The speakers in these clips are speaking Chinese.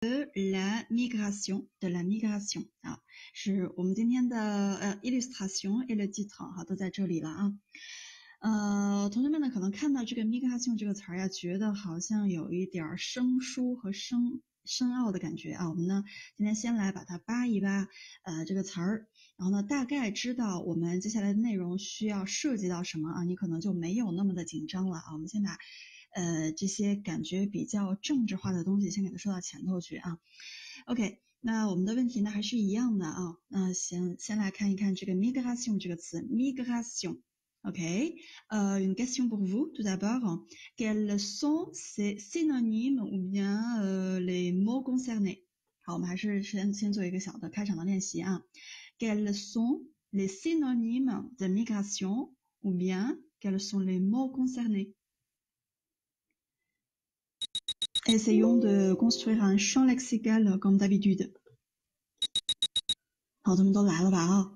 la migration de la migration 啊，是我们今天的呃 illustration et le titre 哈都在这里了啊。呃，同学们呢可能看到这个 migration 这个词儿呀，觉得好像有一点生疏和深深奥的感觉啊。我们呢今天先来把它扒一扒呃这个词儿，然后呢大概知道我们接下来的内容需要涉及到什么啊，你可能就没有那么的紧张了啊。我们先把。呃，这些感觉比较政治化的东西，先给它说到前头去啊。OK，那我们的问题呢还是一样的啊。那先先来看一看这个 migration 这个词，migration。OK，呃，une question pour vous tout d'abord. Quels sont ces synonymes ou bien les mots concernés？好，我们还是先先做一个小的开场的练习啊。Quels sont les synonymes de migration ou bien quels sont les mots concernés？concernés？Essayons de construire un champ lexical comme d'habitude。好，同学们都来了吧？啊，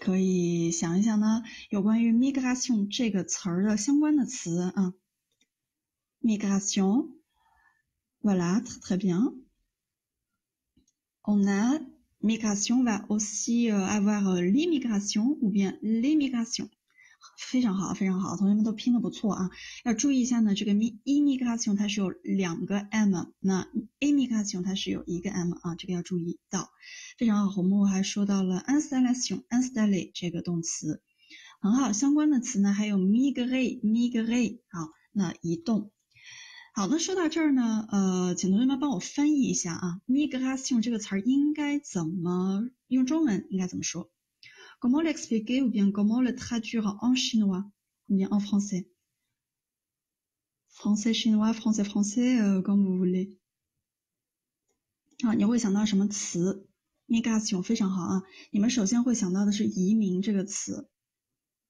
可以想一想呢，有关于 migration 这个词儿的相关的词啊。Migration, voilà, très bien. On a migration va aussi avoir l'immigration ou bien l'immigration。 非常好，非常好，同学们都拼的不错啊！要注意一下呢，这个 immigration 它是有两个 m，那 immigration 它是有一个 m 啊，这个要注意到。非常好，红木还说到了 installation，install 这个动词，很好。相关的词呢还有 migrate，migrate，好，那移动。好，那说到这儿呢，呃，请同学们帮我翻译一下啊，migration 这个词儿应该怎么用中文应该怎么说 ？Comment l'expliquer ou bien comment le traduire en chinois ou bien en français Français chinois, français français, euh, comme vous voulez. 啊，你会想到什么词？migration 非常好啊，你们首先会想到的是移民这个词。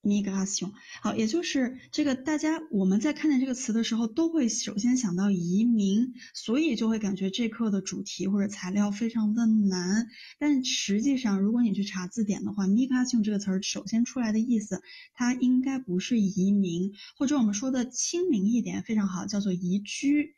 migration，好，也就是这个大家我们在看见这个词的时候，都会首先想到移民，所以就会感觉这课的主题或者材料非常的难。但实际上，如果你去查字典的话，migration 这个词儿首先出来的意思，它应该不是移民，或者我们说的亲民一点，非常好，叫做移居。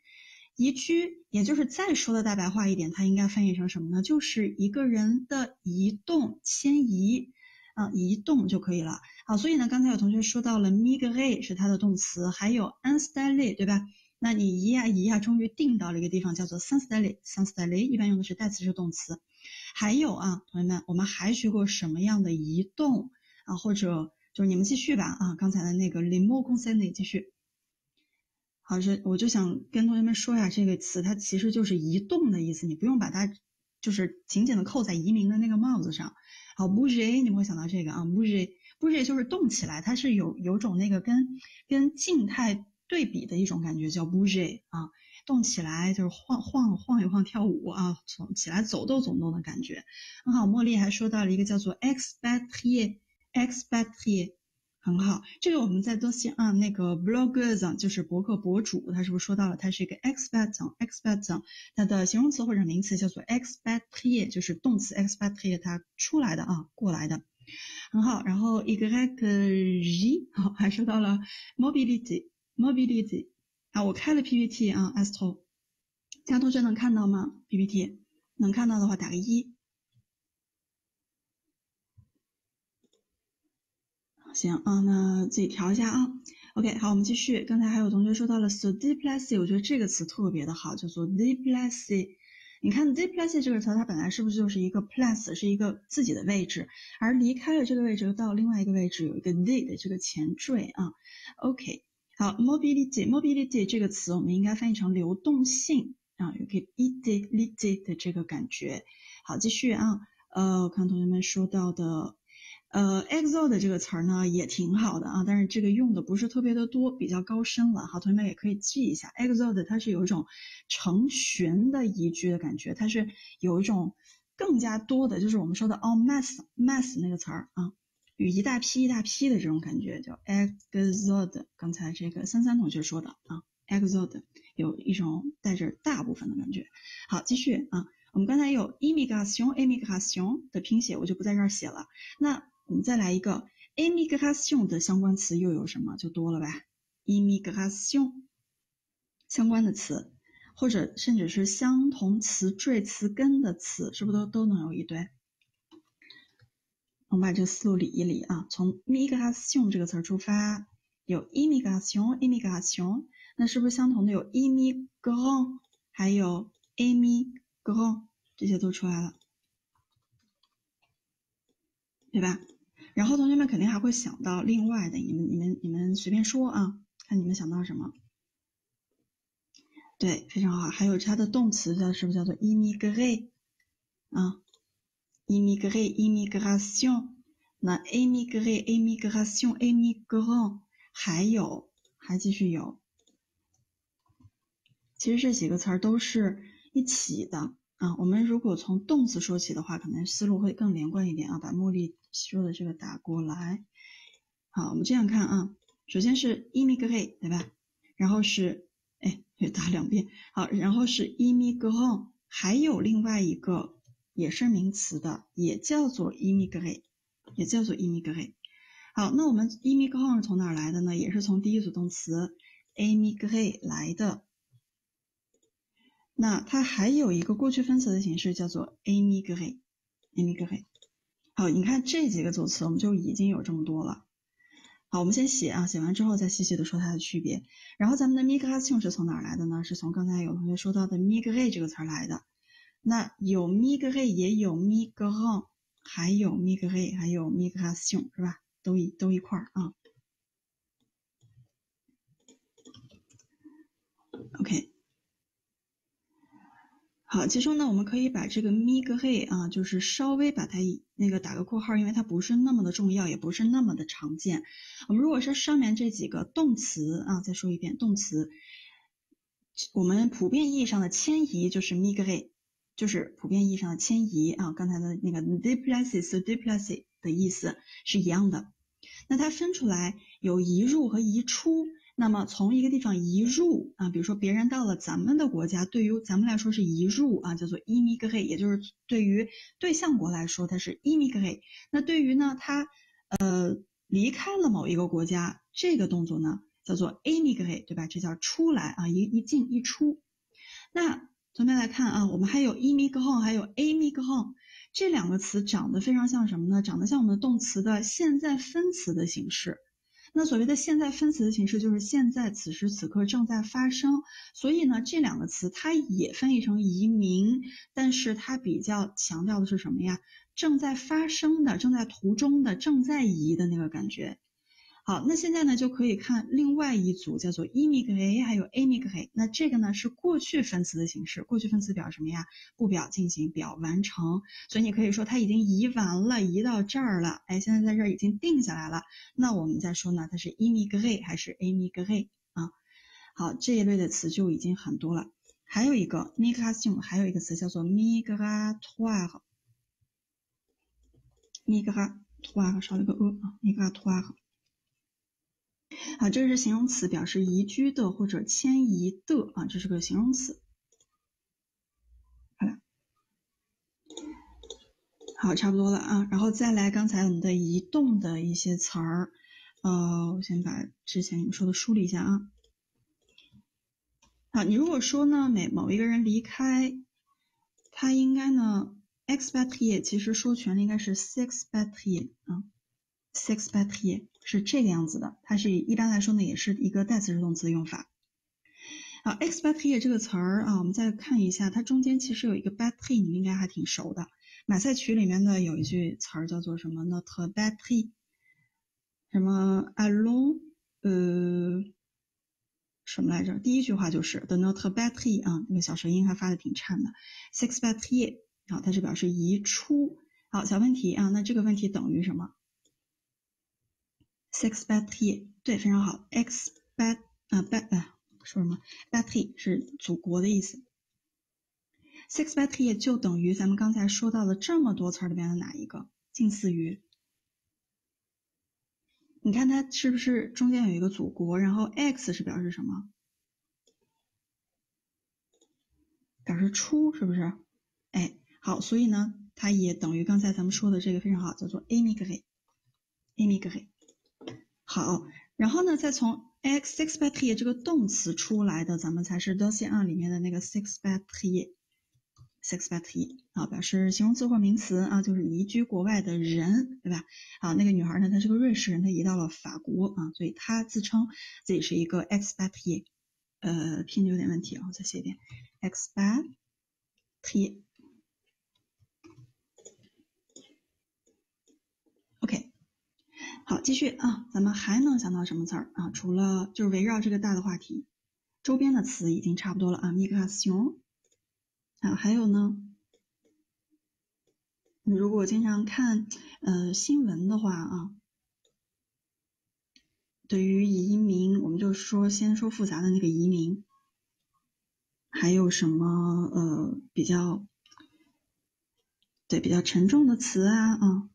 移居，也就是再说的大白话一点，它应该翻译成什么呢？就是一个人的移动、迁移。啊，移动就可以了。好，所以呢，刚才有同学说到了 migre 是它的动词，还有 install，对吧？那你移呀移呀，终于定到了一个地方，叫做 install，install 一般用的是代词是动词。还有啊，同学们，我们还学过什么样的移动啊？或者就是你们继续吧啊，刚才的那个 l i m o c o n s e n e 继续。好，这我就想跟同学们说一下，这个词它其实就是移动的意思，你不用把它就是紧紧的扣在移民的那个帽子上。好，bouger，你们会想到这个啊，bouger，bouger 就是动起来，它是有有种那个跟跟静态对比的一种感觉，叫 bouger 啊，动起来就是晃晃晃一晃跳舞啊，从起来走动走动的感觉。很好，茉莉还说到了一个叫做 expatrie，expatrie 很好，这个我们在多西啊那个 bloggers 就是博客博主，他是不是说到了，他是一个 expat，expat，它的形容词或者名词叫做 expatriate，就是动词 expatriate，它出来的啊，过来的，很好。然后 exg，好，还说到了 mobility，mobility，啊，我开了 PPT 啊，Astro，其他同学能看到吗？PPT 能看到的话打个一。行啊，那自己调一下啊。OK，好，我们继续。刚才还有同学说到了 so deplace，我觉得这个词特别的好，叫做 deplace。你看 deplace 这个词，它本来是不是就是一个 “plus” 是一个自己的位置，而离开了这个位置，又到另外一个位置，有一个 d 的这个前缀啊。OK，好，mobility，mobility 这个词我们应该翻译成流动性啊，有个 ability 的这个感觉。好，继续啊。呃，我看同学们说到的。呃，exode 这个词儿呢也挺好的啊，但是这个用的不是特别的多，比较高深了。好，同学们也可以记一下，exode 它是有一种成群的移居的感觉，它是有一种更加多的，就是我们说的 en masse，masse 那个词儿啊，有一大批一大批的这种感觉，叫 exode。刚才这个三三同学说的啊，exode 有一种带着大部分的感觉。好，继续啊，我们刚才有 immigration，immigration 的拼写，我就不在这儿写了。那我们再来一个 immigration 的相关词又有什么？就多了吧？immigration 相关的词，或者甚至是相同词缀词根的词，是不是都都能有一堆？我们把这个思路理一理啊，从 migration 这个词出发，有 immigration，immigration，那是不是相同的有 immigrant，还有 emigrant，这些都出来了，对吧？然后同学们肯定还会想到另外的，你们、你们、你们随便说啊，看你们想到什么。对，非常好。还有它的动词叫是不是叫做 immigre 啊？immigre immigration，那 immigre immigration immigre，还有还继续有，其实这几个词儿都是一起的啊。我们如果从动词说起的话，可能思路会更连贯一点啊。把茉莉说的这个打过来。好，我们这样看啊，首先是 immigre 对吧？然后是哎。也打两遍，好，然后是 immigre，还有另外一个也是名词的，也叫做 immigre，也叫做 immigre。好，那我们 immigre 是从哪来的呢？也是从第一组动词 immigre 来的。那它还有一个过去分词的形式叫做 immigre，immigre。好，你看这几个组词，我们就已经有这么多了。好，我们先写啊，写完之后再细细的说它的区别。然后咱们的 migration 是从哪来的呢？是从刚才有同学说到的 migre 这个词儿来的。那有 migre 也有 migron，还有 migre，还有 migration 是吧？都一都一块儿啊。OK。好，其中呢，我们可以把这个 migre 啊，就是稍微把它那个打个括号，因为它不是那么的重要，也不是那么的常见。我们如果说上面这几个动词啊，再说一遍，动词，我们普遍意义上的迁移就是 migre，就是普遍意义上的迁移啊。刚才的那个 deplace，deplace 的意思是一样的。那它分出来有移入和移出。那么从一个地方移入啊，比如说别人到了咱们的国家，对于咱们来说是移入啊，叫做 immigre，也就是对于对象国来说它是 immigre。那对于呢他呃离开了某一个国家，这个动作呢叫做 emigre，对吧？这叫出来啊，一一进一出。那从边来看啊，我们还有 immigre，还有 emigre，这两个词长得非常像什么呢？长得像我们的动词的现在分词的形式。那所谓的现在分词的形式就是现在此时此刻正在发生，所以呢，这两个词它也翻译成移民，但是它比较强调的是什么呀？正在发生的、正在途中的、正在移的那个感觉。好，那现在呢就可以看另外一组叫做 immigre 还有 emigre。那这个呢是过去分词的形式，过去分词表什么呀？不表进行，表完成。所以你可以说它已经移完了，移到这儿了。哎，现在在这儿已经定下来了。那我们再说呢，它是 immigre 还是 emigre 啊？好，这一类的词就已经很多了。还有一个 migration，还有一个词叫做 migratoire，migratoire 少了个 a 啊，migratoire。好，这是形容词，表示移居的或者迁移的啊，这是个形容词。好了，好，差不多了啊，然后再来刚才我们的移动的一些词儿，呃，我先把之前你们说的梳理一下啊。好，你如果说呢，每某一个人离开，他应该呢，expatriate，其实说全了应该是 sexpatriate 啊，sexpatriate。是这个样子的，它是一般来说呢，也是一个代词是动词的用法。好，expect here 这个词儿啊，我们再看一下，它中间其实有一个 battery，你们应该还挺熟的。马赛曲里面的有一句词儿叫做什么？Notre battery，什么 alone，呃，什么来着？第一句话就是 the notre battery 啊，那个小舌音还发的挺颤的。sexpatriate，好，它是表示移出。好，小问题啊，那这个问题等于什么？Sexpatriate，对，非常好。Expat 啊，bat 啊，说什么？Batty 是祖国的意思。Sexpatriate 就等于咱们刚才说到的这么多词里面的哪一个？近似于。你看它是不是中间有一个祖国？然后 X 是表示什么？表示出，是不是？哎，好，所以呢，它也等于刚才咱们说的这个非常好，叫做 emigrate，emigrate。好，然后呢，再从，expatrié 这个动词出来的，咱们才是 dossier 里面的那个 expatrié，expatrié 啊，表示形容词或名词啊，就是移居国外的人，对吧？好，那个女孩呢，她是个瑞士人，她移到了法国啊，所以她自称自己是一个 expatrié，呃，拼的有点问题啊，我再写一遍，expatrié。好，继续啊，咱们还能想到什么词儿啊？除了就是围绕这个大的话题，周边的词已经差不多了啊。migration 啊，还有呢，如果经常看呃新闻的话啊，对于移民，我们就说先说复杂的那个移民，还有什么呃比较对比较沉重的词啊啊？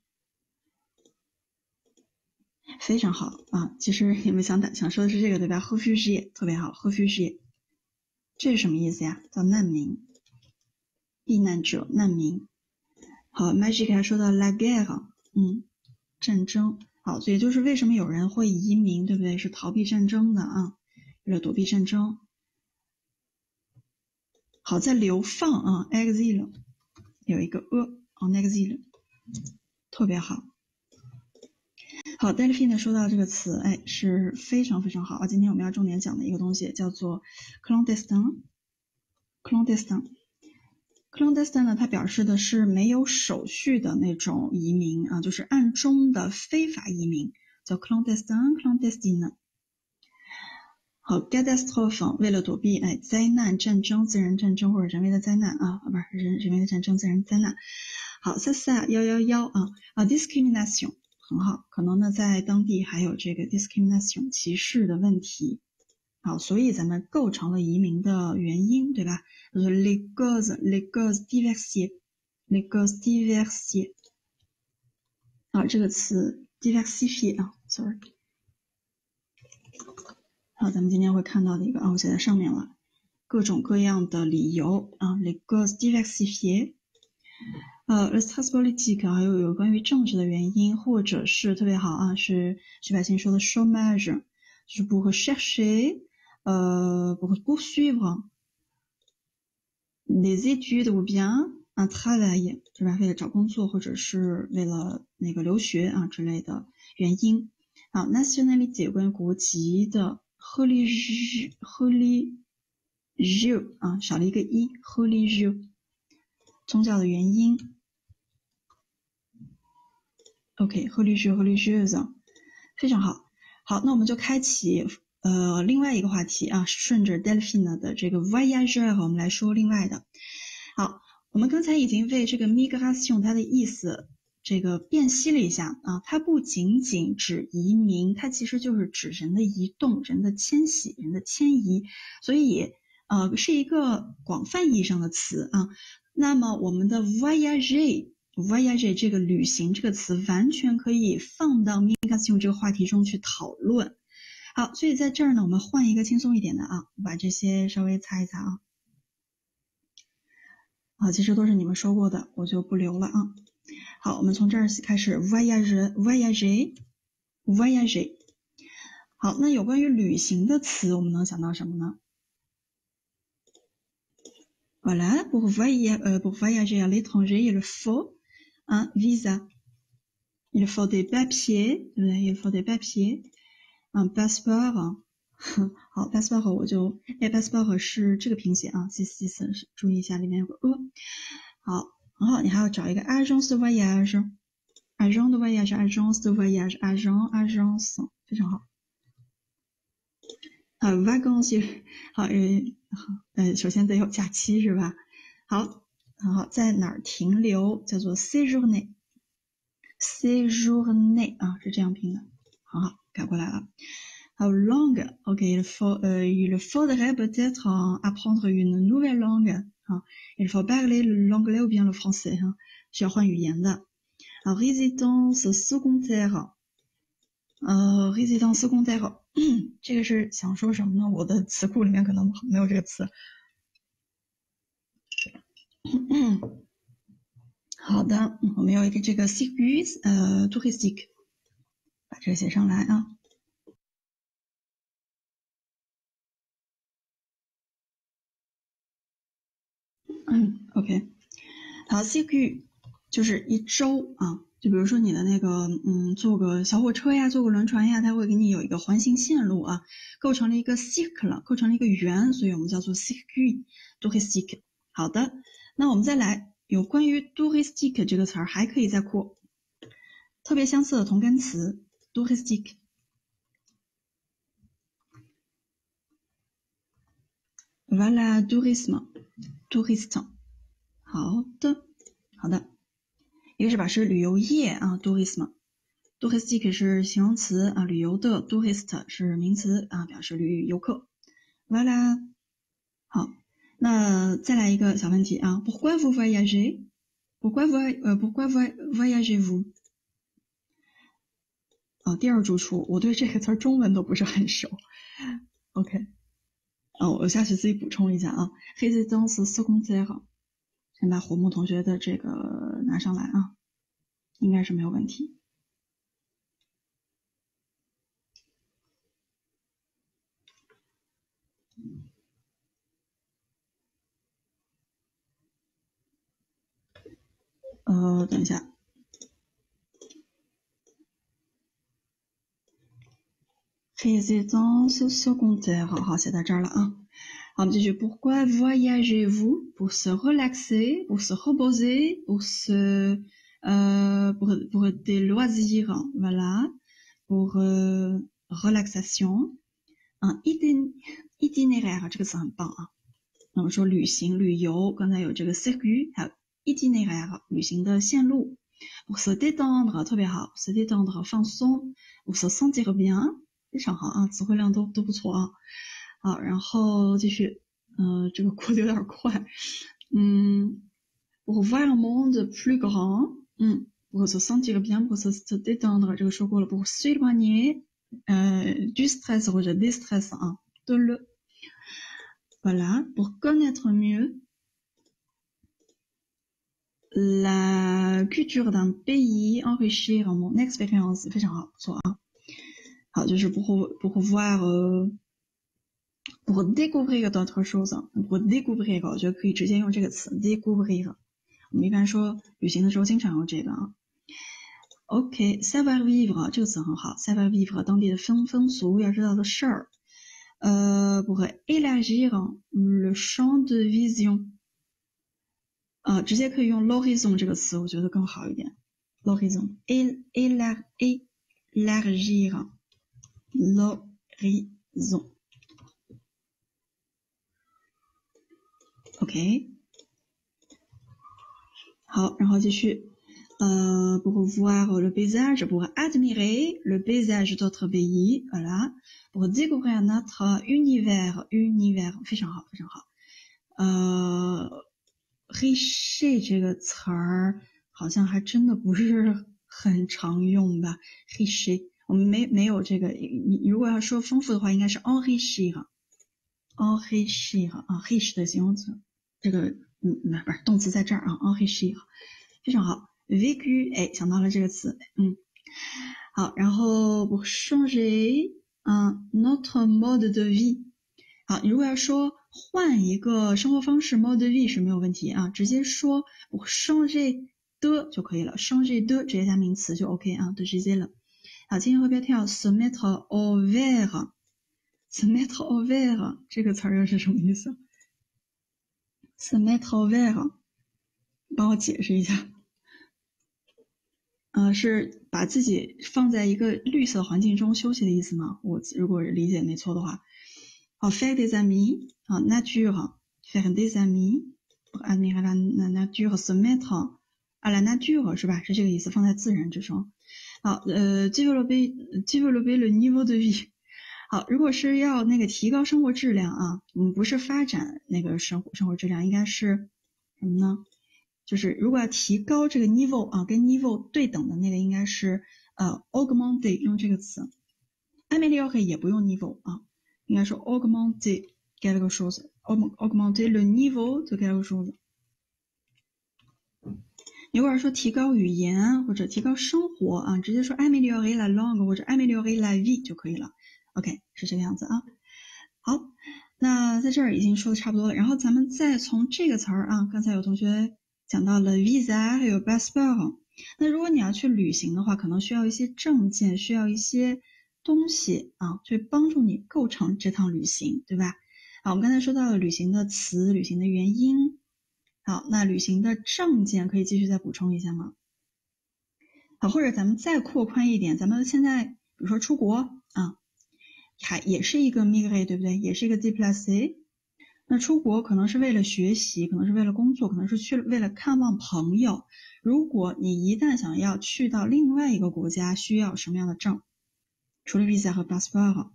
非常好啊！其实你们想打想说的是这个对吧？后续事业特别好，后续事业，这是什么意思呀？叫难民、避难者、难民。好，Magic 还说到 la guerre，嗯，战争。好，所以就是为什么有人会移民，对不对？是逃避战争的啊，为了躲避战争。好在流放啊，exile 有一个 a，on exile，特别好。好，Delphine 说到这个词，哎，是非常非常好啊！今天我们要重点讲的一个东西叫做 clandestine，clandestine，clandestine 呢，它表示的是没有手续的那种移民啊，就是暗中的非法移民，叫 clandestine，clandestine。好，catastrophe，为了躲避哎灾难、战争、自然战争或者人为的灾难啊，不是人人为的战争、自然灾难。好，sasa 幺幺幺啊啊，discrimination。很好，可能呢在当地还有这个 discrimination 歧视的问题，好，所以咱们构成了移民的原因，对吧？就是 les causes，les causes diversifiées，les causes diversifiées，啊，这个词 diversifié 啊，sorry，好，咱们今天会看到的一个啊，我写在上面了，各种各样的理由啊，les causes diversifiées。呃 r e s t a s p o l i t i c 还有有关于政治的原因，或者是特别好啊，是徐百清说的 chômage，就是 pour chercher，呃，pour poursuivre les études ou bien un travail，是吧？为了找工作或者是为了那个留学啊之类的原因。好，nationality 有关于国籍的，religieux，religieux 啊，少了一个 e，religieux，宗教的原因。OK，和律师和律师子，非常好。好，那我们就开启呃另外一个话题啊，顺着 Delphine 的这个 voyage，我们来说另外的。好，我们刚才已经为这个 migration 它的意思这个辨析了一下啊，它不仅仅指移民，它其实就是指人的移动、人的迁徙、人的迁移，所以呃是一个广泛意义上的词啊。那么我们的 voyage。Voyage 这个旅行这个词完全可以放到 migration 这个话题中去讨论。好，所以在这儿呢，我们换一个轻松一点的啊，把这些稍微擦一擦啊。啊，其实都是你们说过的，我就不留了啊。好，我们从这儿开始 voyage，voyage，voyage。好，那有关于旅行的词，我们能想到什么呢？Voilà，pour voyager，pour voyager à l'étranger，il faut un visa. Il faut des papiers, il faut des papiers, un passeport. 好，passport 我就，哎，passport 是这个拼写啊，C C 四，注意一下里面有个 e。好，很好，你还要找一个 agence de voyage，agence de voyage，agence de voyage，agence，agence，非常好。好，vacances，好，呃，呃，首先得有假期是吧？好。 很好，在哪儿停留叫做 séjourner，séjourner 啊，是这样拼的。很好，改过来了。How long? Okay, il faut，il faudrait peut-être apprendre une nouvelle langue。啊，il faut parler l'anglais ou bien le français。哈，需要换语言的。啊，résidence secondaire。呃，résidence secondaire，这个是想说什么呢？我的词库里面可能没有这个词。嗯嗯。好的，我们有一个这个 sickys 呃，to his sick。把这个写上来啊。嗯，OK。好 sicky 就是一周啊，就比如说你的那个嗯坐个小火车呀，坐个轮船呀，它会给你有一个环形线路啊，构成了一个 sick 了，构成了一个圆，所以我们叫做 sicky，to his sick。好的。那我们再来有关于 do his tick 这个词儿，还可以再扩，特别相似的同根词 touristic。Voilà tourisme，tourist。好的，好的，一个是表示旅游业啊，tourism，touristic 是形容词啊，旅游的 do his 是名词啊，表示旅游客。完了，好，那再来一个小问题啊，Pourquoi vous voyagez？Pourquoi voye？呃，Pourquoi voye？voyagez-vous？啊，第二住处，我对这个词儿中文都不是很熟。OK，啊，我下去自己补充一下啊，黑色单词四工资也好，先把火木同学的这个拿上来啊，应该是没有问题。呃，等一下，résidence secondaire，好好写在这儿了啊。好，我们继续。Pourquoi voyagez-vous? Pour se relaxer, pour se reposer, pour se euh, pour pour des loisirs, voilà, pour euh, relaxation. Un itinéraire 这个词很棒啊。那我们说旅行、旅游，刚才有这个 circuit，还有 itinéraire 旅行的线路。Pour se détendre 特别好，se détendre 放松。Pour se sentir bien 非常好啊，词汇量都都不错啊。好，然后继续，呃，这个过得有点快，嗯，pour voir le monde plus grand，嗯，pour se sentir bien，pour se détendre，这个说过了，pour s'éloigner，呃，du stress 或者 des stress 啊，de le，voilà，pour connaître mieux la culture d'un pays，enrichir mon expérience，非常好，不错啊，好，就是 pour pour voir，呃。pour découvrir d'autres choses, pour découvrir，我觉得可以直接用这个词 découvrir。我们一般说旅行的时候经常用这个啊。OK，savoir vivre 这个词很好，savoir vivre 当地的风风俗要知道的事儿。呃，pour élargir le champ de vision， 啊，直接可以用 l'horizon 这个词，我觉得更好一点。l'horizon，élargir，l'horizon。OK，好，然后继续，呃，pour voir le paysage, pour admirer le paysage d'autres pays, voilà, pour découvrir notre univers, univers，非常好，非常好。呃 He she 这个词儿好像还真的不是很常用吧？He she 我们没没有这个，你如果要说丰富的话，应该是 enrichir，enrichir 啊，he she 的形容词。这个嗯，不是动词在这儿啊，enrichir，非常好，vécu，哎，想到了这个词，嗯，好，然后 pour changer，嗯，notre mode de vie，好，你如果要说换一个生活方式 m o d e l V 是没有问题啊，直接说 pour changer 的就可以了，changer 的直接加名词就 OK 啊，就直接了。好，进行和标跳，se mettre au vert，se mettre au vert 这个词儿又是什么意思？Se mettre au vert，帮我解释一下。呃，是把自己放在一个绿色环境中休息的意思吗？我如果理解没错的话。好，faire des amis，啊，nature，faire des amis，admirer la nature，se mettre à la nature，是吧？是这个意思，放在自然之中。好，呃，développer，développer le niveau de vie。好，如果是要那个提高生活质量啊，我们，不是发展那个生活生活质量，应该是什么呢？就是如果要提高这个 niveau 啊，跟 niveau 对等的那个应该是呃 augmenter 用这个词，amelior 也不用 niveau 啊，应该说 augmenter quelque chose，augmenter le niveau de quelque chose。如果说提高语言或者提高生活啊，直接说 améliorer la langue 或者 améliorer la vie 就可以了。OK，是这个样子啊。好，那在这儿已经说的差不多了，然后咱们再从这个词儿啊，刚才有同学讲到了 visa 还有 passport。那如果你要去旅行的话，可能需要一些证件，需要一些东西啊，去帮助你构成这趟旅行，对吧？好，我们刚才说到了旅行的词、旅行的原因。好，那旅行的证件可以继续再补充一下吗？好，或者咱们再扩宽一点，咱们现在比如说出国啊，还也是一个 migre，对不对？也是一个 déplacer。那出国可能是为了学习，可能是为了工作，可能是去为了看望朋友。如果你一旦想要去到另外一个国家，需要什么样的证？除了 visa 和 passport。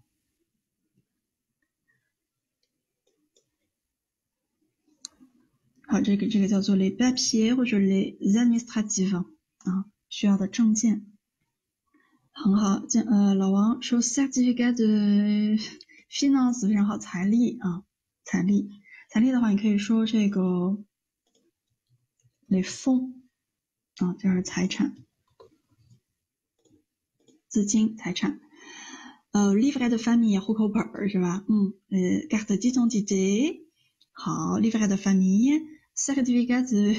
好，这个这个叫做 les papiers 或者 les administratifs 啊，需要的证件。很好，这呃老王说 certificate de finance 非常好，财力啊。财力，财力的话，你可以说这个雷锋啊，就是财产、资金、财产。呃，livret de famille 户口本儿是吧？嗯，呃，carte d'identité 好，livret de famille，certificat de，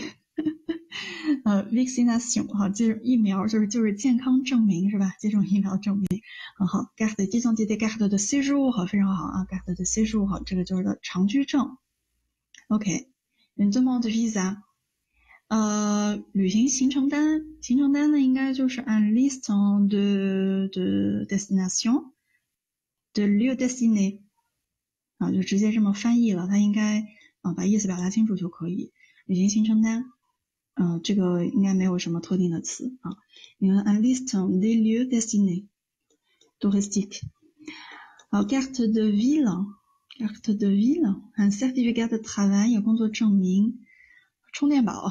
呃，vaccination 好，就是疫苗，就是就是健康证明是吧？接种疫苗证明。很好，carte d'identité，carte de séjour，好，非常好啊，carte de séjour，好，这个就是的长居证。OK，une demande de visa，呃，旅行行程单，行程单呢应该就是 un list de de destination destination，de lieu destiné，啊，就直接这么翻译了，它应该啊把意思表达清楚就可以。旅行行程单，嗯，这个应该没有什么特定的词啊，你看 un list des lieux destinés。touristique. Alors, carte de ville, carte de ville, un certificat de travail, 工作证明，充电宝，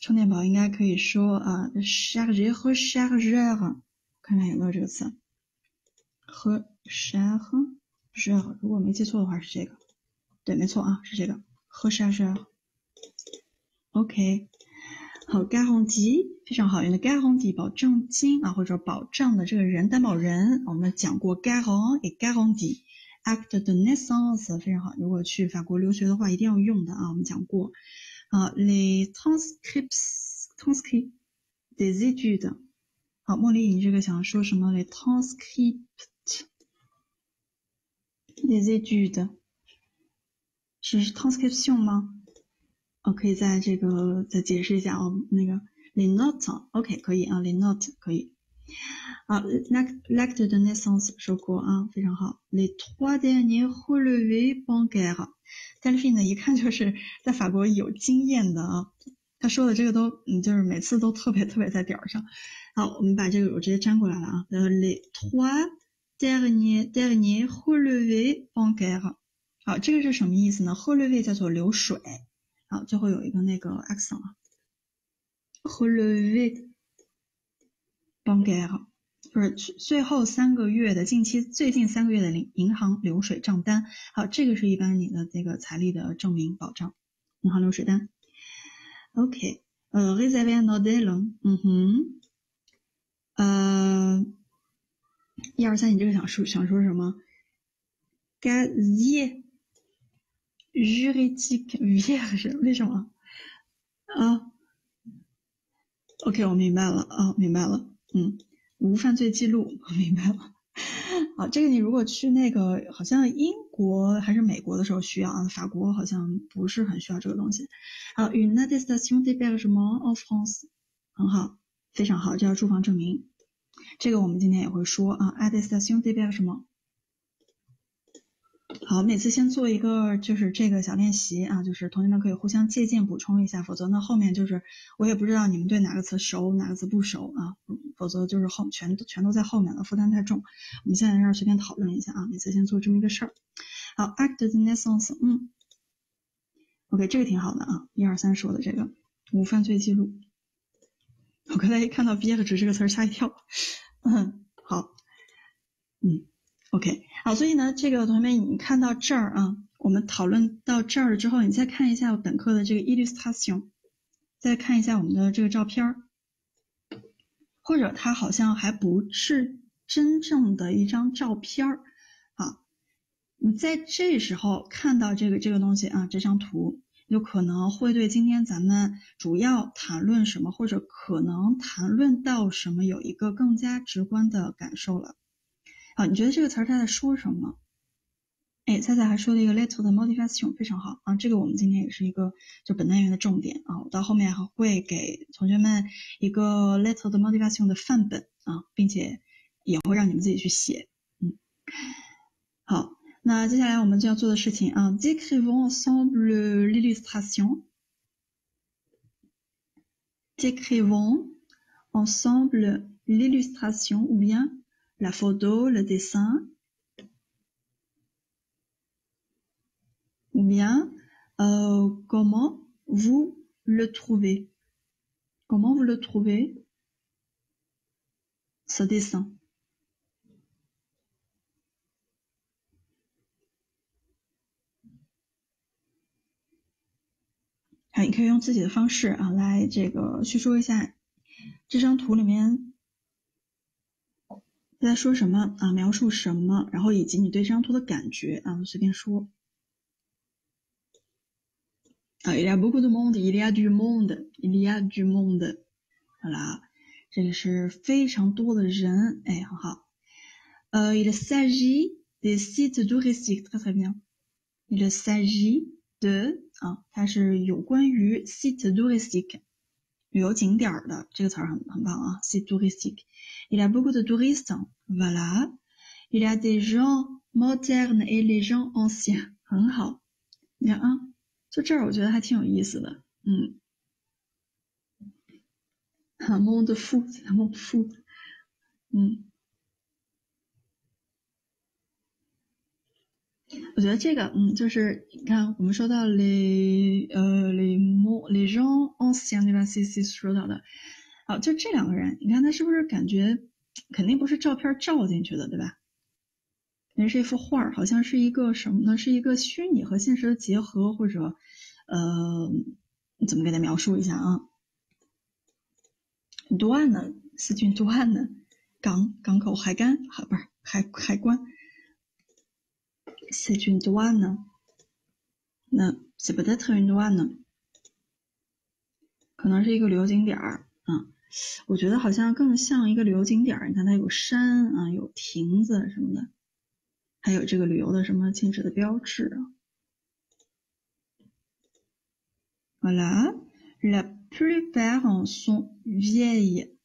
充电宝应该可以说啊，charger 和 chargeur，看看有没有这个词， 和 chargeur，如果没记错的话是这个，对，没错啊，是这个，和 chargeur，OK。好，garantie 非常好用的 garantie 保证金啊，或者保障的这个人担保人，我们讲过 garant et garantie acte de naissance 非常好，如果去法国留学的话，一定要用的啊，我们讲过啊，les transcripts transcript des études 好，茉莉，你这个想说什么？les transcripts des études 是 transcription 吗？哦，可以在这个再解释一下哦，那个 le notes，OK，可以啊，les notes 可以。啊，l'acte de naissance 说过啊，非常好。les trois derniers relevés bancaires，但是呢一看就是在法国有经验的啊，他说的这个都嗯，就是每次都特别特别在点儿上。好，我们把这个我直接粘过来了啊。les trois darling darling 忽略微帮我改好好这个是什么意思呢？忽略微叫做流水。好最后有一个那个 excel 忽略微帮改好不是最后三个月的近期最近三个月的银银行流水账单。好这个是一般你的这个财力的证明保障银行流水单。OK，呃 reserve an hôtel，嗯哼。呃一二三，你这个想说想说什么？gazier。juridique vierge 为什么啊？OK，我明白了啊，明白了，嗯，无犯罪记录，我明白了。好，这个你如果去那个好像英国还是美国的时候需要啊，法国好像不是很需要这个东西。好，une attestation d'hébergement en France，很好，非常好，这叫住房证明。这个我们今天也会说啊，attestation d'hébergement。好，每次先做一个就是这个小练习啊，就是同学们可以互相借鉴补充一下，否则呢后面就是我也不知道你们对哪个词熟，哪个词不熟啊，否则就是后全全都在后面了，负担太重。我们现在在这儿随便讨论一下啊，每次先做这么一个事儿。好，act the naissance，嗯，OK，这个挺好的啊，一二三说的这个无犯罪记录。我刚才一看到毕业的纸这个词儿吓一跳，嗯，好，嗯。OK，好，所以呢，这个同学们，你看到这儿啊，我们讨论到这儿了之后，你再看一下本课的这个 illustration，再看一下我们的这个照片儿，或者它好像还不是真正的一张照片儿啊，你在这时候看到这个这个东西啊，这张图有可能会对今天咱们主要谈论什么，或者可能谈论到什么有一个更加直观的感受了。好，你觉得这个词儿它在说什么？哎，菜菜还说了一个 little 的 motivation 非常好啊，这个我们今天也是一个就本单元的重点啊，我到后面还会给同学们一个 little 的 motivation 的范本啊，并且也会让你们自己去写。嗯，好，那接下来我们就要做的事情啊，décrivons ensemble l'illustration，décrivons ensemble l'illustration ou bien la photo, le dessin. ou bien euh, comment vous le trouvez Comment vous le trouvez ce dessin 好，你可以用自己的方式啊来这个叙述一下这张图里面在说什么啊，描述什么，然后以及你对这张图的感觉啊，随便说。啊，il y a beaucoup de monde，il y a du monde，il y a du monde，好啦，这个是非常多的人，哎，很好。呃，il s'agit des sites touristiques，très très bien。il s'agit de，啊，它是有关于 site touristique，旅游景点的，这个词儿很很棒啊，site touristique。il y a beaucoup de touristes，voilà。il y a des gens modernes et les gens anciens，很好，你看啊。就这儿，我觉得还挺有意思的，嗯，哈，monde fou，monde fou，嗯， 我觉得这个，嗯，就是你看，我们说到 le 呃 les mo les gens anciens 对吧？C 说到的，好，就这两个人，你看他是不是感觉肯定不是照片照进去的，对吧？那是一幅画，好像是一个什么呢？是一个虚拟和现实的结合，或者，呃，怎么给他描述一下啊？端呢？四郡端呢？港港口海干海不是海海关？四郡端呢？那是不得特运端呢？可能是一个旅游景点儿啊，我觉得好像更像一个旅游景点儿。你看它有山啊，有亭子什么的。还有这个旅游的什么禁止的标志啊？Voilà, la plupart sont vieilles.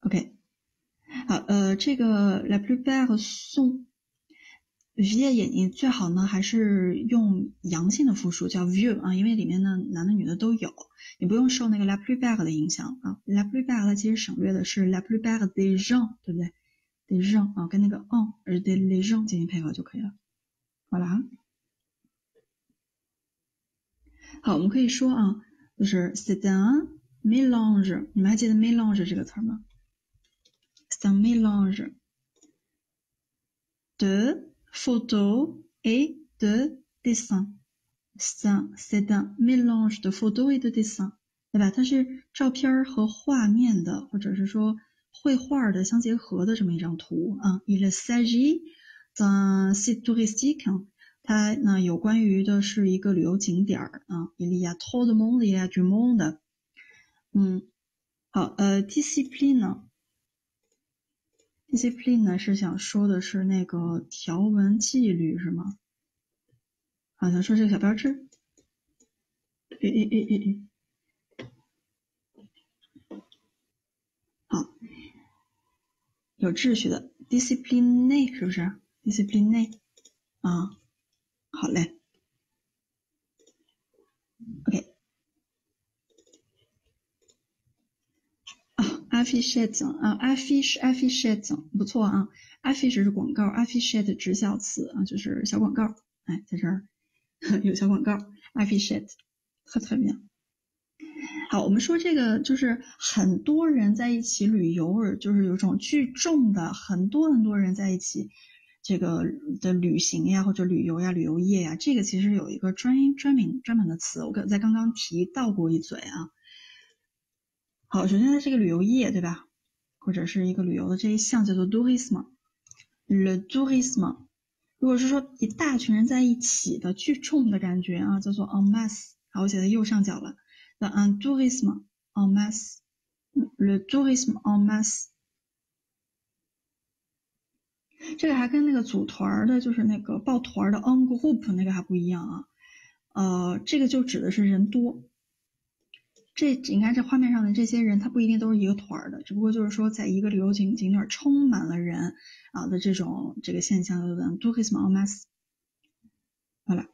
OK，好，呃，这个 la plupart sont 世界眼睛最好呢还是用阳性的复数叫 view 啊，因为里面呢男的女的都有，你不用受那个 la plupart 的影响啊。la plupart 它其实省略的是 la plupart des gens，对不对？得让啊，跟那个 on 而得得让进行配合就可以了。好了，好，我们可以说啊，就是 c'est un mélange，你们还记得 mélange 这个词吗？c'est un mélange de photos et de dessins。c'est un c'est un mélange de photos et de dessins，对吧？它是照片和画面的，或者是说。绘画的相结合的这么一张图啊，il s'agit d'un site touristique，它呢有关于的是一个旅游景点儿啊，il y a trop de monde，il y a du monde，嗯，好，呃，discipline，discipline Discipline 呢是想说的是那个条文纪律是吗？啊，想说这个小标志，诶诶诶诶诶。有秩序的，discipline 是不是？discipline 啊，好嘞，OK。，affiche 啊，affiche affiche 不错啊，affiche 是广告，affiche 直销词啊，就是小广告。哎，在这儿 有小广告，affiche，特特别。好，我们说这个就是很多人在一起旅游，而就是有一种聚众的很多很多人在一起这个的旅行呀，或者旅游呀、旅游业呀，这个其实有一个专专门专门的词，我刚在刚刚提到过一嘴啊。好，首先它是个旅游业，对吧？或者是一个旅游的这一项叫做 tourism，le tourism 如果是说一大群人在一起的聚众的感觉啊，叫做 en masse。好，我写在右上角了。The un tourisme en masse，le tourisme en masse。这个还跟那个组团的，就是那个抱团的 en group 那个还不一样啊。呃，这个就指的是人多。这你看这画面上的这些人，他不一定都是一个团的，只不过就是说，在一个旅游景景点充满了人啊的这种这个现象，叫做 tourisme en masse。好了，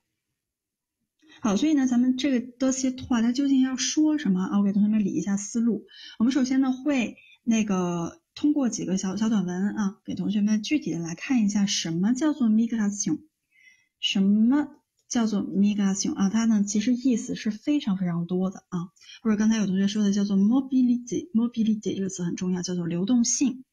好，所以呢，咱们这个 dossier 它究竟要说什么啊？我给同学们理一下思路。我们首先呢会那个通过几个小小短文啊，给同学们具体的来看一下什么叫做 migration，什么。叫做 migration 啊，它呢其实意思是非常非常多的啊，或者刚才有同学说的叫做 mobility，mobility 这个词很重要，叫做流动性。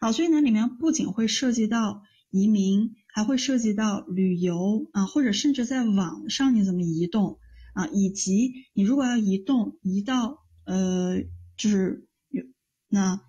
好，所以呢里面不仅会涉及到移民，还会涉及到旅游啊，或者甚至在网上你怎么移动啊，以及你如果要移动移到呃就是有那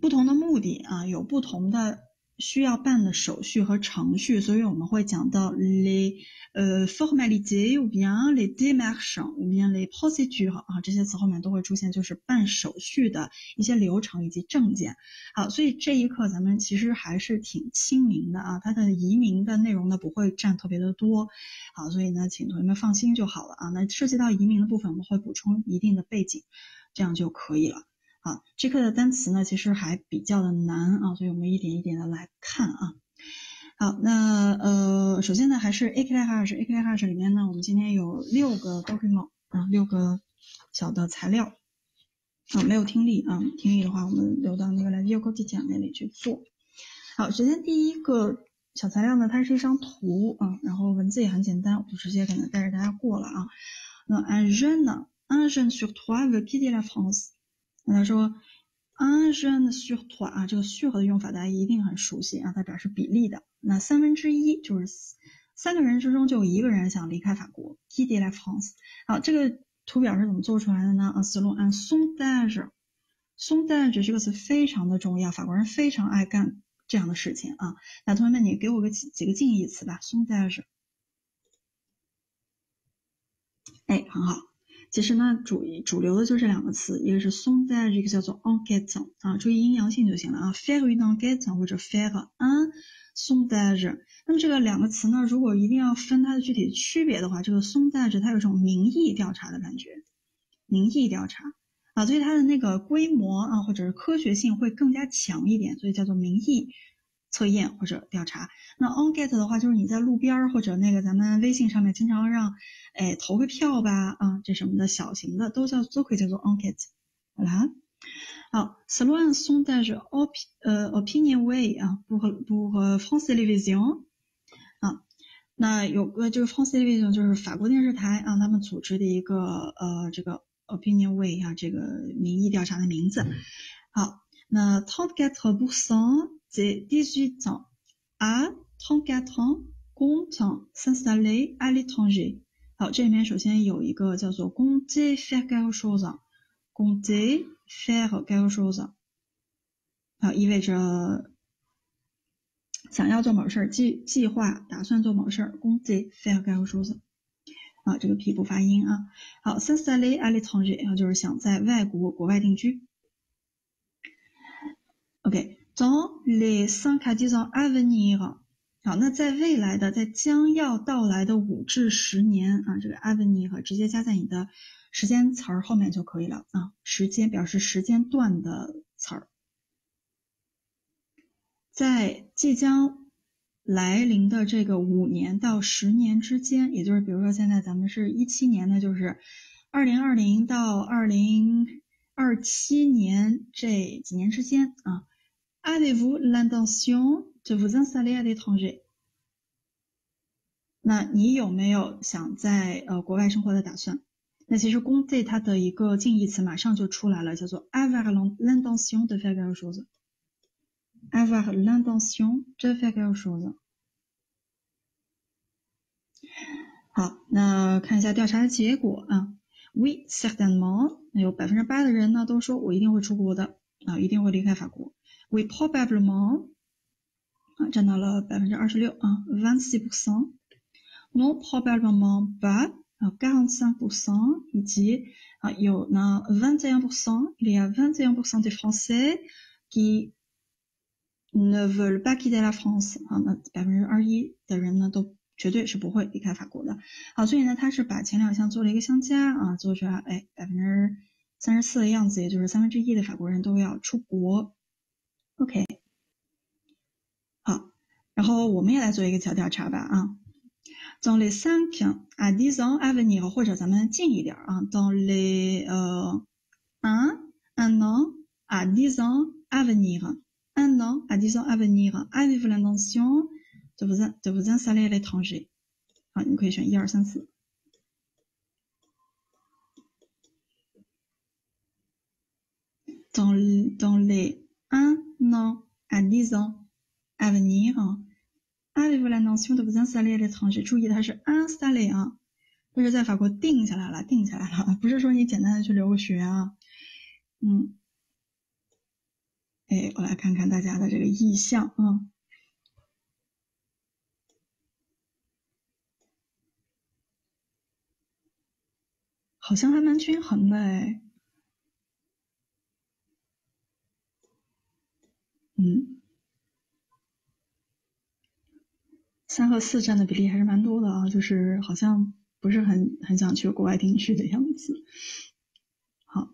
不同的目的啊，有不同的。需要办的手续和程序，所以我们会讲到 le 呃 formalités ou bien les démarches ou bien les procédures 啊，这些词后面都会出现，就是办手续的一些流程以及证件。好，所以这一课咱们其实还是挺亲民的啊，它的移民的内容呢不会占特别的多。好，所以呢，请同学们放心就好了啊。那涉及到移民的部分，我们会补充一定的背景，这样就可以了。啊，这课的单词呢，其实还比较的难啊，所以我们一点一点的来看啊。好，那呃，首先呢，还是 A K I H A K I H 里面呢，我们今天有六个 document 啊，六个小的材料啊，没有听力啊，听力的话我们留到那个来 v i o 讲那里去做。好，首先第一个小材料呢，它是一张图啊，然后文字也很简单，我就直接可能带着大家过了啊。那 un jeune un jeune sur trois veut quitter la France。那他说，un jeune sur t o 啊，这个 sur 的用法大家一定很熟悉啊，它表示比例的。那三分之一就是三个人之中就有一个人想离开法国 g i d e la France。好，这个图表是怎么做出来的呢？啊，selon un sondage，sondage 这个词非常的重要，法国人非常爱干这样的事情啊。那同学们，你给我个几几个近义词吧，sondage。哎，很好。其实呢，主主流的就这两个词，一个是 sondage，一个叫做 e n q u t e 啊，注意阴阳性就行了啊，faire une enquête 或者 faire un sondage。那么这个两个词呢，如果一定要分它的具体区别的话，这个 Songe 它有一种民意调查的感觉，民意调查啊，所以它的那个规模啊，或者是科学性会更加强一点，所以叫做民意。测验或者调查，那 on get 的话就是你在路边儿或者那个咱们微信上面经常让，哎投个票吧啊这什么的小型的都叫都可以叫做 on get，好了，好，selon sondage op 呃 opinion way 啊不和不和 France Télévision 啊，那有个这个 France Télévision 就是法国电视台啊他们组织的一个呃这个 opinion way 啊这个民意调查的名字，好，那 top get 和 percent。在 18ans à 34 ans comptent s'installer à l'étranger。好，这里面首先有一个叫做 compter faire quelque chose，compter faire quelque chose，好，意味着想要做某事儿，计计划打算做某事儿，compter faire quelque chose。啊，这个 P 不发音啊。好，s'installer à l'étranger，然后就是想在外国国外定居。OK。Dans les cinq à dix ans à venir，好，那在未来的，在将要到来的五至十年啊，这个 avenir 直接加在你的时间词儿后面就可以了啊，时间表示时间段的词儿，在即将来临的这个五年到十年之间，也就是比如说现在咱们是一七年，那就是二零二零到二零二七年这几年之间啊。Avez-vous l'intention de vous installer à l'étranger？那你有没有想在呃国外生活的打算？那其实公 t 它的一个近义词马上就出来了，叫做 avoir l'intention de faire quelque chose。avoir l'intention de faire quelque chose。好，那看一下调查的结果啊。We certainement，有百分之八的人呢都说我一定会出国的啊，一定会离开法国。 We probably 啊，占到了百分之二十六啊，vingt-six percent，non probablement pas 啊，quarante-cinq percent，以及啊有呢，vingt-et-un percent，il y a vingt-et-un percent des Français qui ne veulent pas quitter la France 啊，那百分之二十一的人呢都绝对是不会离开法国的。好，所以呢，他是把前两项做了一个相加啊，做出来，哎，百分之三十四的样子，也就是三分之一的法国人都要出国。OK，好，然后我们也来做一个小调查吧啊。Dans les cinq à dix ans à venir，或者咱们近一点啊，dans les 呃 un un an à dix ans à venir，un an à dix ans à venir，avez-vous l'intention de vous de vous installer à l'étranger？好，你可以选一二三四。Dans dans les un an à dix ans à venir。Avez-vous l'intention de vous installer à l'étranger？注意，它是 installer 啊，就是在法国定下来了，定下来了，不是说你简单的去留个学啊。嗯，哎，我来看看大家的这个意向啊，好像还蛮均衡的哎。嗯。三和四占的比例还是蛮多的啊，就是好像不是很很想去国外定居的样子。好，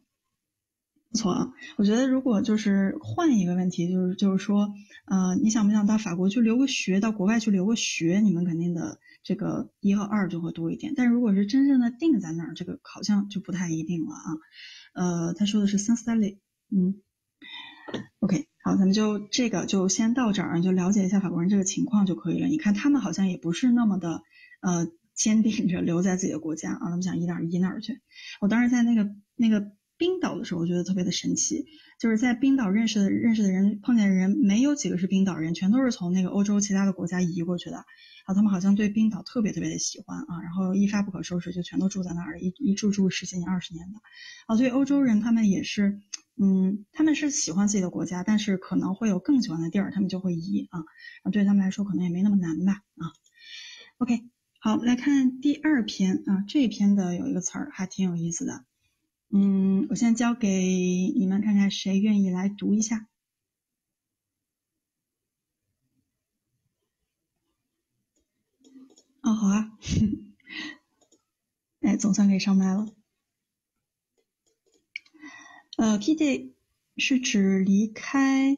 不错啊。我觉得如果就是换一个问题，就是就是说，呃，你想不想到法国去留个学，到国外去留个学？你们肯定的这个一和二就会多一点。但如果是真正的定在那儿，这个好像就不太一定了啊。呃，他说的是 s a n s t a l y 嗯，OK。好，咱们就这个就先到这儿，就了解一下法国人这个情况就可以了。你看他们好像也不是那么的呃坚定着留在自己的国家啊，他们想移哪儿移哪儿去。我当时在那个那个冰岛的时候，我觉得特别的神奇，就是在冰岛认识的认识的人碰见的人没有几个是冰岛人，全都是从那个欧洲其他的国家移过去的。啊，他们好像对冰岛特别特别的喜欢啊，然后一发不可收拾，就全都住在那儿，一一住住十几年二十年的。啊，所以欧洲人他们也是。嗯，他们是喜欢自己的国家，但是可能会有更喜欢的地儿，他们就会移啊。啊，对他们来说可能也没那么难吧啊。OK，好，来看第二篇啊，这一篇的有一个词儿还挺有意思的。嗯，我先交给你们看看，谁愿意来读一下？哦，好啊。哎，总算可以上麦了。呃 k i t 是指离开，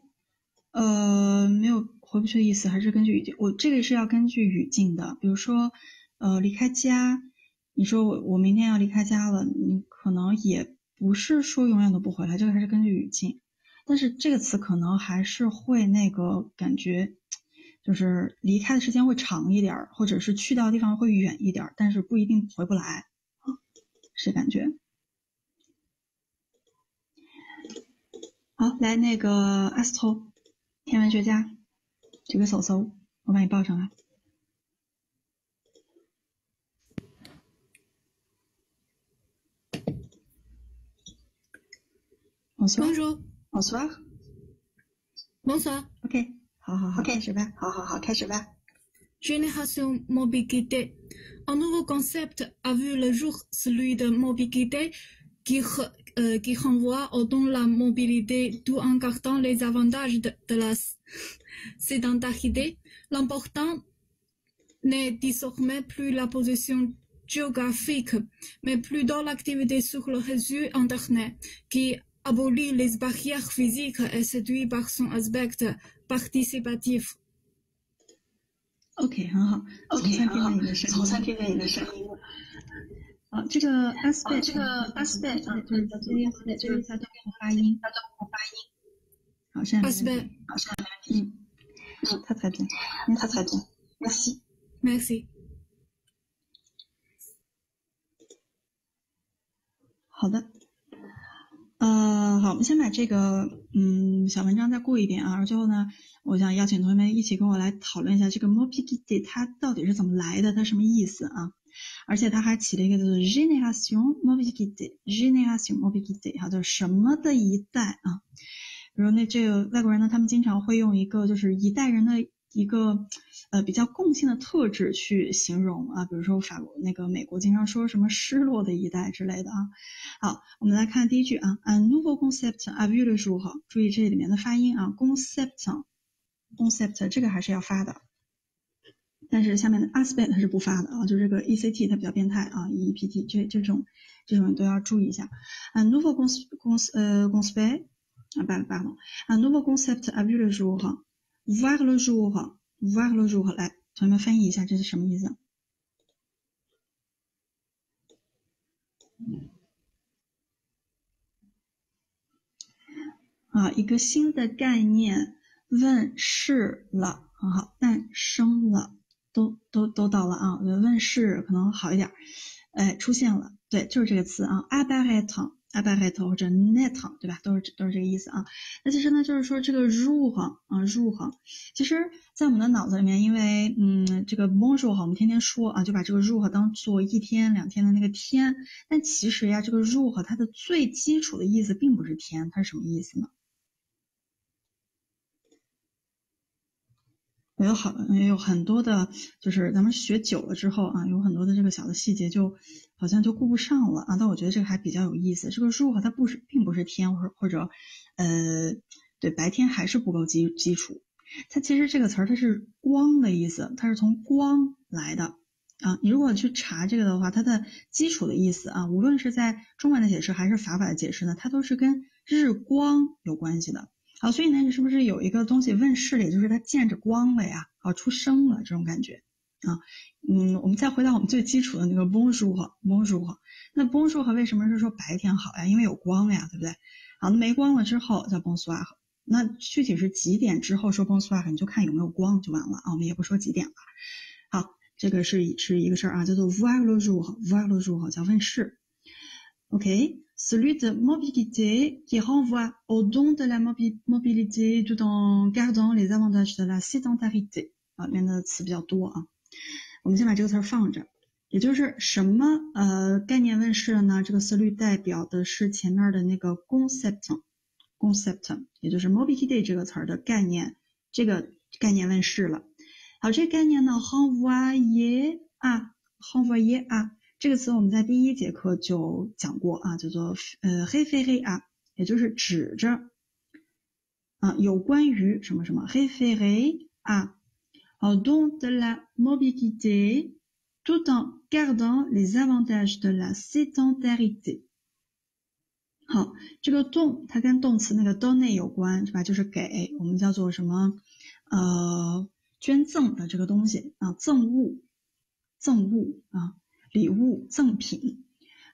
呃，没有回不去的意思，还是根据语境？我这个是要根据语境的。比如说，呃，离开家，你说我我明天要离开家了，你可能也不是说永远都不回来，这个还是根据语境。但是这个词可能还是会那个感觉，就是离开的时间会长一点，或者是去到的地方会远一点，但是不一定回不来啊，是感觉。好，来那个 Astro 天文学家，举个手手，我把你报上来。Bonjour，Bonsoir，Bonsoir，OK，好好好，开始吧，好好好，开始吧。Génération mobilité. Un nouveau concept a vu le jour, celui de mobilité qui euh, qui renvoie au don la mobilité tout en gardant les avantages de, la sédentarité. L'important n'est désormais plus la position géographique, mais plutôt l'activité sur le réseau Internet, qui abolit les barrières physiques et séduit par son aspect participatif. OK，很好。OK，很好。从三听见你的声音。 啊，这个 aspect，这个 aspect 啊，就是叫注意注意一下对面的发音，要对面发音。好，现在 aspect，好，现在没问题。嗯，他才 bien，他才 bien，merci，merci。好的，呃，好，我们先把这个嗯小文章再过一遍啊，最后呢，我想邀请同学们一起跟我来讨论一下这个 mobility 它到底是怎么来的，它什么意思啊？而且他还起了一个叫做 “generation mobility”，“generation mobility” 哈，就是什么的一代啊？比如那这个外国人呢，他们经常会用一个就是一代人的一个呃比较共性的特质去形容啊，比如说法国那个美国经常说什么失落的一代之类的啊。好，我们来看第一句啊，un nouveau concept a vu le jour。注意这里面的发音啊，concept，concept 这个还是要发的。但是下面的 aspect 它是不发的啊，就这个 e c t 它比较变态啊，e p t 这这种这种都要注意一下。Un nouveau concept 呃 concept 啊，pardon，un nouveau concept a vu le jour，voir le jour，voir le jour，来，同学们翻译一下这是什么意思？啊，一个新的概念问世了，很好，诞生了。都都都到了啊！问世可能好一点，哎，出现了，对，就是这个词啊，apparaître，apparaître 或者 net，对吧？都是都是这个意思啊。那其实呢，就是说这个 jour 啊，jour，其实在我们的脑子里面，因为嗯，这个 bonjour 我们天天说啊，就把这个 jour 当做一天两天的那个天，但其实呀，这个 jour 它的最基础的意思并不是天，它是什么意思呢？有好也有很多的，就是咱们学久了之后啊，有很多的这个小的细节，就好像就顾不上了啊。但我觉得这个还比较有意思。这个 “ru” 它不是，并不是天，或者或者，呃，对，白天还是不够基基础。它其实这个词儿它是光的意思，它是从光来的啊。你如果去查这个的话，它的基础的意思啊，无论是在中文的解释还是法法的解释呢，它都是跟日光有关系的。好，所以呢，你是不是有一个东西问世了，也就是它见着光了呀？啊，出生了这种感觉啊。嗯，我们再回到我们最基础的那个 bonjour，bonjour。那 bonjour 为什么是说白天好呀？因为有光呀，对不对？好，那没光了之后叫 bonsoir。那具体是几点之后说 bonsoir，你就看有没有光就完了啊。我们也不说几点了。好，这个是是一个事儿啊，叫做 voir le jour，voir le jour 叫问世。OK。celui de mobilité qui renvoie au don de la mobilité tout en gardant les avantages de la sédentarité 啊，里面的词比较多啊。我们先把这个词放着，也就是什么呃概念问世了呢？这个思虑代表的是前面的那个 concept，concept，也就是 mobilité 这个词儿的概念，这个概念问世了。好，这个概念呢，renvoyer 啊，renvoyer 啊。 这个词我们在第一节课就讲过啊，叫做呃黑非黑啊，也就是指着啊有关于什么什么黑非黑啊，au don de la mobilité tout en gardant les avantages de la sédentarité。好，这个 don 它跟动词那个 donner 有关是吧？就是给我们叫做什么呃捐赠的这个东西啊，赠物，赠物啊。礼物赠品，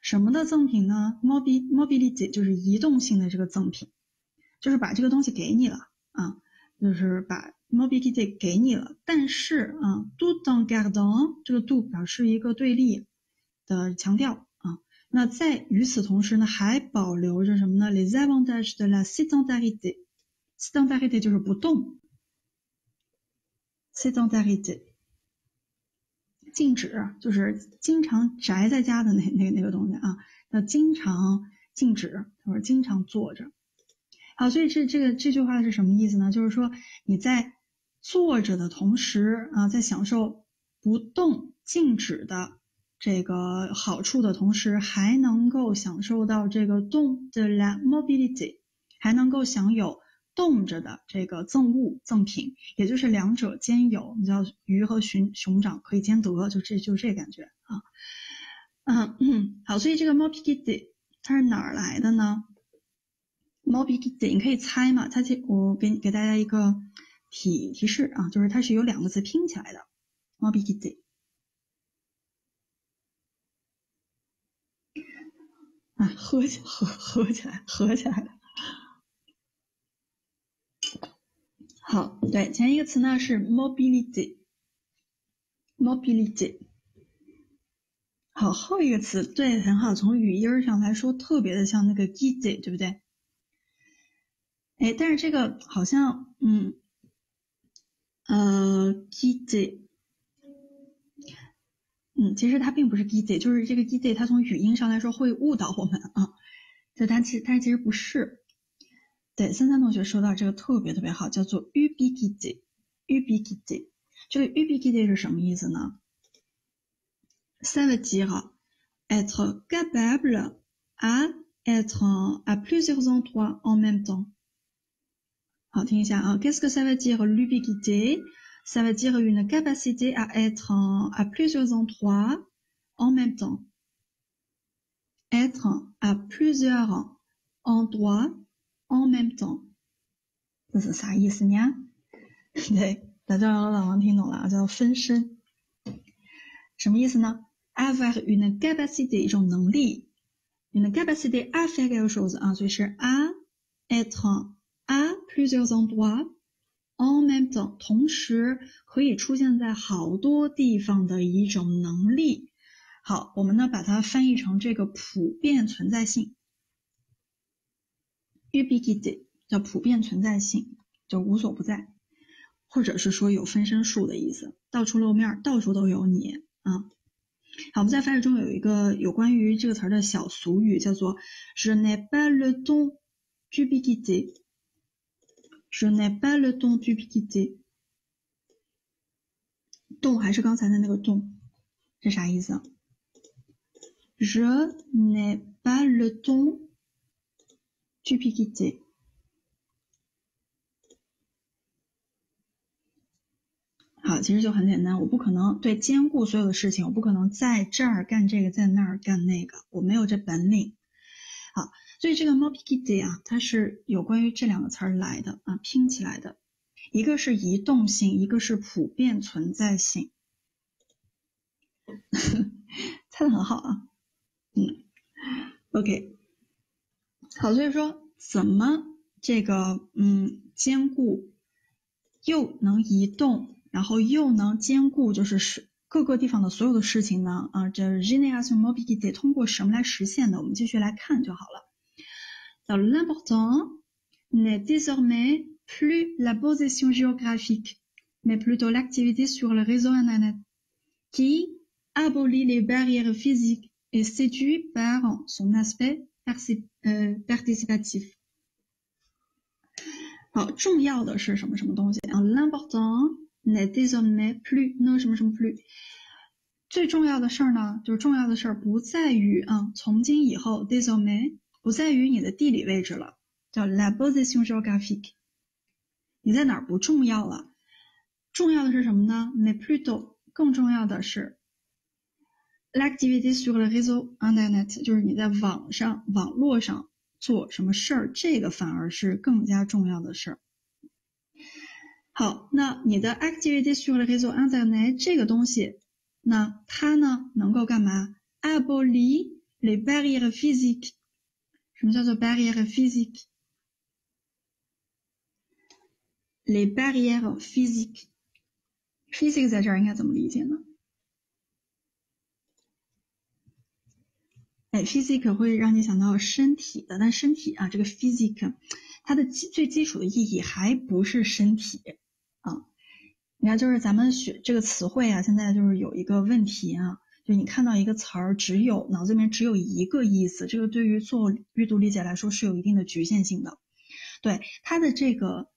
什么的赠品呢？mobility 就是移动性的这个赠品，就是把这个东西给你了啊，就是把 mobility 给你了。但是啊，do don't get on 这个 do 表示一个对立的强调啊。那在与此同时呢，还保留着什么呢？les avantages de la sédentarité，sédentarité 就是不动，sédentarité。静止就是经常宅在家的那那那个东西啊，要经常静止，或者经常坐着。好，所以这这个这句话是什么意思呢？就是说你在坐着的同时啊，在享受不动静止的这个好处的同时，还能够享受到这个动的 mobility，还能够享有。动着的这个赠物赠品，也就是两者兼有，你叫鱼和熊熊掌可以兼得，就这就这感觉啊。嗯，好，所以这个 mobility 它是哪儿来的呢？mobility 你可以猜嘛？它这我给给大家一个提提示啊，就是它是由两个字拼起来的 mobility 啊，合起合合起来合起来了。好，对，前一个词呢是 mobility，mobility。好，后一个词对，很好，从语音上来说特别的像那个 gizzy，对不对？哎，但是这个好像，嗯，呃，gizzy，嗯，其实它并不是 gizzy，就是这个 gizzy，它从语音上来说会误导我们啊，就它其它其实不是。对，三三同学说到这个特别特别好，叫做 ubiquity。 ubiquité。这个 ubiquité 是什么意思呢？Ça veut dire être capable à être à plusieurs endroits en même temps。好，听一下啊，Qu'est-ce que ça veut dire l'ubiquité? Ça veut dire une capacité à être à plusieurs endroits en même temps. Être à plusieurs endroits en même temps，这是啥意思呢？对，大家老王听懂了啊，叫分身。什么意思呢？Avoir une capacité 一种能力，une capacité à faire quelque chose 啊，所以是 à être à plusieurs endroits en même temps，同时可以出现在好多地方的一种能力。好，我们呢把它翻译成这个普遍存在性。Ubiquity 叫普遍存在性，就无所不在，或者是说有分身术的意思，到处露面，到处都有你啊。好，我们在法语中有一个有关于这个词儿的小俗语，叫做 je n'ai pas le don d'ubiquité，je n'ai pas le don d'ubiquité，动还是刚才的那个动，是啥意思？je n'ai pas le don。具体理解。好，其实就很简单，我不可能对兼顾所有的事情，我不可能在这儿干这个，在那儿干那个，我没有这本领。好，所以这个 m o p i k i t 啊，它是有关于这两个词儿来的啊，拼起来的，一个是移动性，一个是普遍存在性。猜的很好啊，嗯，OK。好，所以说怎么这个嗯兼顾又能移动，然后又能兼顾就是是各个地方的所有的事情呢？啊，这 génération mobilité 通过什么来实现的？我们继续来看就好了。Alors l'important n'est désormais plus la position géographique, mais plutôt l'activité sur le réseau internet, qui abolit les barrières physiques et séduit par son aspect 呃，participative。好，重要的是什么什么东西啊？L'important n'est désormais plus ne 什么什么 plus。最重要的事儿呢，就是重要的事儿不在于啊，从今以后 désormais 不在于你的地理位置了，叫 la position géographique。你在哪儿不重要了，重要的是什么呢？Mais plutôt 更重要的是。L'activité sur le réseau internet 就是你在网上、网络上做什么事儿，这个反而是更加重要的事儿。好，那你的 activité sur le réseau internet 这个东西，那它呢能够干嘛？Abolir les barrières physiques。什么叫做 barrière physique？les barrières physiques。physique 在这儿应该怎么理解呢？ 哎，physic 会让你想到身体的，但身体啊，这个 physic 它的基最基础的意义还不是身体啊。你看，就是咱们学这个词汇啊，现在就是有一个问题啊，就你看到一个词儿，只有脑子里面只有一个意思，这个对于做阅读理解来说是有一定的局限性的。对它的这个，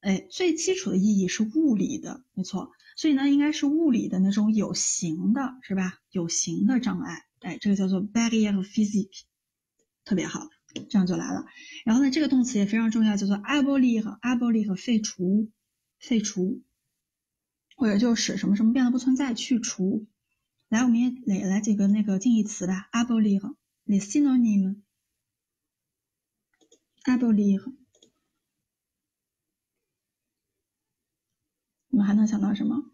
哎，最基础的意义是物理的，没错。所以呢，应该是物理的那种有形的，是吧？有形的障碍。哎，这个叫做 barrier physique，特别好，这样就来了。然后呢，这个动词也非常重要，叫做 abolir，abolir 废除，废除，或者就使什么什么变得不存在，去除。来，我们也来来几个那个近义词吧，abolir，les synonymes，abolir，你们还能想到什么？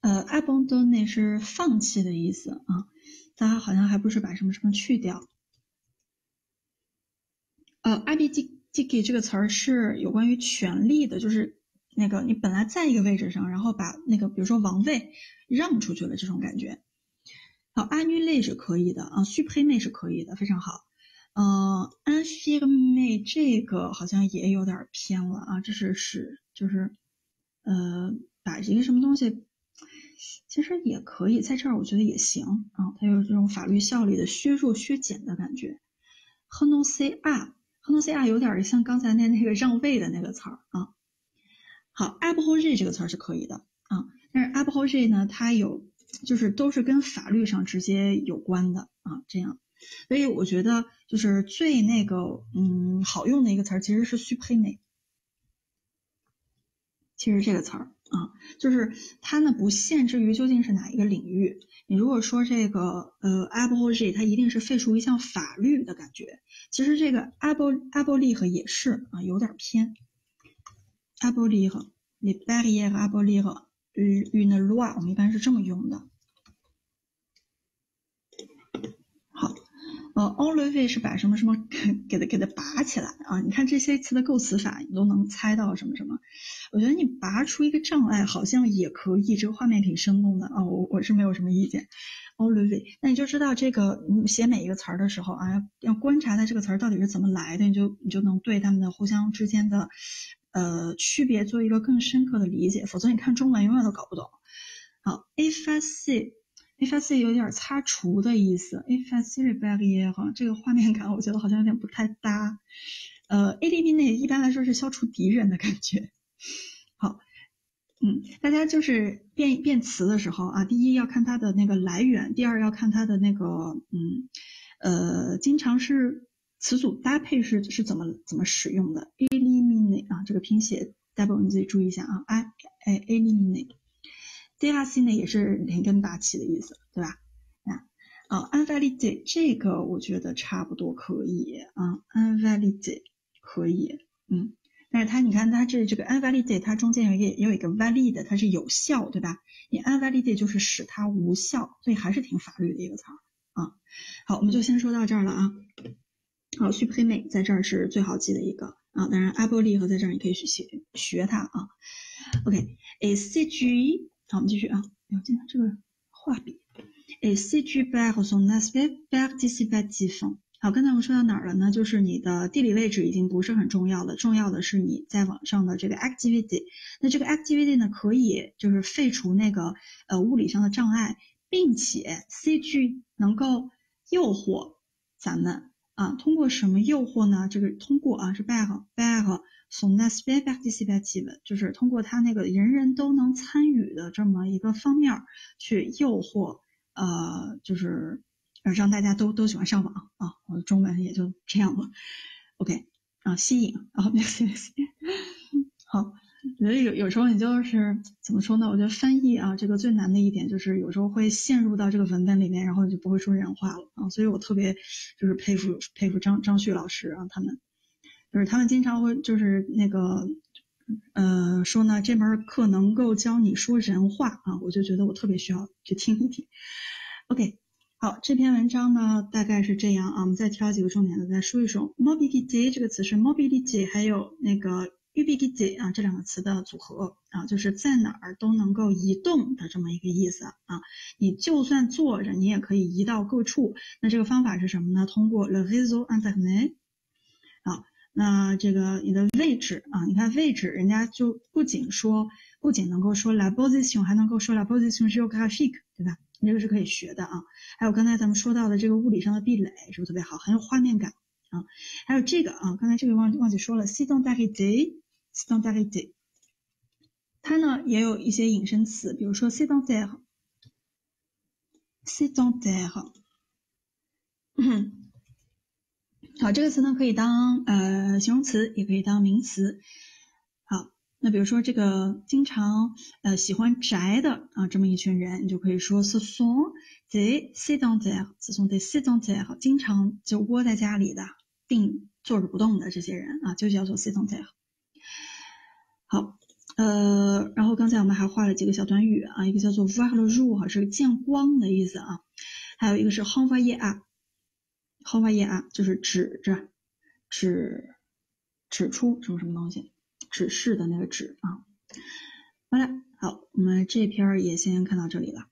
呃，abandon 是放弃的意思啊，大家好像还不是把什么什么去掉。呃，abdicate 这个词儿是有关于权力的，就是那个你本来在一个位置上，然后把那个比如说王位让出去了这种感觉。好，annulate 是可以的啊，supprime 是可以的，非常好。呃，infirme 这个好像也有点偏了啊，这是是就是呃把一个什么东西。其实也可以，在这儿我觉得也行啊，它有这种法律效力的削弱、削减的感觉。renoncer à 康诺西亚有点像刚才那那个让位的那个词儿啊。好 a b h o j 这个词儿是可以的啊，但是 a b h o j 呢，它有就是都是跟法律上直接有关的啊，这样，所以我觉得就是最那个嗯好用的一个词儿其实是 supreme，其实这个词儿啊，就是它呢不限制于究竟是哪一个领域。你如果说这个呃 a b o l i 它一定是废除一项法律的感觉，其实这个 a b o a b o l i 也是啊，有点偏。abolir les barrières abolir une loi，我们一般是这么用的。呃，enlever 是把什么什么给它给它拔起来啊？你看这些词的构词法，你都能猜到什么什么。我觉得你拔出一个障碍好像也可以，这个画面挺生动的啊，我我是没有什么意见。Olive，那你就知道这个你写每一个词儿的时候啊，要观察它这个词儿到底是怎么来的，你就你就能对它们的互相之间的呃区别做一个更深刻的理解，否则你看中文永远都搞不懂。好，erase F C 有点擦除的意思，effacer barrière，这个画面感我觉得好像有点不太搭。呃，eliminer 一般来说是消除敌人的感觉。好，嗯，大家就是变变词的时候啊，第一要看它的那个来源，第二要看它的那个，嗯，呃，经常是词组搭配是是怎么怎么使用的。eliminate 啊，这个拼写，double 你自己注意一下啊。哎哎，eliminate，deracine 也是连根拔起的意思，对吧？啊，啊，invalidate 这个我觉得差不多可以啊，invalidate 可以，嗯。但是它，你看它这这个 invalid，它中间有一个也有一个 valid，它是有效，对吧？你 invalid 就是使它无效，所以还是挺法律的一个词儿啊。好，我们就先说到这儿了啊。好，supreme 在这儿是最好记的一个啊。当然 a b o l i 和在这儿你可以去学学它啊。OK，a CG，好，我们继续啊。哎呦，今天这个画笔，a CG par son aspect participatif。好，刚才我们说到哪儿了呢？就是你的地理位置已经不是很重要了，重要的是你在网上的这个 activity。那这个 activity 呢，可以就是废除那个呃物理上的障碍，并且 CG 能够诱惑咱们啊，通过什么诱惑呢？这个通过啊是 by by son aspect participative，就是通过他那个人人都能参与的这么一个方面去诱惑呃，就是。让大家都都喜欢上网啊！我的中文也就这样了。OK 啊，吸引啊，没事没事。好，我觉得有有时候你就是怎么说呢？我觉得翻译啊，这个最难的一点就是有时候会陷入到这个文本里面，然后你就不会说人话了啊。所以我特别就是佩服佩服张张旭老师啊，他们就是他们经常会就是那个呃说呢，这门课能够教你说人话啊，我就觉得我特别需要去听一听。OK。好，这篇文章呢大概是这样啊，我们再挑几个重点的再说一说。mobility 这个词是 mobility，还有那个 ubiquity 啊这两个词的组合啊，就是在哪儿都能够移动的这么一个意思啊。你就算坐着，你也可以移到各处。那这个方法是什么呢？通过 le réseau internet 啊，那这个你的位置啊，你看位置，人家就不仅说，不仅能够说 la position，还能够说 la position géographique，对吧？这个是可以学的啊，还有刚才咱们说到的这个物理上的壁垒，是不是特别好，很有画面感啊？还有这个啊，刚才这个忘忘记说了，sédentarité，sédentarité，它呢也有一些引申词，比如说 sédentaire，sédentaire，好，这个词呢可以当呃形容词，也可以当名词。好那比如说这个经常呃喜欢宅的啊这么一群人，你就可以说 ce sont des sédentaires，ce sont des sédentaires，经常就窝在家里的，定坐着不动的这些人啊，就叫做 sédentaire。好，呃，然后刚才我们还画了几个小短语啊，一个叫做 voir le jour，是见光的意思啊，还有一个是 hover year up envoyer à，envoyer à 就是指着，指指出什么什么东西。指示的那个指啊，好了，好，我们这篇也先看到这里了。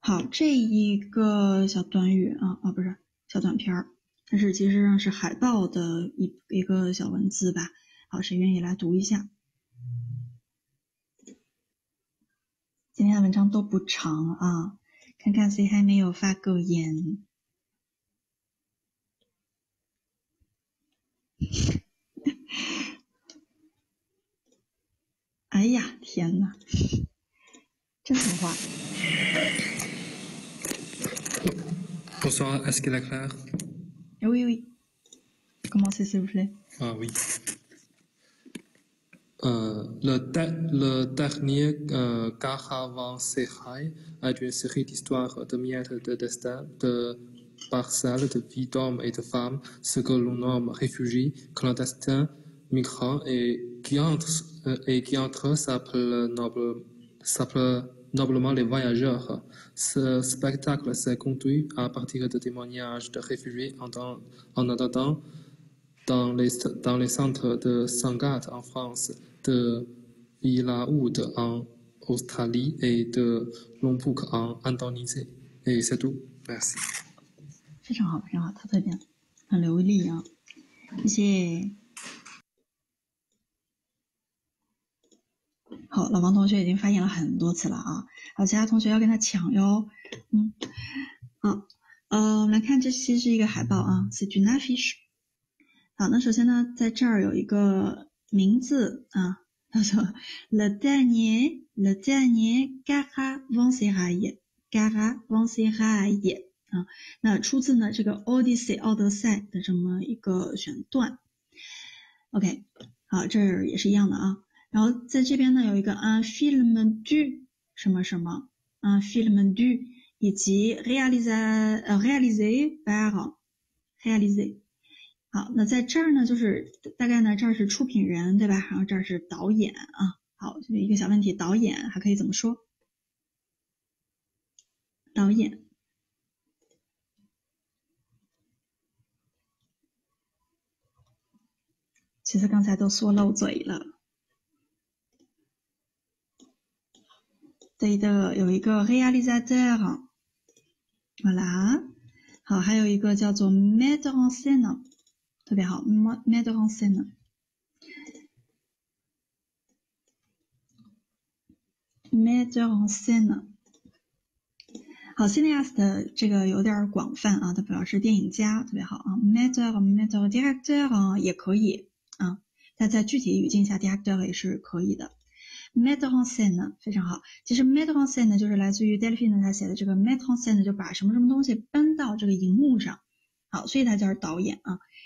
好，这一个小短语啊啊，不是小短片儿，但是其实上是海报的一一个小文字吧。好，谁愿意来读一下？今天的文章都不长啊，看看谁还没有发够言。哎呀，天哪！真很话。Bonsoir, est-ce que la Claire Oui, oui. Commencez, s'il vous plaît? Ah oui. Euh, le, le dernier euh, Caravansérail est une série d'histoires de miettes de destin, de parcelles de vie d'hommes et de femmes, ce que l'on nomme réfugiés, clandestins, migrants, et qui entre, euh, et qui entre eux s'appelle noble, noblement les voyageurs. Ce spectacle s'est conduit à partir de témoignages de réfugiés en, en attendant dans les, dans les centres de Sangatte en France, the ela wood on Australia 诶的 long book on Andonese 诶塞杜 m e r c 非常好，非常好，他特别很流利啊，谢谢。好，老王同学已经发言了很多次了啊，还有其他同学要跟他抢哟，嗯，好，呃，我们来看这期是一个海报啊，是 Gina Fish。好，那首先呢，在这儿有一个名字啊，叫做 Le dernier Le dernier Caravansérail，Caravansérail 啊，那出自呢这个 Odyssey 奥德赛的这么一个选段。OK，好，这儿也是一样的啊。然后在这边呢有一个 un film du 什么什么，un film du 以及 réalisé 呃 réalisé par réalisé。好，那在这儿呢就是大概呢这儿是出品人对吧？然后这儿是导演啊。好，就是一个小问题，导演还可以怎么说？导演。其实刚才都说漏嘴了。对的，有一个 réalisateur，好啦，好，还有一个叫做 metteur en scène，特别好，metteur en scène。metteur en scène。好，cinéaste 这个有点广泛啊，它表示电影家，特别好啊。metteur metteur directeur 啊也可以啊，但在具体语境下，directeur 也是可以的。metteur en scène 非常好，其实 metteur en scène 就是来自于 Delphine 他写的这个 metteur en scène 就把什么什么东西搬到这个荧幕上，好，所以它叫导演啊。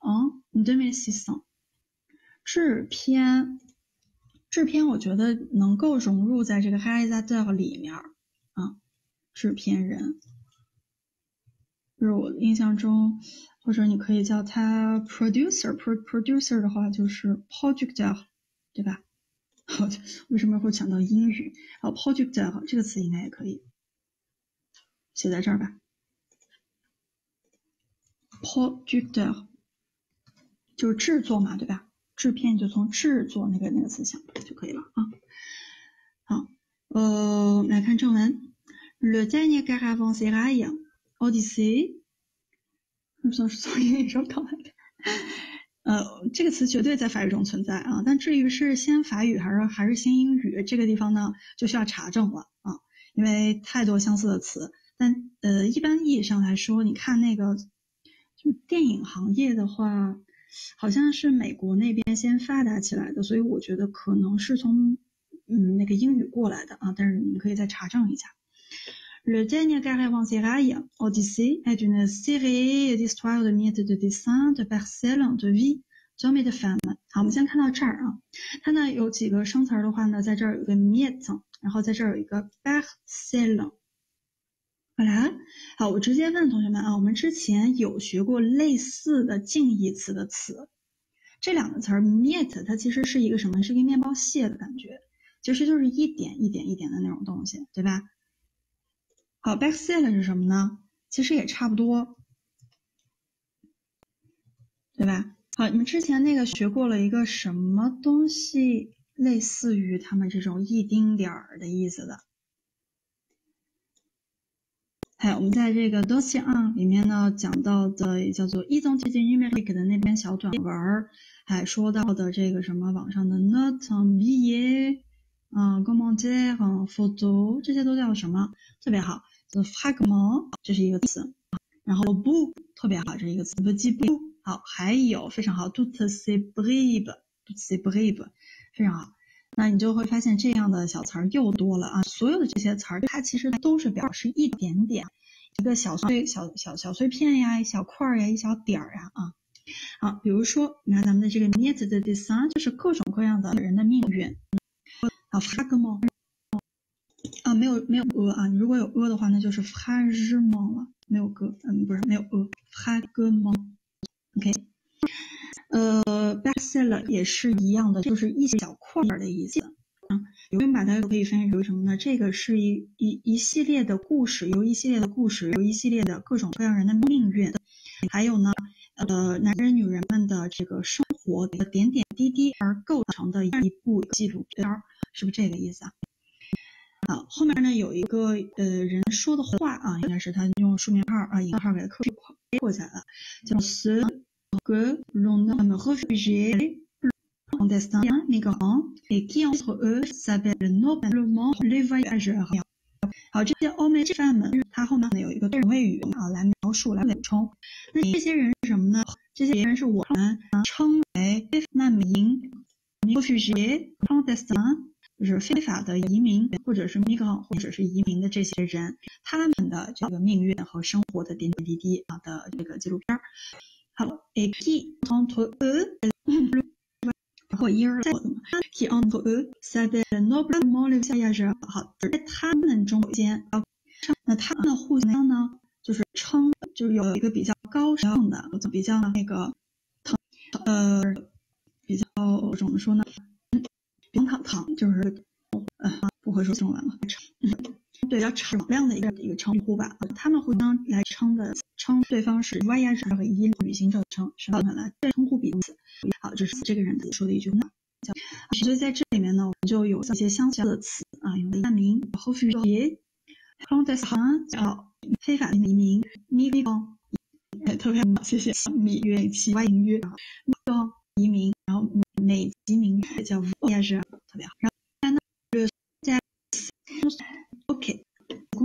嗯，你对面写什制片，制片，我觉得能够融入在这个 “hi is t h e 里面啊、制片人，就是我印象中，或者你可以叫他 producer，producer 的话就是 project，对吧？好，为什么会想到英语？哦，project 这个词应该也可以写在这儿吧。producer，就是制作嘛，对吧？制片就从制作那个那个词想就可以了啊。好，呃，我们来看正文，Le dernier caravansérail。Odyssey，不知道是从英语中搞来的。呃，这个词绝对在法语中存在啊，但至于是先法语还是还是先英语，这个地方呢就需要查证了啊，因为太多相似的词。但呃，一般意义上来说，你看那个就电影行业的话，好像是美国那边先发达起来的，所以我觉得可能是从嗯那个英语过来的啊，但是你们可以再查证一下。Le dernier caravansérail, Odyssée, est une série d'histoires de miettes de dessin, de parcelles, de vie, d'hommes et de femmes。好，我们先看到这儿啊，它呢有几个生词儿的话呢，在这儿有一个 miette，然后在这儿有一个 parcelle。好啦，好，我直接问同学们啊，我们之前有学过类似的近义词的词，这两个词儿 miette 它其实是一个什么？是一个面包屑的感觉，其实就是一点一点一点的那种东西，对吧？好 b a c k s e l l 是什么呢？其实也差不多，对吧？好，你们之前那个学过了一个什么东西类似于他们这种一丁点儿的意思的。还有我们在这个 dossier 啊里面呢讲到的叫做一宗基金 numeric 的那篇小短文儿，还说到的这个什么网上的 note billet，嗯，commentaire、photo 这些都叫什么？特别好，就 fragment 这是一个词，然后 book 特别好，这是一个词，petit book 好，还有非常好，“tout se bribes，toutes ces bribes 非常好。那你就会发现这样的小词儿又多了啊！所有的这些词儿，它其实都是表示一点点，一个小碎小小小碎片呀，一小块儿呀，一小点儿呀啊。好，比如说你看咱们的这个 net 的第三，就是各种各样的人的命运。啊 f r a g m e n 啊，没有没有 e 啊，如果有 e 的话，那就是 fragment 了，没有 g，嗯，不是没有 e，fragment。OK。呃 b a c k s e l l 也是一样的，就是一小块儿的意思。嗯，有人把它可以翻译成什么呢？这个是一一一系列的故事，由一系列的故事，由一系列的各种各样人的命运，还有呢，呃，男人女人们的这个生活的点点滴滴而构成的一部纪录片儿，是不是这个意思啊？好，后面呢有一个呃人说的话啊，应该是他用书名号啊引号给它扣过起来了，叫 s que l'on nomme réfugiés clandestins, migrants, et qui entre eux s'appellent noblement les voyageurs. 好，这些欧美范们，它后面呢有一个谓语啊来描述来补充。那这些人是什么呢？这些人是我们称为难民 （réfugiés clandestins），就是非法的移民或者是 migrant 或者是移民的这些人，他们的这个命运和生活的点点滴滴啊的这个纪录片。 好，et qui entre eux，或一而再的嘛，qui entre eux s'appelle noblement les voyageurs。好，在他们中间，那他们互相呢，就是称，就是有一个比较高尚的，比较那个，呃，比较怎么说呢？平躺躺，就是呃，不会说中文了，对，比较敞亮的一个一个称呼吧。他们互相来称的。称对方是 voyage 和一旅行者称，是吧？来称呼彼此。好，这是这个人说的一句话。所以在这里面呢，我们就有一些相似的词啊，有难民 refugee，然后在旁叫非法移民 migrant，特别好，谢谢。米约奇外音乐啊，移民，然后美籍名也叫 voyage，特别好。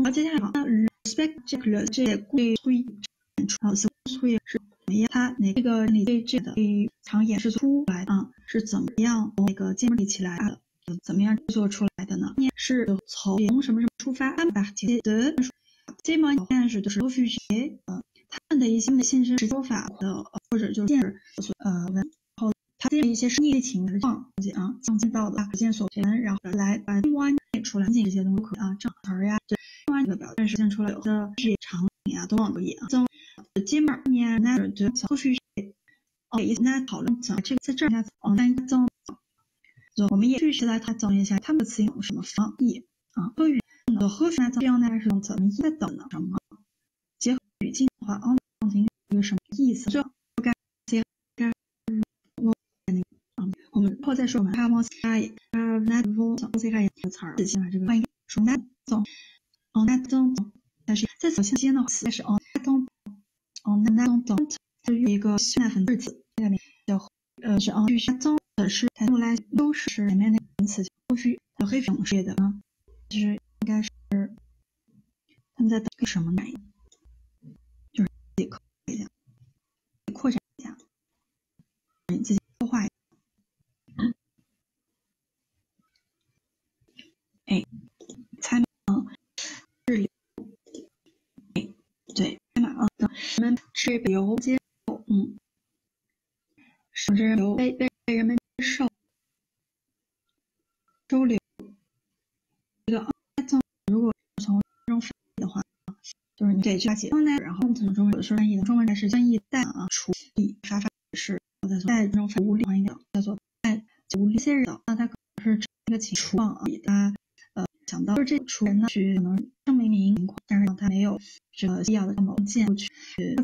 好接下来那 respect 这个这归归。好，是出也是怎么样？他哪个你对这的场演示出来啊？是怎么样那个建立起来的？怎么样制作出来的呢？是从什么什么出发？他们把这些的这么但是都是都是谁？呃，他们的一些的现身说法的，或者就是呃，文他这一些是逆情的状啊，上进到了见所见，然后来把弯出来，这些东西啊，正词儿呀，这弯的表现实现出来有的是场景啊，都往多演啊。今儿年那就后续哦，意思那讨论讲这个在这儿呢，哦，那总就我们也是来他讲一下他们词有什么翻译啊？后语的后续呢，这样呢是用怎么意等呢？什么结合语境的话，哦，一个什么意思？这们后再说我们哈莫斯卡也啊，那不莫斯卡也这个词儿，仔细把这个翻译说那总哦那总，但是在首先呢词是哦那总。哦，那那种总就用一个现在分日子，下面叫呃是哦，去总的是用来修饰前面那个名词后续叫黑种之类的呢，就是应该是他们在等个什么玩意，就是自己扩一下，扩展一下，你自己优化一下，哎，参嗯日流，哎对。人们是流接受，嗯，甚至流被被被人们接受收留。这个如果从中翻译的话，就是你给句话解放呢，然后从中有的时候翻译的中文是翻译带啊处理发发是在在中翻无力翻译的叫做带无力些人的，那它可能是这个情况啊，它想到就是这处人呢去可能证明情况，但是他没有。这个必要的某件去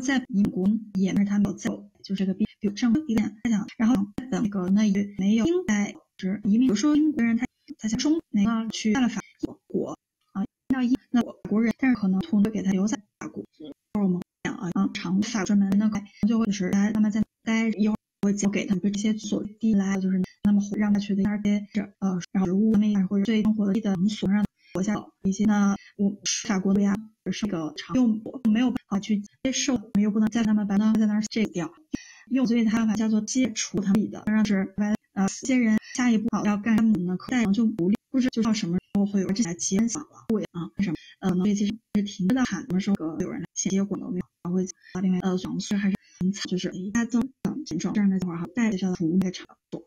在英国也是他没有走，就这个比比如正一点来讲，然后的那个那也没有应该是移民，比如说英国人他他想中那个去了法国啊，那英那法国人，但是可能图呢给他留在法国，我们讲啊，长法专门那个就会是他他们在待一会儿，我交给他们这些所地来，就是那么让他去的一些呃食物那或者最生活的的场所让活下一些呢，我法国的呀是个长又没有办法去接受，我们又不能再他们把他们在那儿戒掉。用所以他把叫做接触他们的，当然是呃，这些人下一步要干什么呢？可能就不不知道什么时候会有这些接响了，对啊？为什么？呃，所以其实是停的喊什么时候有人来接果都没有，会另外呃，总之还是很惨，就是一大增长形状这样的话哈，带着叫服务那个场所，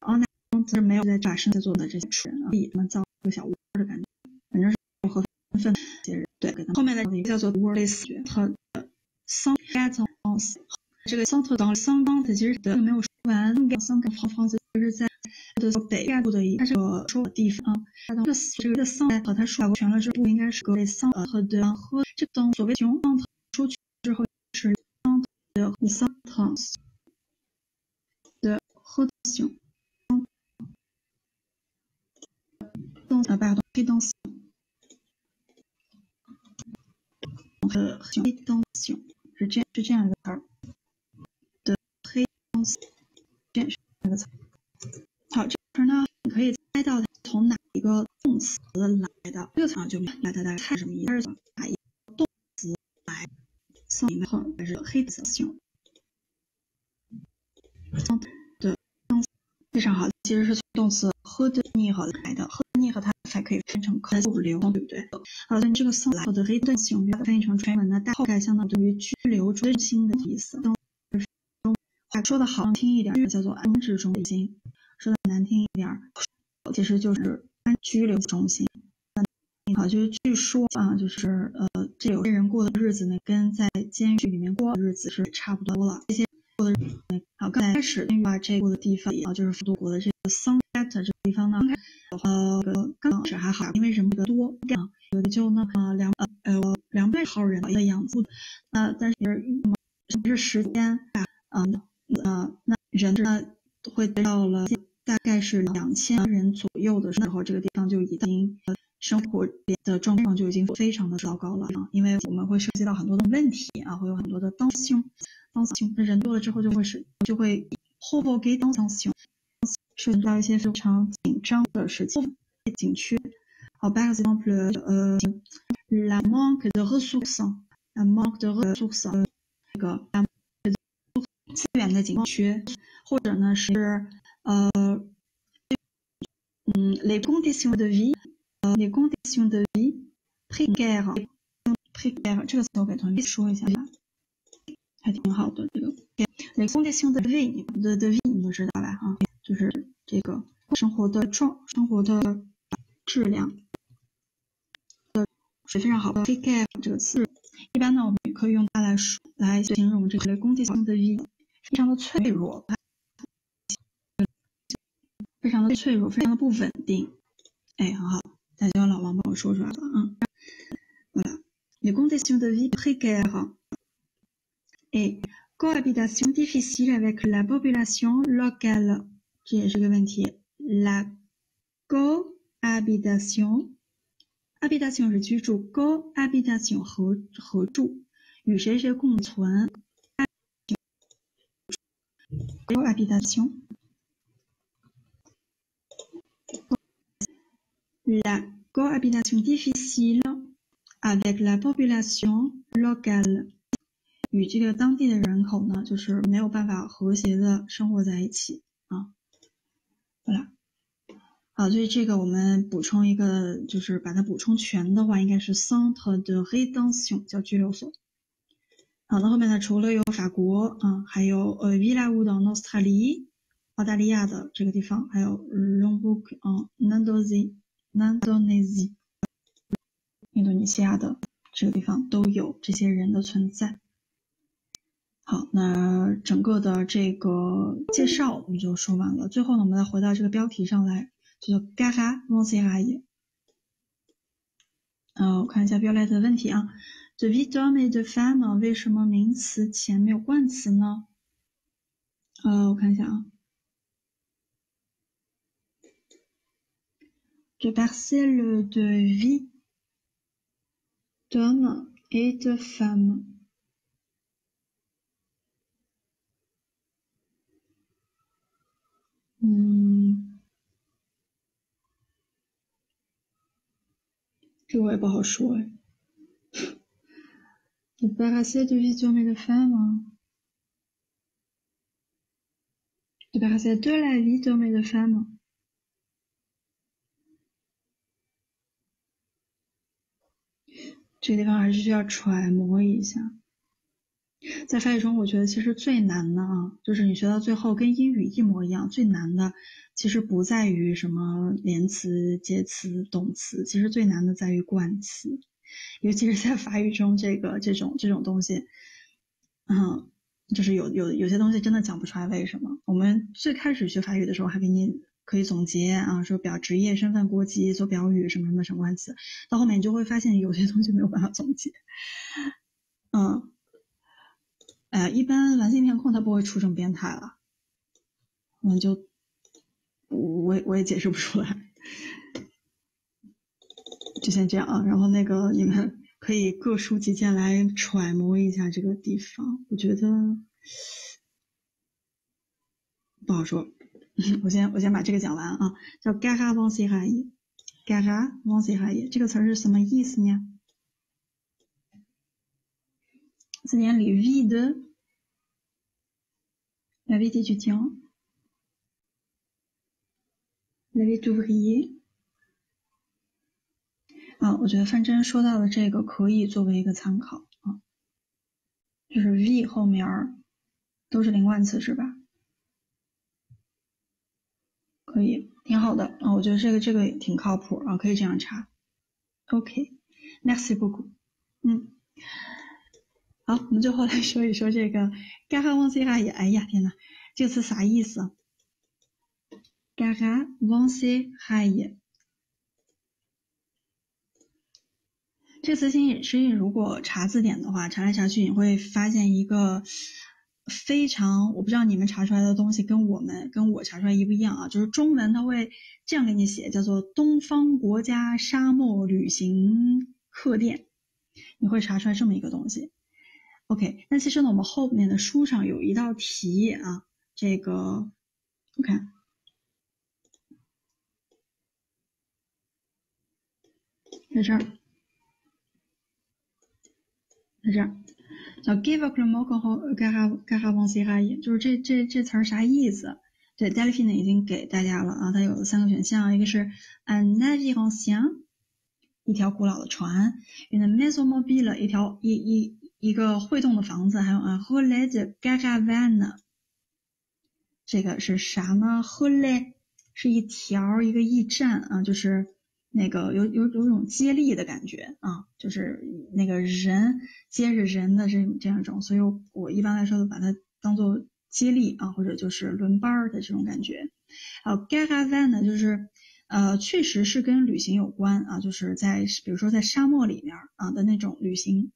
然后呢，是没有在把生在做的这些人啊，给他们造一个小窝的感觉，反正是和分分这些人对，给他们后面的一个叫做 worless 和 some atoms。这个桑特当桑当的其实的没有说完，桑跟房房子就是在的北部的一个说的地方啊。这个这个桑和他说全了之后，应该是格雷桑和的和这等所谓熊桑出去之后是桑的桑的和熊桑啊，把黑当熊和黑当熊是这是这样一个词儿。这是那个词。好，这词呢，你可以猜到它从哪一个动词来的。这个词就明白它大概是什么意思。它是从哪一个动词来？桑后还是黑色形？桑的非常好，其实是从动词喝的尼和来的。喝的尼和它才可以分成可不留，对不对？好，所以这个桑来的黑色形，翻译成中文呢，大概相当于拘留中心的意思。话说的好听一点叫做安置中心，说的难听一点，其实就是安拘留中心。好，就是据说啊，就是呃，这有些人过的日子呢，跟在监狱里面过的日子是差不多了。这些过的日子，好，刚才开始把这过的地方啊，就是复读国的这个桑盖特这个地方呢，呃，刚开始还好，因为人不多，啊，有的就那么两呃两百号人的样子，那但是是时间啊，嗯。呃，那人呢会到了大概是两千人左右的时候，这个地方就已经生活的状况就已经非常的糟糕了啊，因为我们会涉及到很多的问题啊，会有很多的当性当性，人多了之后就会是就会后后给当心，涉及到一些非常紧张的事情，景区。好，par exemple，呃，la manque de ressources，la manque de ressources，这个。资源的紧缺，或者呢是呃嗯，les conditions de vie，呃，les conditions de vie précaires，précaires 这个词我给同学说一下吧，还挺好的这个。les conditions de vie，de de vie 你都知道吧？哈， 就是这个生活的状，生活的质量，呃，是非常好的。précaire 这个词，一般呢我们可以用它来说来形容这个 les conditions de vie。非常的脆弱，非常的脆弱，非常的不稳定。哎，很好，大家老王帮我说出来了啊。Voilà. Les conditions de vie précaires et cohabitation difficile avec la population locale，这也是个问题。La cohabitation，habitation 是居住，cohabitation 合合住，与谁谁共存。cohabitation. La cohabitation difficile avec la population locale，与这个当地的人口呢，就是没有办法和谐的生活在一起啊。好了，好，所以这个我们补充一个，就是把它补充全的话，应该是 centre de rétention，叫拘留所。好，那后面呢？除了有法国啊，还有呃，v i l a 乌的 Australia，澳大利亚的这个地方，还有 Lombok 啊，Indonesia，Indonesia，印度尼西亚的这个地方都有这些人的存在。好，那整个的这个介绍我们就说完了。最后呢，我们再回到这个标题上来，叫做 Gaha Monsignor。呃，我看一下标来的问题啊。The victim is the fan，为什么名词前没有冠词呢？呃，我看一下啊。The parcelle de vie d'hommes et de femme Hmm. 这我也不好说哎。De parcelles de vie d'hommes et de femmes. De parcelles de la vie d'hommes et de femmes. 这个地方还是需要揣摩一下。 在法语中，我觉得其实最难的啊，就是你学到最后跟英语一模一样，最难的其实不在于什么连词、介词、动词，其实最难的在于冠词，尤其是在法语中，这个这种这种东西，嗯，就是有有有些东西真的讲不出来为什么。我们最开始学法语的时候，还给你。可以总结啊，说表职业、身份、国籍、做表语什么什么什么关词，到后面你就会发现有些东西没有办法总结。嗯，哎，一般完形填空它不会出这么变态了，我就我我也解释不出来，就先这样啊。然后那个你们可以各抒己见来揣摩一下这个地方，我觉得不好说。我先我先把这个讲完啊，叫 gara v a n s i h a i gara v a n s i h a i 这个词是什么意思呢？字典里 v de la vie d'étudiant，la vie d'ouvrier。啊，我觉得范真说到的这个可以作为一个参考啊，就是 v 后面儿都是零冠词是吧？可以，挺好的啊，我觉得这个这个挺靠谱啊，可以这样查。OK，next book，嗯，好，我们最后来说一说这个 “gara v a n s i h a 哎呀，天呐，这个词啥意思？“gara v a n s i h a 这词形实际如果查字典的话，查来查去你会发现一个。非常，我不知道你们查出来的东西跟我们跟我查出来一不一样啊？就是中文它会这样给你写，叫做“东方国家沙漠旅行客店”，你会查出来这么一个东西。OK，那其实呢，我们后面的书上有一道题啊，这个，OK，在这儿，在这儿，叫 “give up the m o c o 和 g a h a g a h a 就是这这这词儿啥意思？对 d e l p h i n 已经给大家了啊，它有三个选项，一个是 “un n a v i r ancien”，一条古老的船，“une mesomobile 一条一。一一个会动的房子；还有 un relais de caravane，这个是啥呢？relais 是一条一个驿站啊，就是。那个有有有种接力的感觉啊，就是那个人接着人的这这样一种，所以我一般来说都把它当做接力啊，或者就是轮班的这种感觉。好 g a g a v a n 呢，就是呃，确实是跟旅行有关啊，就是在比如说在沙漠里面啊的那种旅行。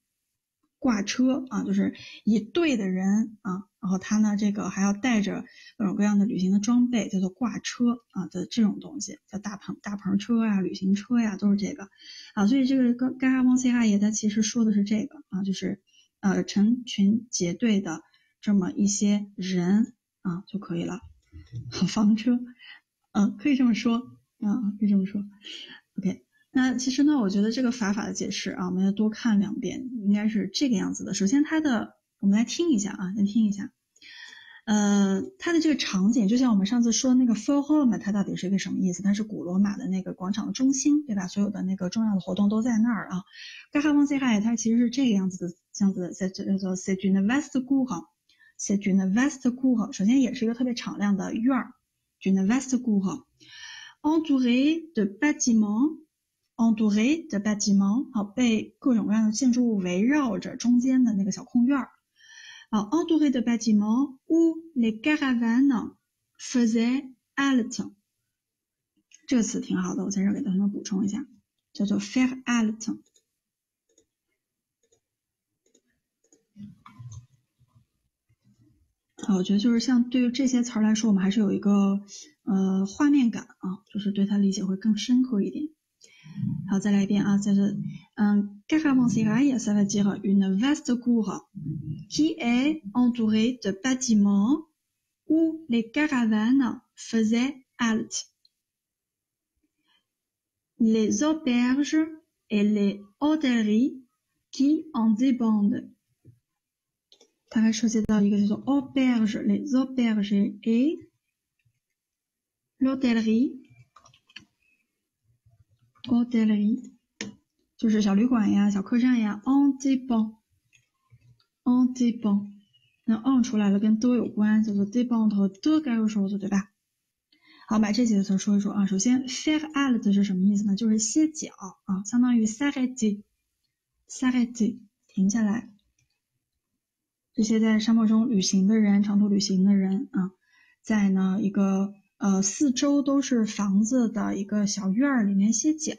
挂车啊，就是一队的人啊，然后他呢，这个还要带着各种各样的旅行的装备，叫做挂车啊的这种东西，叫大篷大篷车呀、旅行车呀，都是这个啊。所以这个《嘎嘎哈旺西哈爷他其实说的是这个啊，就是呃成群结队的这么一些人啊就可以了。房车，嗯，可以这么说啊，可以这么说。OK。那其实呢，我觉得这个法法的解释啊，我们要多看两遍，应该是这个样子的。首先，它的我们来听一下啊，先听一下。呃，它的这个场景，就像我们上次说的那个 Forum，它到底是一个什么意思？它是古罗马的那个广场中心，对吧？所有的那个重要的活动都在那儿啊。g a h a v a n s i h a 它其实是这个样子的，这样子的，在叫做 s e j u n Vest g u h a s e j u n Vest g u h a 首先也是一个特别敞亮的院儿 j u n Vest g u h a entouré de bâtiments。Entouré de bâtiments，好，被各种各样的建筑物围绕着中间的那个小空院儿。啊，entouré de bâtiments où les caravanes faisaient halte。这个词挺好的，我在这儿给同学们补充一下，叫做 faire halte。啊，我觉得就是像对于这些词儿来说，我们还是有一个呃画面感啊，就是对它理解会更深刻一点。好，再来一遍啊，在这，嗯，caravansérail ça veut dire une vaste cour qui est entourée de bâtiments où les caravanes faisaient halte. Les auberges et les hôtelleries qui en dépendent. 大概涉及到一个叫做 auberge, les auberges et l'hôtellerie hotel，就是小旅馆呀、小客栈呀，en dépend，en dépend，那 on 出来了，跟 de 有关，叫做 dépend 和 de 该有说的对吧？好，把这几个词说一说啊。首先，faire halte 是什么意思呢？就是歇脚啊，相当于 s'arrêter，s'arrêter 停下来。这些在沙漠中旅行的人，长途旅行的人啊，在呢一个。呃，四周都是房子的一个小院儿里面歇脚，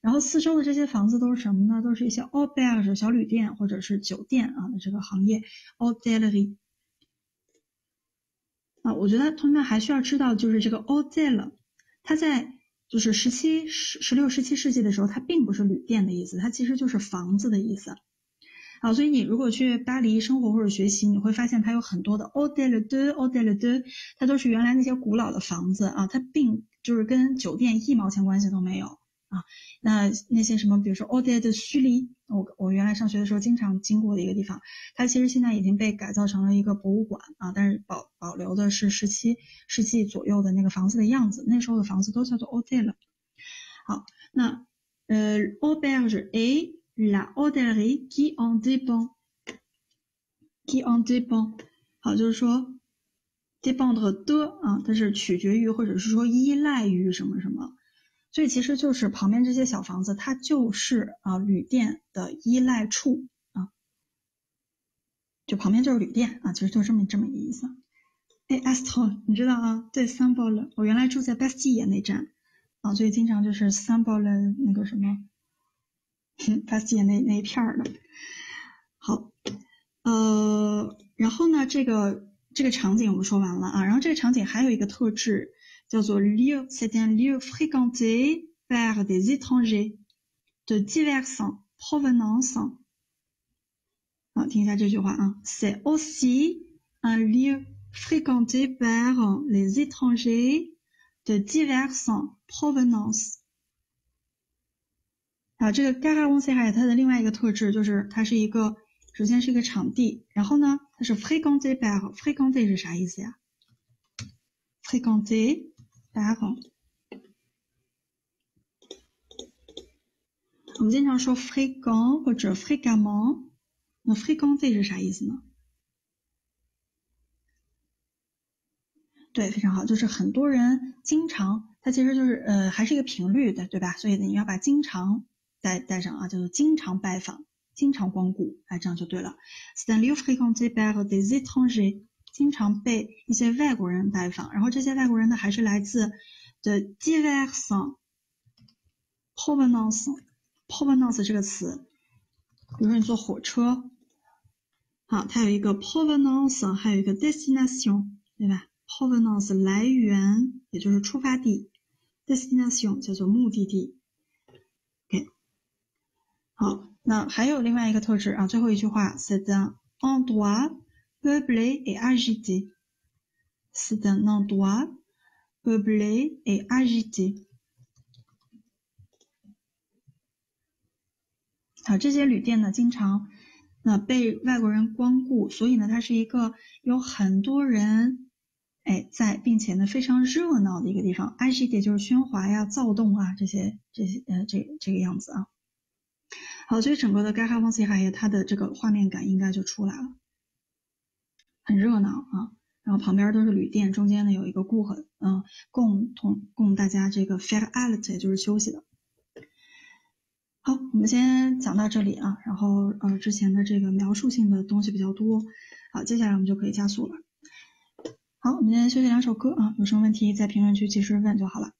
然后四周的这些房子都是什么呢？都是一些 auberge 小旅店或者是酒店啊的这个行业 hôtellerie。啊，我觉得同学们还需要知道，就是这个 hôtel，它在就是十七、十十六、十七世纪的时候，它并不是旅店的意思，它其实就是房子的意思。好，所以你如果去巴黎生活或者学习，你会发现它有很多的 hôtel de hôtel de，它都是原来那些古老的房子啊，它并就是跟酒店一毛钱关系都没有啊。那那些什么，比如说 hôtel de s u l 我我原来上学的时候经常经过的一个地方，它其实现在已经被改造成了一个博物馆啊，但是保保留的是十七世纪左右的那个房子的样子，那时候的房子都叫做 hôtel。好，那呃 auberge A。La hôtellerie qui en dépend，qui en dépend，好，就是说，dépendre de 啊，它是取决于或者是说依赖于什么什么，所以其实就是旁边这些小房子，它就是啊旅店的依赖处啊，就旁边就是旅店啊，其实就这么这么一个意思。哎，Astro，你知道啊？对 s a m b o l 我原来住在 Bastille 那站啊，所以经常就是 s a m b o l 那个什么。巴斯蒂那那一片儿的，好，呃，然后呢，这个这个场景我们说完了啊，然后这个场景还有一个特质叫做 lieu，c'est un lieu fréquenté par des étrangers de diverses provenances。好，听一下这句话啊，c'est aussi un lieu fréquenté par les étrangers de diverses provenances。啊，这个 Gare o n c e a 它的另外一个特质就是它是一个，首先是一个场地，然后呢，它是 fréquenté par，fréquenté 是啥意思呀？fréquenté par，我们经常说 fréquent 或者 fréquemment，那 fréquenté 是啥意思呢？对，非常好，就是很多人经常，它其实就是呃，还是一个频率的，对吧？所以，你要把经常。带带上啊，叫做经常拜访、经常光顾，哎，这样就对了。C'est un lieu fréquenté par des étrangers，经常被一些外国人拜访，然后这些外国人呢，还是来自 the diverses provenances。provenance 这个词，比如说你坐火车，好，它有一个 provenance，还有一个 destination，对吧？provenance 来源，也就是出发地；destination 叫做目的地。好，那还有另外一个特质啊，最后一句话，c'est un endroit peuplé et agité。c'est un endroit peuplé et agité。好，这些旅店呢，经常那被外国人光顾，所以呢，它是一个有很多人哎在，并且呢非常热闹的一个地方。agité 就是喧哗呀、躁动啊这些这些呃这这个样子啊。好，所以整个的盖哈旺西海耶，它的这个画面感应该就出来了，很热闹啊。然后旁边都是旅店，中间呢有一个顾客，嗯，共同供大家这个 fair alert，就是休息的。好，我们先讲到这里啊。然后呃，之前的这个描述性的东西比较多，好，接下来我们就可以加速了。好，我们先休息两首歌啊，有什么问题在评论区及时问就好了。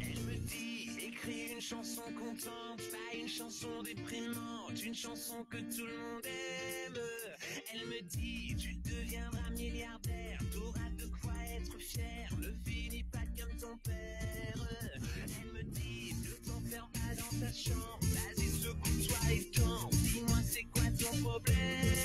Elle me dit, écris une chanson contente, pas une chanson déprimante, une chanson que tout le monde aime. Elle me dit, tu deviendras milliardaire, t'auras de quoi être fier, ne finis pas comme ton père. Elle me dit, ne t'enferme pas dans ta chambre. Dis-moi c'est quoi ton problème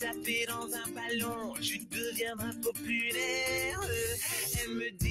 taper dans un ballon, je deviendrai populaire. Elle me dit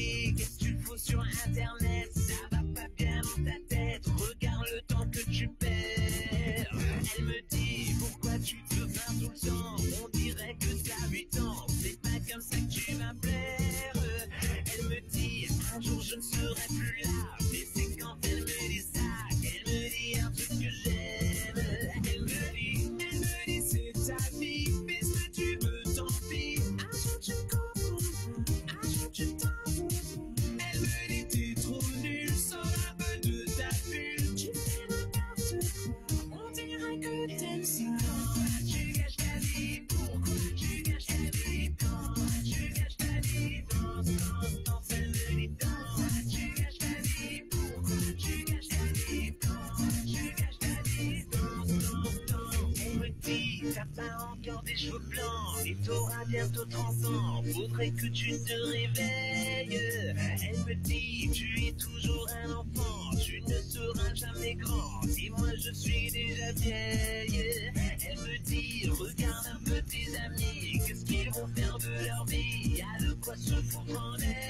cheveux blancs, et t'auras bientôt 30 ans. Faudrait que tu te réveilles. Elle me dit, tu es toujours un enfant, tu ne seras jamais grand. Et moi je suis déjà vieille. Elle me dit, regarde un peu tes amis, qu'est-ce qu'ils vont faire de leur vie, y a de quoi se foutre en l'air.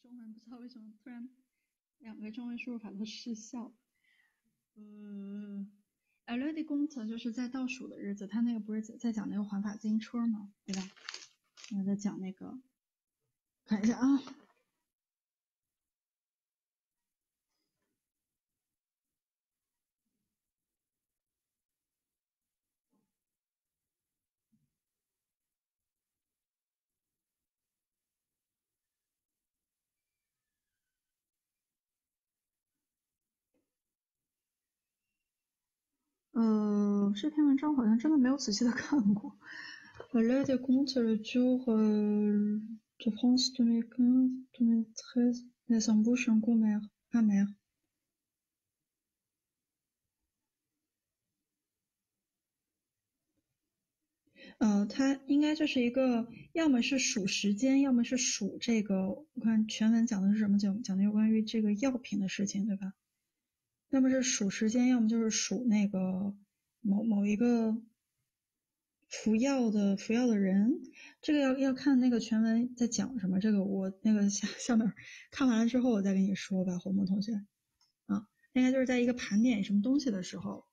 中文不知道为什么突然两个中文输入法都失效。呃，already 工程就是在倒数的日子，他那个不是在在讲那个环法自行车吗？对吧？我在讲那个，看一下啊。呃，这篇文章好像真的没有仔细的看过。Le des comptes le jour euh, de France 2015-2013 les embauches en mer amère。呃，它应该就是一个，要么是数时间，要么是数这个。我看全文讲的是什么？讲讲的有关于这个药品的事情，对吧？要么是数时间，要么就是数那个某某一个服药的服药的人。这个要要看那个全文在讲什么。这个我那个下下面看完了之后，我再跟你说吧，红木同学。啊，应该就是在一个盘点什么东西的时候，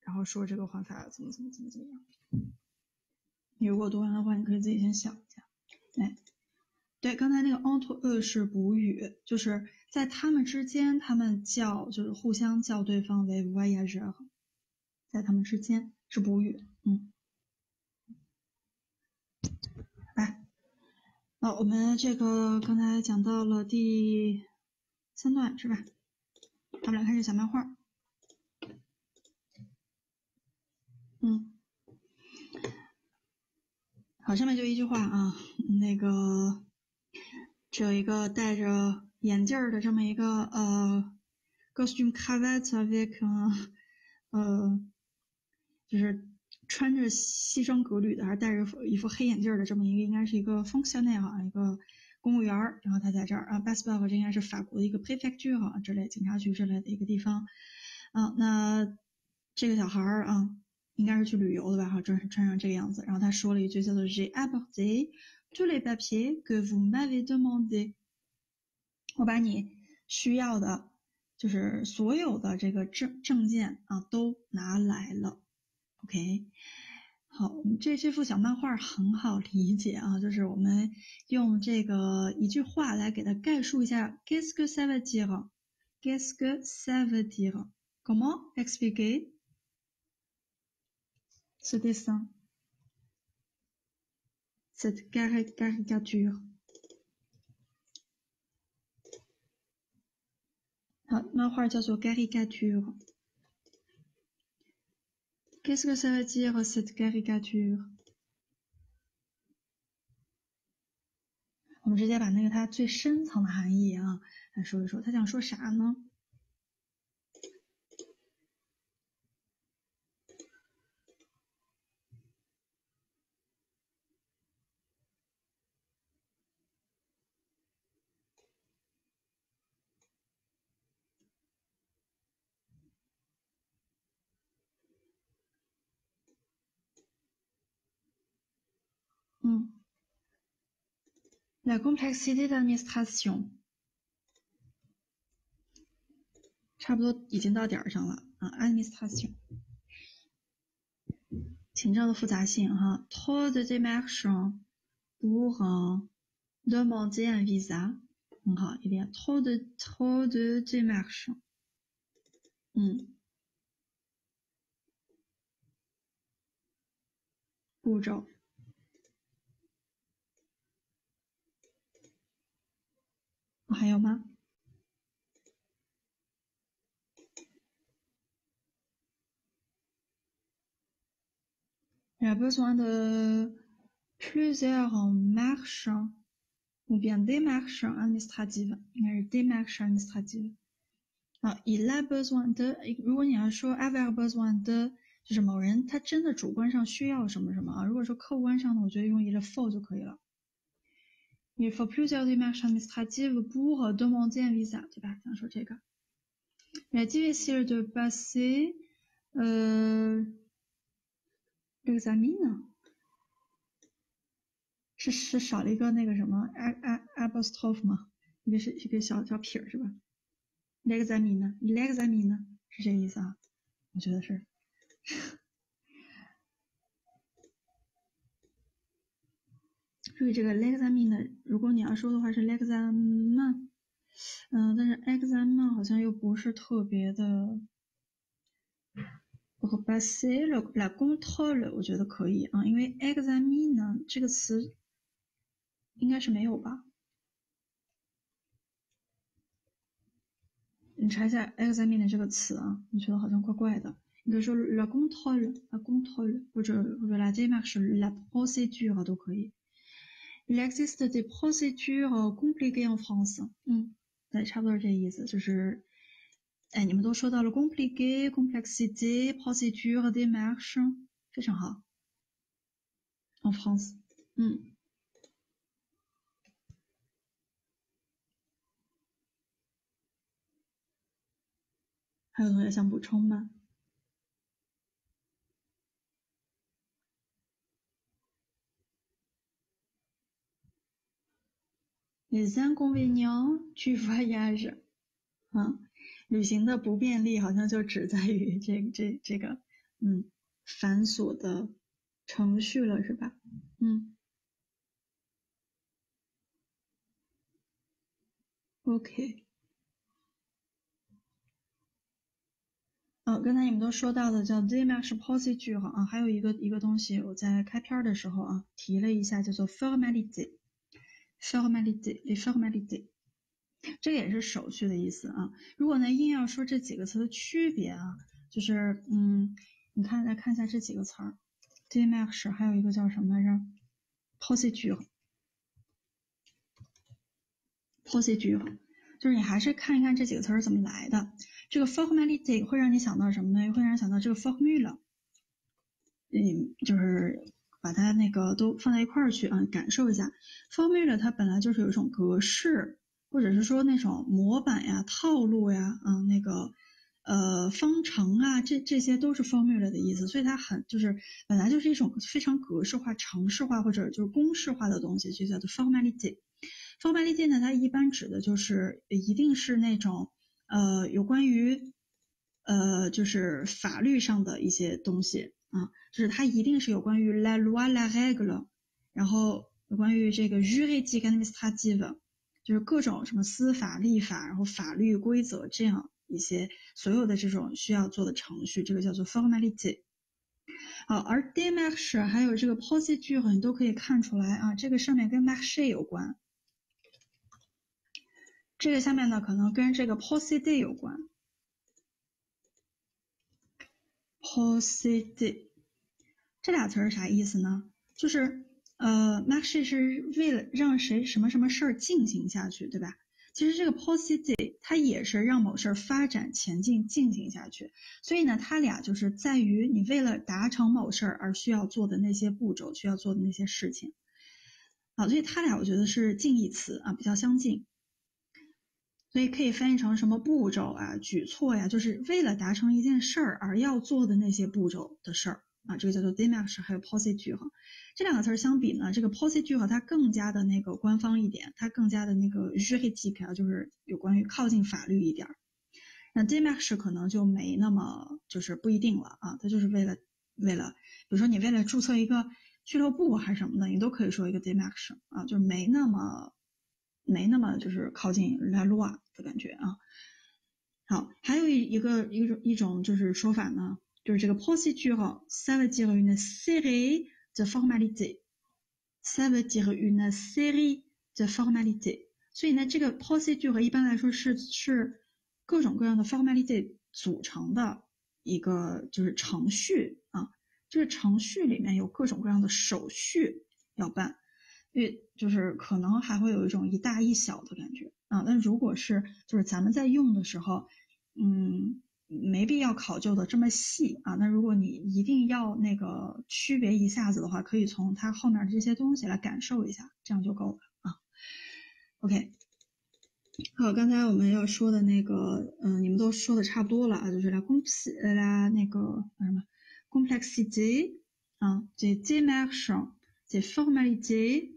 然后说这个换法怎么怎么怎么怎么样。你如果读完的话，你可以自己先想一下。哎，对，刚才那个 onto 是补语，就是在他们之间，他们叫就是互相叫对方为 voyager，在他们之间是补语。嗯，来，那，我们这个刚才讲到了第三段是吧？我们来看这小漫画。嗯。好，上面就一句话啊，那个这有一个戴着眼镜儿的这么一个呃 costume c a v e t a v i c 呃，就是穿着西装革履的，还是戴着一副黑眼镜儿的这么一个，应该是一个 fonctionnaire 啊，一个公务员儿。然后他在这儿啊 b a s b a l 这应该是法国的一个 prefecture 啊之类警察局之类的一个地方啊。那这个小孩儿啊。应该是去旅游的吧？哈，穿穿上这个样子，然后他说了一句叫做 “J'ai apporté tous les papiers que vous m'avez demandé”，我把你需要的，就是所有的这个证证件啊都拿来了。OK，好，我们这这幅小漫画很好理解啊，就是我们用这个一句话来给它概述一下 “Qu'est-ce que ça veut dire”？“Qu'est-ce que ça veut dire”？Comment expliquer？ce dessin, cette caricature. 好，漫画叫做 caricature。Qu'est-ce que ça veut dire cette caricature？我们直接把那个它最深层的含义啊来说一说，他想说啥呢？，la complexité d'administration，差不多已经到点儿上了啊，administration，行政的复杂性哈，trop de démarches pour demander un visa，很好，一遍，trop de trop de démarches，嗯。步骤。 还有吗？Il a besoin de plusieurs marches ou bien démarches administratives. 应该是 démarches administratives. 好，il a besoin de，如果你要说 avoir besoin de。就是某人他真的主观上需要什么什么啊？如果说客观上的，我觉得用 il faut 就可以了。il faut plusieurs démarches administratives pour demander un visa，对吧？咱说这个。Il est difficile de passer euh l'examen，是是少了一个那个什么 a a apostrophe 吗？一个是一个小小撇是吧？l'examen，l'examen 是这个意思啊？我觉得是。 注意这个 examen 的，如果你要说的话是 examen，嗯，但是 examen 好像又不是特别的。我和 passer la contrôle，我觉得可以啊，因为 examine 呢这个词应该是没有吧？你查一下 examen 的这个词啊，你觉得好像怪怪的。应该说 la contrôle，la contrôle，或者或者 la démarche，la procédure 都可以。Il existe des procédures compliquées en France。嗯，对，差不多是这意思，就是，哎，你们都说到了 compliqué、complexité、procédure、démarche，非常好。En France，嗯。还有同学想补充吗 ？Les inconvénients du voyage，啊，旅行的不便利好像就只在于这这这个，嗯，繁琐的程序了，是吧？嗯，OK。哦，刚才你们都说到的叫 démarche procédure 啊，还有一个一个东西，我在开篇的时候啊提了一下，叫做 formality。formality，formality，这个也是手续的意思啊。如果呢硬要说这几个词的区别啊，就是嗯，你看再看一下这几个词儿 d m a r 还有一个叫什么来着？procedure，procedure，就是你还是看一看这几个词儿怎么来的。这个 formality 会让你想到什么呢？会让人想到这个 formula，嗯，就是。把它那个都放在一块儿去啊，感受一下。Formula 它本来就是有一种格式，或者是说那种模板呀、套路呀，嗯，那个呃方程啊，这这些都是 Formula 的意思。所以它很就是本来就是一种非常格式化、程式化或者就是公式化的东西，就叫做 Formality。Formality 呢，它一般指的就是一定是那种呃有关于呃就是法律上的一些东西。啊，就是它一定是有关于 la loi la règle，然后有关于这个 juridique administrative，就是各种什么司法、立法，然后法律规则这样一些所有的这种需要做的程序，这个叫做 formality。好，而 démarche 还有这个 procedure 你都可以看出来啊，这个上面跟 m a r c h 有关，这个下面呢可能跟这个 procédé 有关。procede，这俩词儿啥意思呢？就是呃，marche 是为了让谁什么什么事儿进行下去，对吧？其实这个 procede 它也是让某事儿发展前进进行下去，所以呢，它俩就是在于你为了达成某事儿而需要做的那些步骤，需要做的那些事情。好，所以它俩我觉得是近义词啊，比较相近。所以可以翻译成什么步骤啊、举措呀，就是为了达成一件事儿而要做的那些步骤的事儿啊，这个叫做 démarche，还有 procédure。这两个词儿相比呢，这个 procédure 它更加的那个官方一点，它更加的那个 j u r i d i c 啊，就是有关于靠近法律一点儿。那 démarche 可能就没那么就是不一定了啊，它就是为了为了，比如说你为了注册一个俱乐部还是什么的，你都可以说一个 démarche 啊，就没那么没那么就是靠近 la loi 的感觉啊。好，还有一一个一种一种就是说法呢，就是这个 procédure，ça veut dire une série de formalités，ça veut dire une série de formalités。所以呢，这个 procédure 一般来说是是各种各样的 formality 组成的一个就是程序啊，这个程序里面有各种各样的手续要办，因为就是可能还会有一种一大一小的感觉。啊，那如果是就是咱们在用的时候，嗯，没必要考究的这么细啊。那如果你一定要那个区别一下子的话，可以从它后面这些东西来感受一下，这样就够了啊。OK，好，刚才我们要说的那个，嗯，你们都说的差不多了啊，就是 la complex 啦，那个什么 complexité 啊，des démarches, des formalités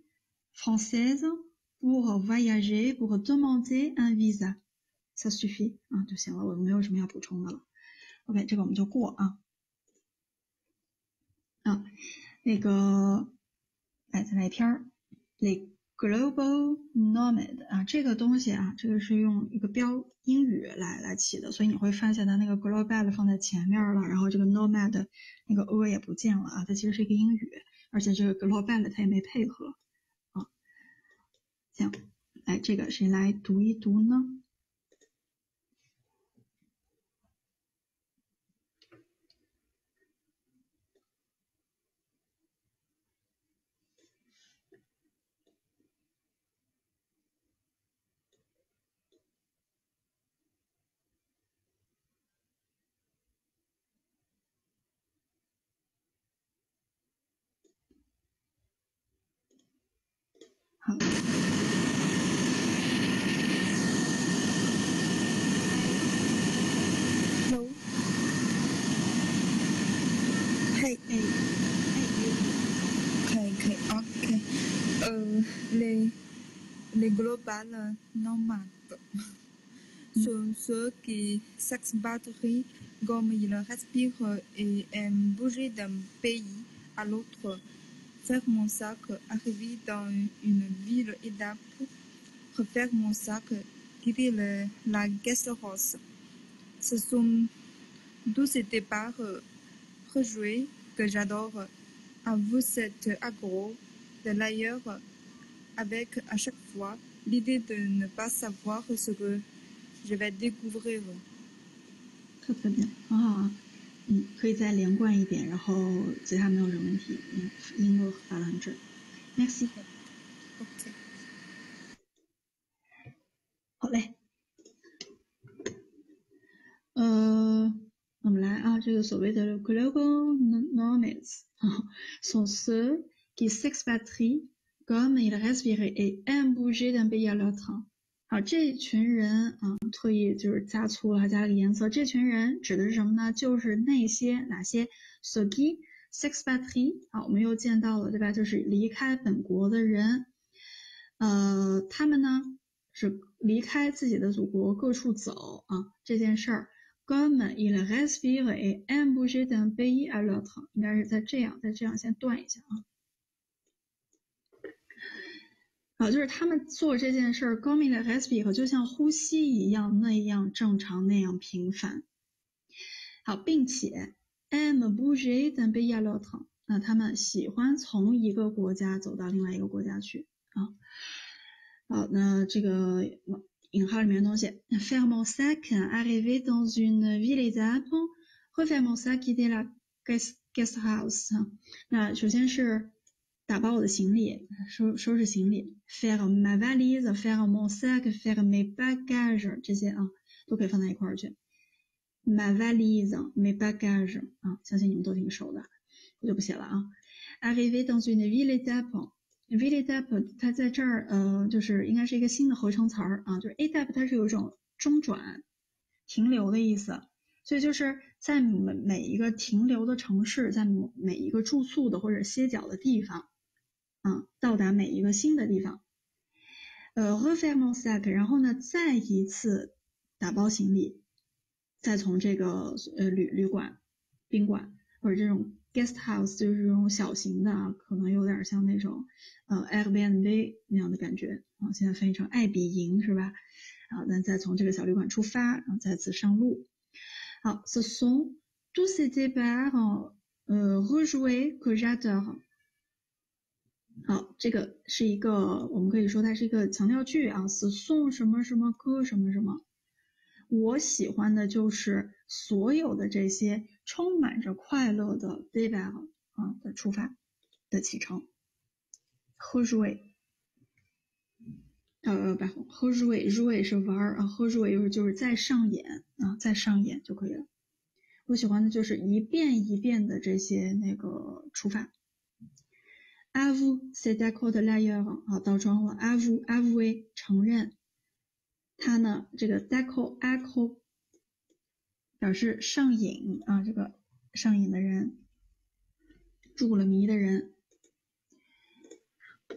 françaises。Pour voyager, pour demander un visa. Ça suffit 啊就行了，我没有什么要补充的了。OK，这个我们就过啊。啊，那个，来再来一篇儿，the global nomad 啊，这个东西啊，这个是用一个标英语来来起的，所以你会发现它那个 global 放在前面了，然后这个 nomad 那个 o 也不见了啊，它其实是一个英语，而且这个 global 它也没配合。行，来，这个谁来读一读呢？Les globales nomades sont ceux qui s'expatrient comme ils respirent et aiment bouger d'un pays à l'autre, faire mon sac, arriver dans une ville étape, refaire mon sac, quitter la guest house. Ce sont tous ces départs rejoués que j'adore. À vous cet agro de l'ailleurs avec à chaque fois l'idée de ne pas savoir ce que je vais découvrir。特别bien，很好啊，嗯，可以再连贯一点，然后其他没有什么问题，嗯，音乐发的很准，Merci。OK。好嘞，呃，我们来啊，这个所谓的 global nomads 啊，sont ceux qui s'expatrient comme il respirait et aime bouger d'un pays à l'autre。好，这群人啊，特意就是加粗了，还加了个颜色。这群人指的是什么呢？就是那些哪些 ceux qui s e x p a t r i。好，我们又见到了，对吧？就是离开本国的人。呃，他们呢是离开自己的祖国，各处走啊。这件事儿，comme il respirait et aime bouger d'un pays à l'autre，应该是在这样，在这样先断一下啊。啊，就是他们做这件事儿 g o m i n the speak 就像呼吸一样，那样正常，那样平凡。好，并且 am bouger d'un pays à l'autre，那他们喜欢从一个国家走到另外一个国家去啊。好，那这个引号里面的东西，faire mon sac, arriver dans une ville étape，refaire mon sac, quitter la guest house。那首先是。打包我的行李，收收拾行李，faire ma valise，faire mon sac，faire mes bagages，这些啊都可以放在一块儿去。ma valise，mes bagages 啊，相信你们都挺熟的，我就不写了啊。arriver dans une ville étape，ville étape 它在这儿呃就是应该是一个新的合成词儿啊，就是 étape 它是有一种中转、停留的意思，所以就是在每每一个停留的城市，在每每一个住宿的或者歇脚的地方，啊，到达每一个新的地方，呃 r e f a i r mon sac，然后呢，再一次打包行李，再从这个呃旅旅馆、宾馆或者这种 guest house，就是这种小型的啊，可能有点像那种呃 Airbnb 那样的感觉啊，现在翻译成爱彼迎是吧？然后咱再从这个小旅馆出发，然后再次上路。好，ce sont tous ces départs rejoués que j'adore。好，这个是一个，我们可以说它是一个强调句啊，ce sont 什么什么歌什么什么。我喜欢的就是所有的这些充满着快乐的 départ 啊的出发的启程。rejouer，呃不喝水，ruy 是玩儿啊，rejouer 就是就是再上演啊，再上演就可以了。我喜欢的就是一遍一遍的这些那个出发。Avoue c'est d'accord de l'ailleurs 啊，倒装了，avoue avouer 承认。它呢，这个 d'accord acco 表示上瘾啊，这个上瘾的人，入了迷的人。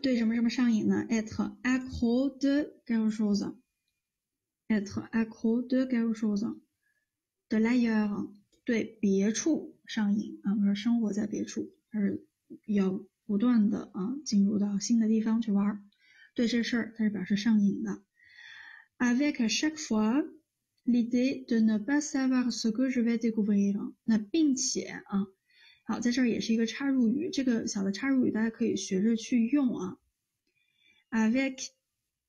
对什么什么上瘾呢？être accro de quelque chose，être accro de quelque chose，de l'ailleurs 对别处上瘾啊，说生活在别处，而是要不断的啊进入到新的地方去玩儿。对这事儿，它是表示上瘾的。avec chaque fois l'idée de ne pas savoir ce que je vais découvrir。那并且啊，好，在这儿也是一个插入语，这个小的插入语大家可以学着去用啊。avec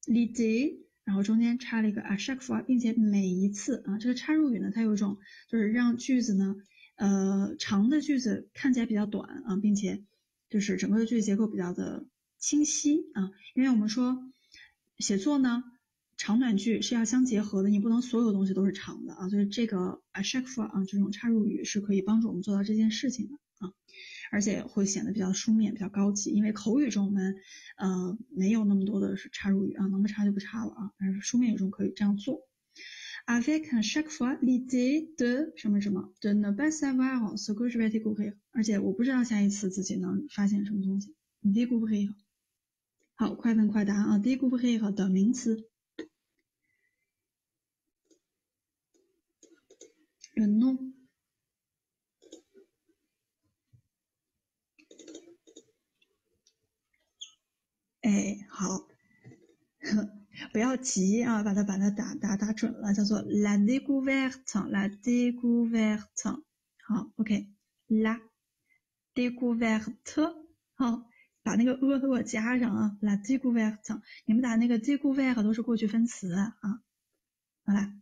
l'idée，然后中间插了一个 à chaque fois，并且每一次啊，这个插入语呢，它有一种就是让句子呢，呃，长的句子看起来比较短啊，并且就是整个的句子结构比较的清晰啊，因为我们说写作呢。长短句是要相结合的，你不能所有东西都是长的啊，所以这个 a s h a k for 啊这种插入语是可以帮助我们做到这件事情的啊，而且会显得比较书面、比较高级。因为口语中我们呃没有那么多的插入语啊，能不插就不插了啊，但是书面语中可以这样做。Avec chaque fois l'idée de 什么什么，de ne pas savoir ce que je vais découvrir，而且我不知道下一次自己能发现什么东西。découvrir，好，快问快答啊，découvrir 的名词。人呢？哎，好，不要急啊，把它把它打打打准了，叫做 la découverte，la découverte。好，OK，la découverte。好，把那个 e 给我加上啊，la découverte。你们打那个 découverte 都是过去分词啊。好来，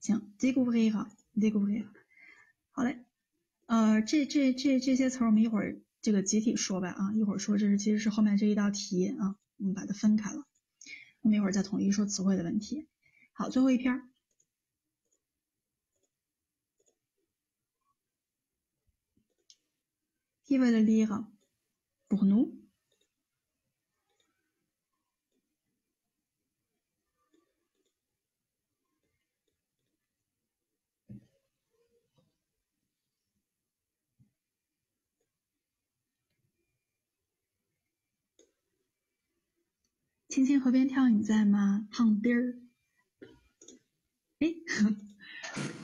行，découvrir。découvrir，好嘞，呃，这这这这些词儿我们一会儿这个集体说吧啊，一会儿说这是其实是后面这一道题啊，我们把它分开了，我们一会儿再统一说词汇的问题。好，最后一篇。Qui va le lire pour nous? 青青河边跳，你在吗？胖丁儿。哎，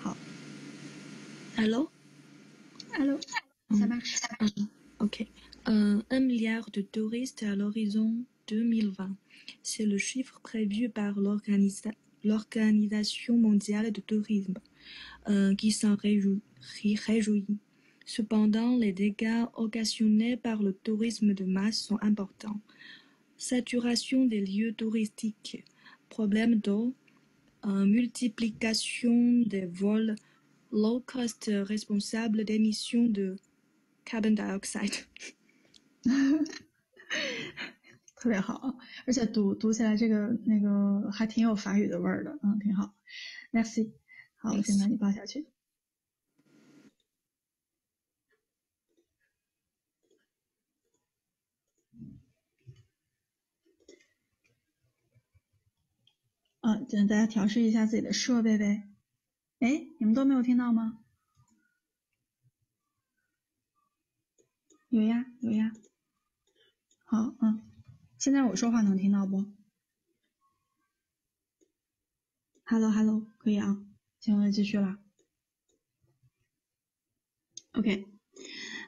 好。Hello，Hello，ça marche。OK。Un milliard de touristes à l'horizon 2020. C'est le chiffre prévu par l'Organisation mondiale de tourisme, qui s'en réjouit. Cependant, les dégâts occasionnés par le tourisme de masse sont importants saturation des lieux touristiques, problème d'eau, multiplication des vols low cost responsables d'émissions de carbon dioxide。特别好，而且读读起来这个那个还挺有法语的味儿的，嗯，挺好。Merci，好，先把你报下去。 啊，请大家调试一下自己的设备呗。哎，你们都没有听到吗？有呀，有呀。好，嗯，现在我说话能听到不？Hello，Hello，可以啊。行，我继续了。OK，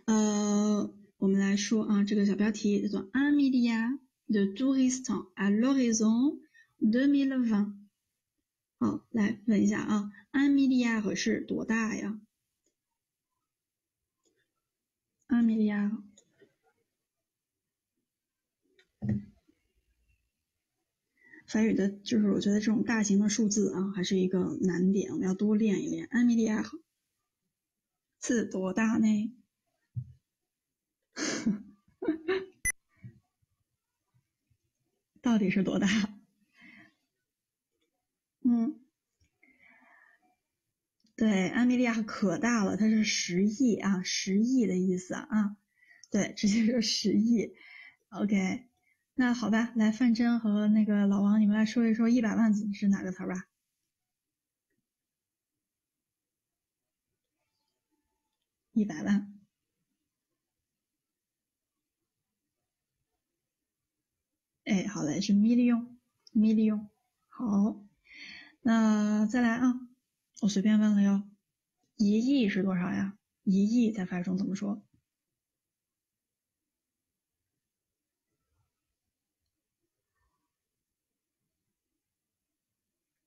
呃，我们来说啊，这个小标题叫做 “Un milliard de touristes à l'horizon 2020”。好，来问一下啊，“Un media 是多大呀？“Un milliard”。法语的，就是我觉得这种大型的数字啊，还是一个难点，我们要多练一练。安米利亚是多大呢？到底是多大？嗯，对，安米利亚可大了，它是十亿啊，十亿的意思啊，对，直接说十亿。OK。那好吧，来范真和那个老王，你们来说一说一百万是哪个词儿吧？一百万，哎，好嘞，是 million，million，好，那再来啊，我随便问了哟，一亿是多少呀？一亿在法语中怎么说？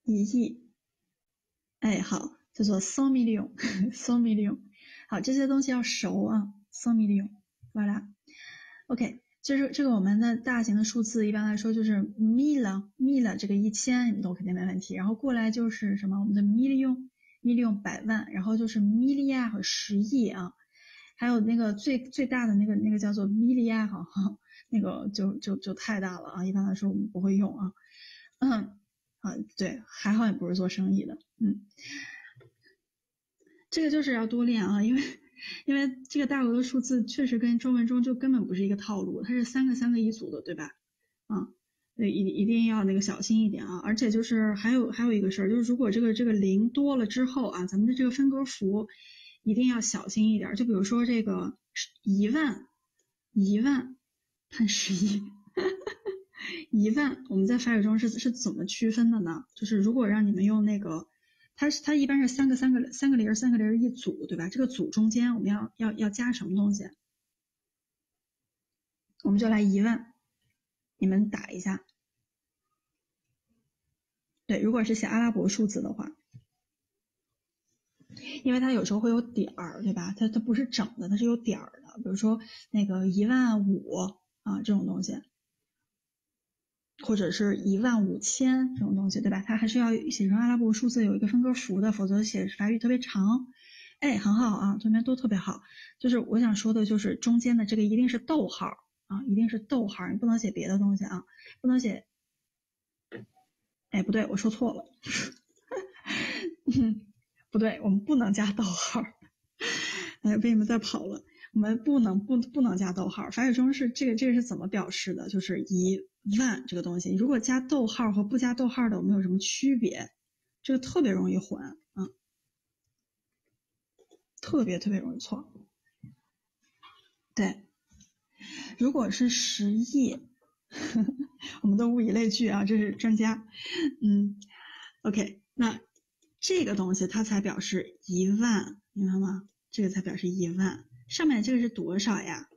一亿，哎，好，叫做 cent million，cent million，好，这些东西要熟啊，cent million，完了，OK，就是这个我们的大型的数字，一般来说就是 mille，mille 这个一千，你们都肯定没问题。然后过来就是什么，我们的 million，million 百万，然后就是 milliard 和十亿啊，还有那个最最大的那个那个叫做 milliard 哈，那个就就就太大了啊，一般来说我们不会用啊，嗯。啊，对，还好也不是做生意的，嗯，这个就是要多练啊，因为因为这个大额的数字确实跟中文中就根本不是一个套路，它是三个三个一组的，对吧？啊，对，一一定要那个小心一点啊，而且就是还有还有一个事儿，就是如果这个这个零多了之后啊，咱们的这个分隔符一定要小心一点，就比如说这个一万一万看十亿。一万，我们在法语中是是怎么区分的呢？就是如果让你们用那个，它是它一般是三个三个三个零三个零一组，对吧？这个组中间我们要要要加什么东西？我们就来一万，你们打一下。对，如果是写阿拉伯数字的话，因为它有时候会有点儿，对吧？它它不是整的，它是有点儿的。比如说那个一万五啊这种东西。或者是一万五千这种东西，对吧？它还是要写成阿拉伯数字，有一个分割符的，否则写法语特别长。哎，很好啊，同学们都特别好。就是我想说的，就是中间的这个一定是逗号啊，一定是逗号，你不能写别的东西啊，不能写。哎，不对，我说错了。不对，我们不能加逗号。哎，被你们带跑了。我们不能不不能加逗号。法语中是这个这个是怎么表示的？就是一。万这个东西，如果加逗号和不加逗号的，我们有什么区别？这个特别容易混啊，特别特别容易错。对，如果是十亿，我们都物以类聚啊，这是专家。嗯，OK，那这个东西它才表示一万，明白吗？这个才表示一万，上面这个是多少呀？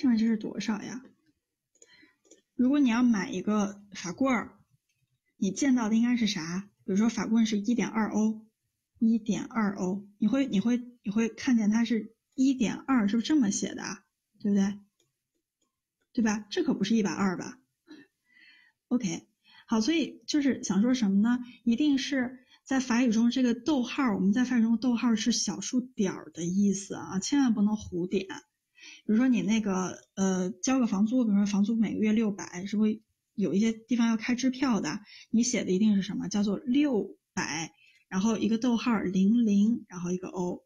上面这是多少呀？如果你要买一个法棍儿，你见到的应该是啥？比如说法棍是一点二欧，一点二欧，你会你会你会看见它是一点二，是不是这么写的？对不对？对吧？这可不是一百二吧？OK，好，所以就是想说什么呢？一定是在法语中这个逗号，我们在法语中逗号是小数点儿的意思啊，千万不能胡点。比如说你那个呃交个房租，比如说房租每个月六百，是不是有一些地方要开支票的？你写的一定是什么？叫做六百，然后一个逗号零零，然后一个 O，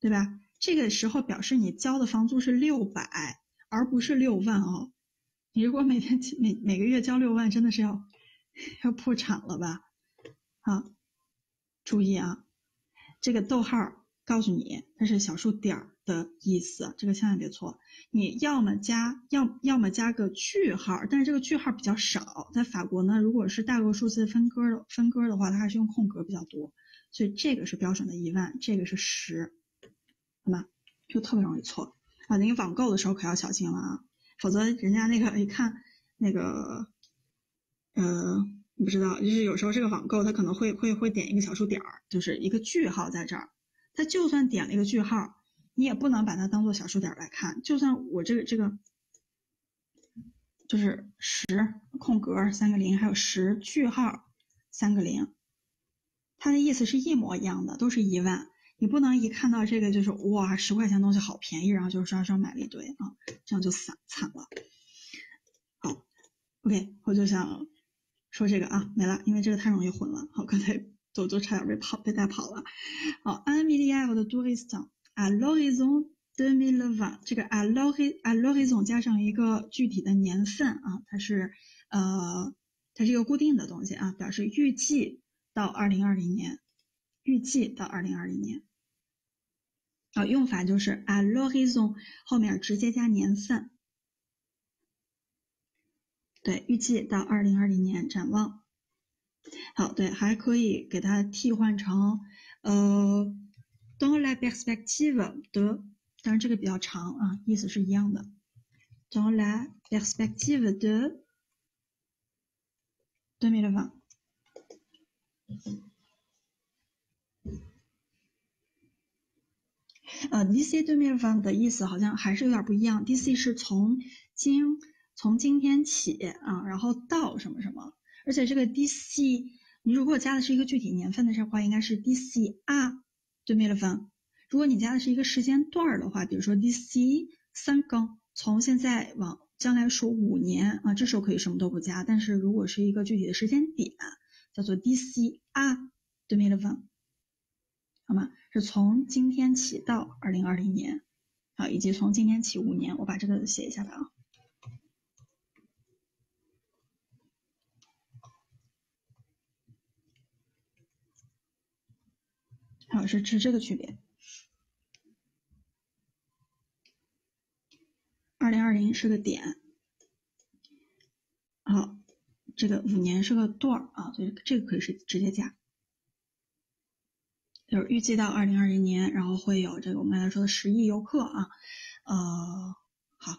对吧？这个时候表示你交的房租是六百，而不是六万哦。你如果每天每每个月交六万，真的是要要破产了吧？啊，注意啊，这个逗号告诉你它是小数点儿的意思，这个千万别错。你要么加要要么加个句号，但是这个句号比较少。在法国呢，如果是大个数字分割的分割的话，它还是用空格比较多，所以这个是标准的一万，这个是十，好吗？就特别容易错啊！你网购的时候可要小心了啊，否则人家那个一看那个，呃，不知道，就是有时候这个网购它可能会会会点一个小数点儿，就是一个句号在这儿，它就算点了一个句号。你也不能把它当做小数点来看，就算我这个这个就是十空格三个零，还有十句号三个零，它的意思是一模一样的，都是一万。你不能一看到这个就是哇十块钱东西好便宜，然后就刷刷买了一堆啊，这样就惨惨了。好，OK，我就想说这个啊，没了，因为这个太容易混了。好，刚才走走差点被跑被带跑了。好，un milliard de touristes。à l'horizon 2020，这个 à l'horizon à l'horizon 加上一个具体的年份啊，它是呃，它是一个固定的东西啊，表示预计到二零二零年，预计到二零二零年。啊，用法就是 à l'horizon 后面直接加年份，对，预计到二零二零年展望。好，对，还可以给它替换成呃。Dans la perspective de，当然这个比较长啊，意思是一样的。Dans la perspective de 2020。呃，d'ici 2020的意思好像还是有点不一样。DC 是从今从今天起啊，然后到什么什么，而且这个 D C，你如果加的是一个具体年份的话，应该是 D C R。对面的分，如果你加的是一个时间段儿的话，比如说 DC 三更，从现在往将来数五年啊，这时候可以什么都不加。但是如果是一个具体的时间点，叫做 D C R，对面的分，好吗？是从今天起到二零二零年，好，以及从今天起五年，我把这个写一下吧啊。好，是是这个区别。二零二零是个点，好，这个五年是个段儿啊，所以这个可以是直接加。就是预计到二零二零年，然后会有这个我们刚才说的十亿游客啊，呃，好，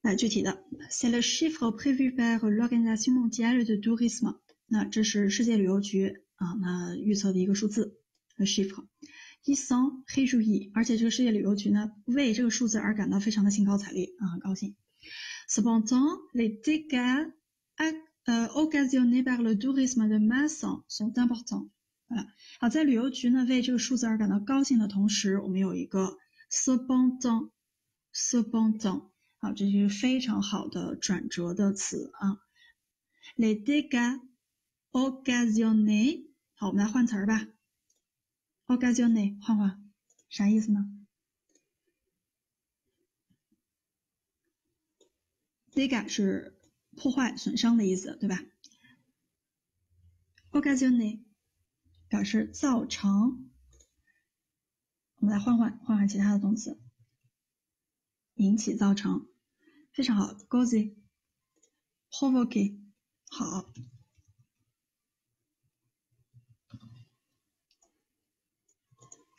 那具体的，c'est le chiffre prévu par l'Organisation mondiale de tourisme，那这是世界旅游局。啊，那预测的一个数字，chiffre，一生黑数亿，而且这个世界旅游局呢，为这个数字而感到非常的兴高采烈啊，很高兴。Cependant, les dégâts occasionnés par le tourisme de masse sont importants。啊，好，在旅游局呢为这个数字而感到高兴的同时，我们有一个 cependant，cependant，好，这是非常好的转折的词啊。Les dégâts occasionnés 好，我们来换词儿吧。occasionne 换换，啥意思呢？dega 是破坏、损伤的意思，对吧？occasionne 表示造成。我们来换换换换其他的动词，引起、造成，非常好。g o z y p r o v o q u e 好。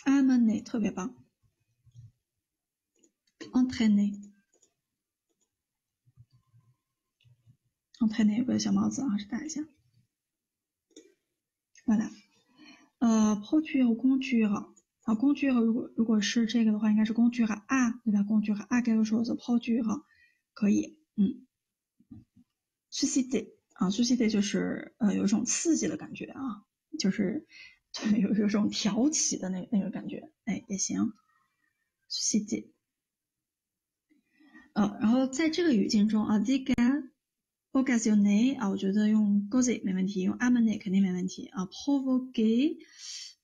A m e n e 特别棒，entraîner，entraîner 有个小帽子啊，是戴一下。完了，呃，后句和工具哈，啊，工具和如果如果是这个的话，应该是工具和啊，对吧？工具和啊，该个说是抛句哈，可以，嗯。susciter 啊，susciter 就是呃有一种刺激的感觉啊，就是。对，有有种挑起的那那个感觉，哎，也行。细节，呃，然后在这个语境中啊，diga occasione 啊，我觉得用 gozi 没问题，用 amener 肯定没问题啊，provoke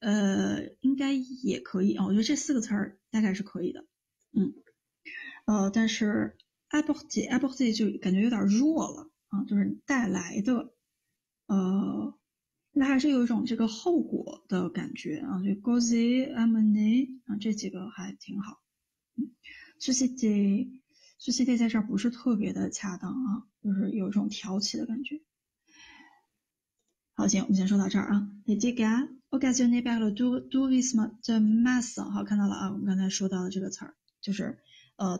呃应该也可以啊，我觉得这四个词儿大概是可以的，嗯，呃，但是 a p o r t e a p o r t e 就感觉有点弱了啊，就是带来的，呃，那还是有一种这个后果的感觉啊，就 causer amener 啊，这几个还挺好。嗯，société，société 在这儿不是特别的恰当啊，就是有一种挑起的感觉。好，行，我们先说到这儿啊。Les dégâts occasionnés par le tourisme de masse，好，看到了啊，我们刚才说到的这个词儿，就是呃。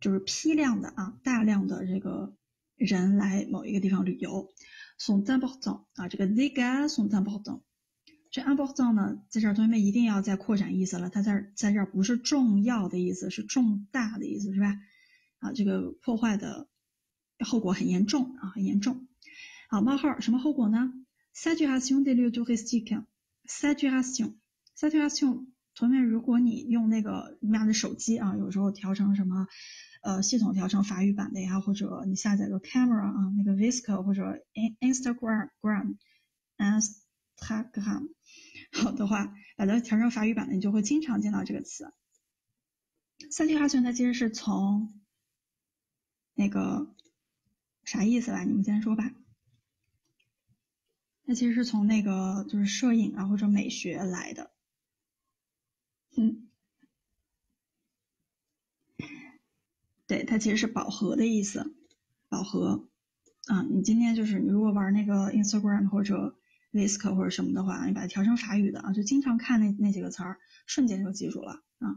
就是批量的啊，大量的这个人来某一个地方旅游，sont importants 啊，这个 they get sont importants，这 important 呢，在这儿同学们一定要再扩展意思了，它在在这儿不是重要的意思，是重大的意思，是吧？啊，这个破坏的后果很严重啊，很严重。好，冒号什么后果呢？saturation des lieux touristiques，saturation，saturation，同学们，如果你用那个你们俩的手机啊，有时候调成什么？呃，系统调成法语版的呀，或者你下载个 Camera 啊，那个 Visco 或者 Instagram，Instagram，好的话，把它调成法语版的，你就会经常见到这个词。三句话群它其实是从那个啥意思吧？你们先说吧。它其实是从那个就是摄影啊或者美学来的。嗯。对，它其实是饱和的意思，饱和啊。你今天就是你如果玩那个 Instagram 或者 Visc 或者什么的话，你把它调成法语的啊，就经常看那那几个词儿，瞬间就记住了啊，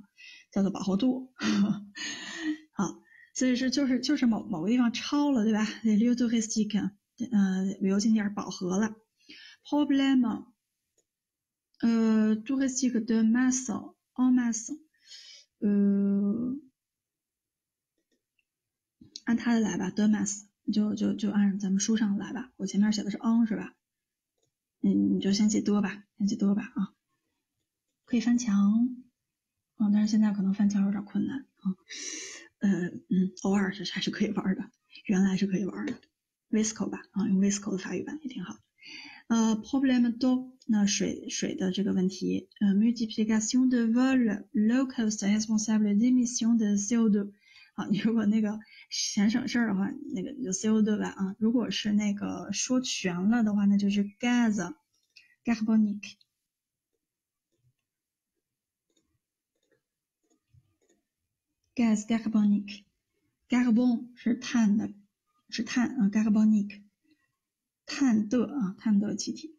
叫做饱和度。好，所以是就是就是某某个地方超了，对吧？Le touristique，呃，旅游景点饱和了。Problème，呃，touristique de masse，en masse，呃。按他的来吧，Dermas，就就就按咱们书上来吧。我前面写的是 on 是吧？嗯，你就先记多吧，先记多吧啊。可以翻墙，嗯，但是现在可能翻墙有点困难啊。呃嗯，偶尔是还是可以玩的，原来是可以玩的。Visco 吧，啊，用 Visco 的法语版也挺好。呃，problem 都那水水的这个问题，呃，multiplication de vol low cost responsable d'émission de CO2。好，你如果那个嫌省事儿的话，那个你就 CO 对吧？啊，如果是那个说全了的话，那就是 gas carbonic gas carbonic carbon 是碳的，是碳啊，carbonic 碳的啊，碳的气体。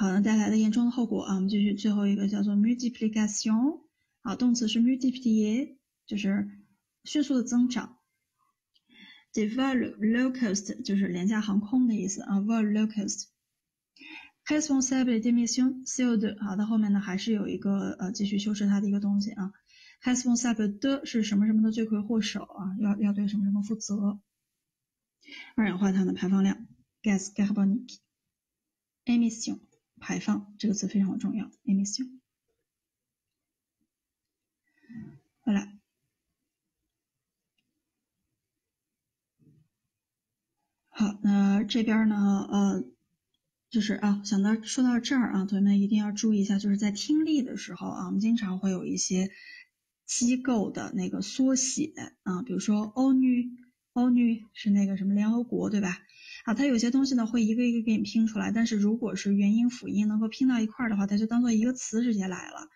好的，带来的严重的后果啊，我们继续最后一个叫做 multiplication，好，动词是 multiplier，就是迅速的增长。develop low cost 就是廉价航空的意思啊，vol low cost。responsable d'émission CO2，好，它后面呢还是有一个呃继续修饰它的一个东西啊。responsable 的是什么什么的罪魁祸首啊，要要对什么什么负责。二氧化碳的排放量，gas carbonic emission。排放这个词非常重要，emission。好了，好，那这边呢，呃，就是啊，想到说到这儿啊，同学们一定要注意一下，就是在听力的时候啊，我们经常会有一些机构的那个缩写啊，比如说 o n u ONU 是那个什么联合国，对吧？啊，它有些东西呢会一个一个给你拼出来，但是如果是元音辅音能够拼到一块儿的话，它就当做一个词直接来了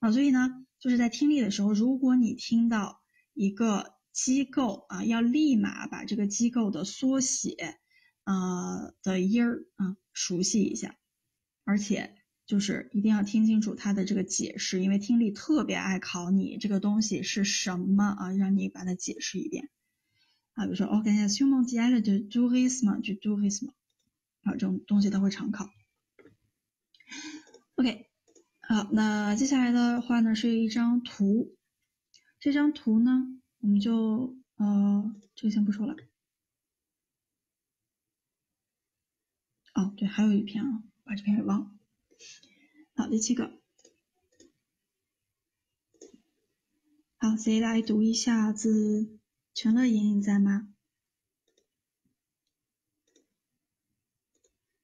啊。所以呢，就是在听力的时候，如果你听到一个机构啊，要立马把这个机构的缩写啊的音儿啊熟悉一下，而且就是一定要听清楚它的这个解释，因为听力特别爱考你这个东西是什么啊，让你把它解释一遍。啊，比如说 organisation mondiale de tourisme，就 tourisme，啊，这种东西它会常考。OK，好，那接下来的话呢是一张图，这张图呢我们就呃这个先不说了。哦，对，还有一篇啊，把这篇给忘了。好，第七个。好，谁来读一下字？全乐莹莹在吗？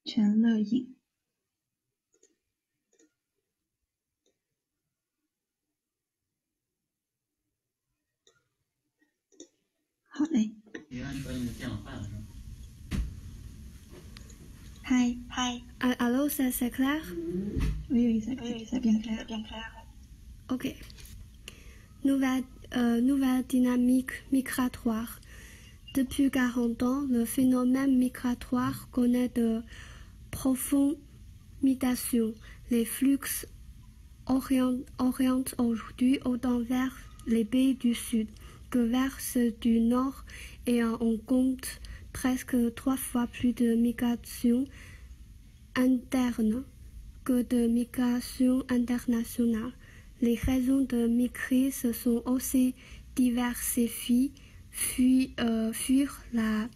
全乐莹。好嘞。Hi，Hi，Allo，c'est Claire？oui，c'est bien clair，bien clair。OK，nous va euh, nouvelle dynamique migratoire. Depuis 40 ans, le phénomène migratoire connaît de profondes mutations. Les flux orient- orientent aujourd'hui autant vers les pays du Sud que vers ceux du Nord et on compte presque trois fois plus de migrations internes que de migrations internationales. Les raisons de migrer se sont aussi diversifiées, fuir, euh, fuir la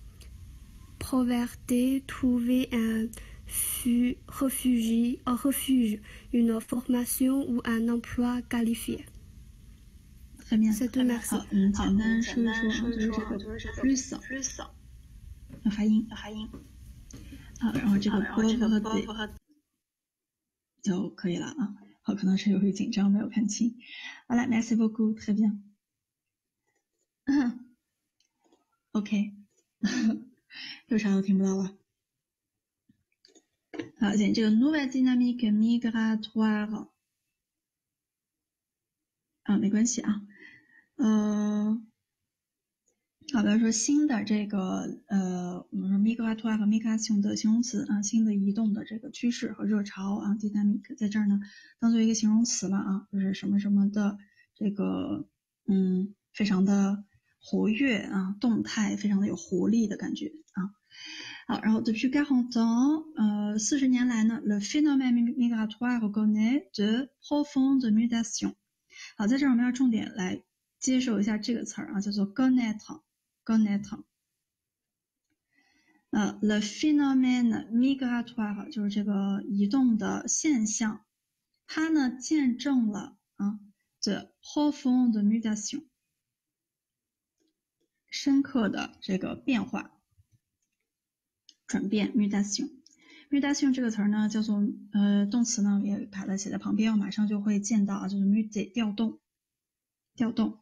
pauvreté, trouver un fu- refuge, un refuge, une formation ou un emploi qualifié. 很bien， C'est tout, merci. 好，嗯，简单说一说，就是这个 plus 要发音，发音。好，然后这个 b 和 d 就可以了啊。 好，可能是由于紧张，没有看清。好了，merci beaucoup，très bien。OK，又啥都听不到了。好，现这个 nouvelle dynamique migratoire，啊，没关系啊。呃，好，比如说新的这个呃，我们说 migratoire 和 migration 的形容词啊，新的移动的这个趋势和热潮啊，dynamic 在这儿呢当做一个形容词了啊，就是什么什么的这个嗯，非常的活跃啊，动态，非常的有活力的感觉啊。好，然后 depuis quarante ans，呃，四十年来呢，le phénomène migratoire connaît de profondes mutations。好，在这儿我们要重点来接受一下这个词儿啊，叫做 connaitre connaître，connaître。呃，le phénomène migratoire 就是这个移动的现象，它呢见证了啊，the profonde mutation，深刻的这个变化。转变 mutation。mutation 这个词儿呢，叫做呃动词呢，也把它写在旁边，我马上就会见到啊，就是 mute 调动，调动。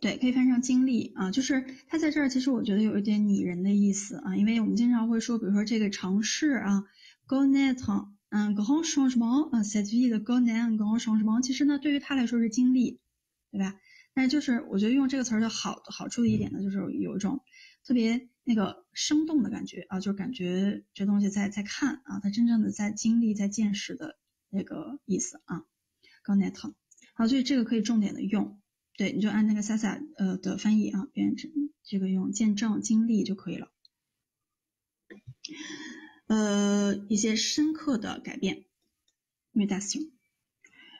对，可以翻成经历啊，就是它在这儿，其实我觉得有一点拟人的意思啊，因为我们经常会说，比如说这个城市啊，connaître 嗯 grand changement 啊，cette ville connaît un grand changement，其实呢，对于他来说是经历，对吧？但是就是我觉得用这个词儿的好好处的一点呢，就是有一种特别那个生动的感觉啊，就是感觉这东西在在看啊，它真正的在经历、在见识的那个意思啊。connaître，好，所以这个可以重点的用，对，你就按那个 Sasa 呃的翻译啊，变成这个用见证、经历就可以了。呃，一些深刻的改变，mutation。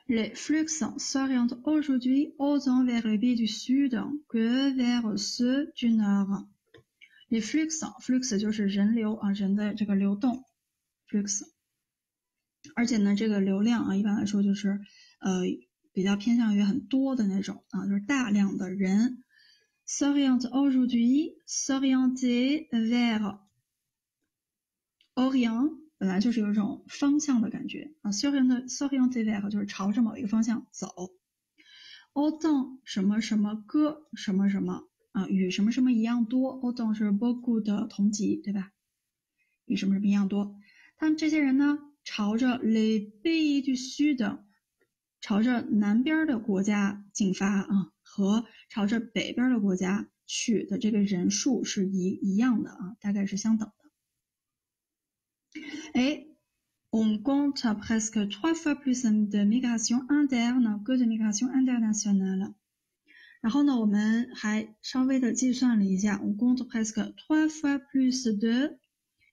Les flux s'orientent aujourd'hui autant vers les pays du Sud que vers ceux du Nord. Les flux, flux 就是人流啊，人的这个流动，flux。而且呢，这个流量啊，一般来说就是呃比较偏向于很多的那种啊，就是大量的人。S'oriente aujourd'hui, s'orienter vers orient 本来就是有一种方向的感觉啊，s'orienter s'orienter vers 就是朝着某一个方向走。autant 什么什么个什么什么啊，与什么什么一样多，autant 是 beaucoup 的同级，对吧？与什么什么一样多。他们这些人呢，朝着 les pays du sud，朝着南边的国家进发啊，和朝着北边的国家去的这个人数是一一样的啊，大概是相等的。Et on compte presque trois fois plus de migration interne que de migration internationale。然后呢，我们还稍微的计算了一下，on compte presque trois fois plus de，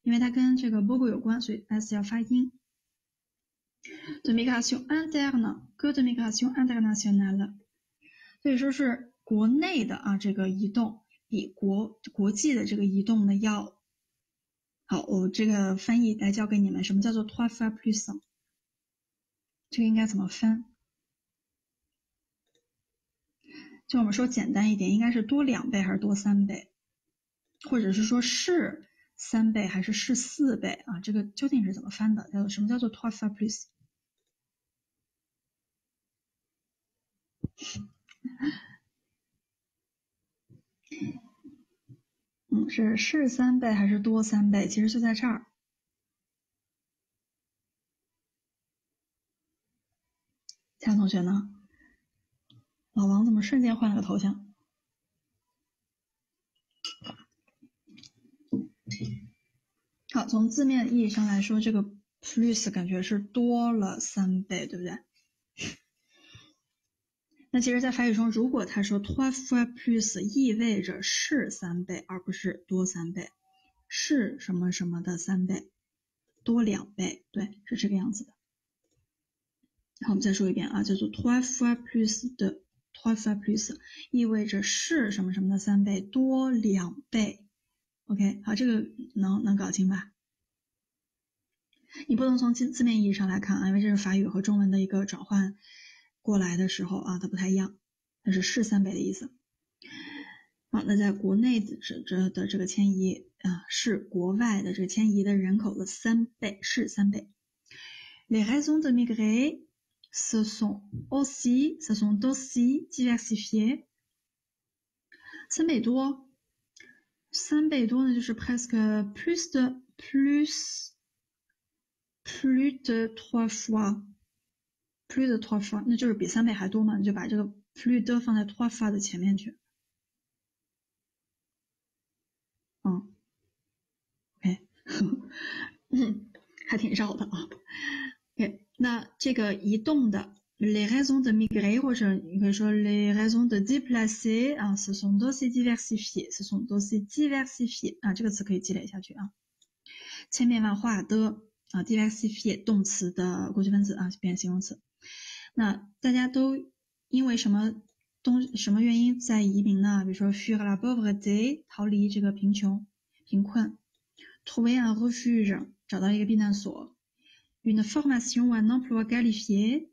因为它跟这个 bogo 有关，所以 s 要发音。De migration interne que de migration internationale。所以说是国内的啊这个移动比国国际的这个移动呢要。好，我这个翻译来教给你们，什么叫做 t r o i fois plus？这个应该怎么翻？就我们说简单一点，应该是多两倍还是多三倍，或者是说是三倍还是是四倍啊？这个究竟是怎么翻的？叫做什么叫做 t r o i fois plus？嗯，是是三倍还是多三倍？其实就在这儿。其他同学呢？老王怎么瞬间换了个头像？好，从字面意义上来说，这个 plus 感觉是多了三倍，对不对？那其实，在法语中，如果他说 trois fois plus，意味着是三倍，而不是多三倍，是什么什么的三倍，多两倍，对，是这个样子的。好，我们再说一遍啊，叫做 trois fois plus 的 trois fois plus，意味着是什么什么的三倍，多两倍。OK，好，这个能能搞清吧？你不能从字字面意义上来看啊，因为这是法语和中文的一个转换过来的时候啊，它不太一样，它是是三倍的意思。好，那在国内的这的这个迁移啊，是国外的这个迁移的人口的三倍，是三倍。Les raisons de migrer se sont aussi, se sont aussi diversifiées。三倍多。三倍多呢，就是 presque plus de plus plus de trois fois plus de trois fois，那就是比三倍还多嘛，你就把这个 plus de 放在 trois fois 的前面去。嗯，OK，还挺绕的啊。OK，那这个移动的。Les raisons de migrer 或者你可以说 les raisons de déplacer 啊，ce sont aussi diversifiés，ce sont aussi diversifiées 啊，这个词可以积累下去啊。千变万化的啊，diversifié 动词的过去分词啊，变形容词。那大家都因为什么东什么原因在移民呢？比如说 fuir la pauvreté 逃离这个贫穷贫困，trouver un refuge 找到一个避难所，une formation ou un emploi qualifié。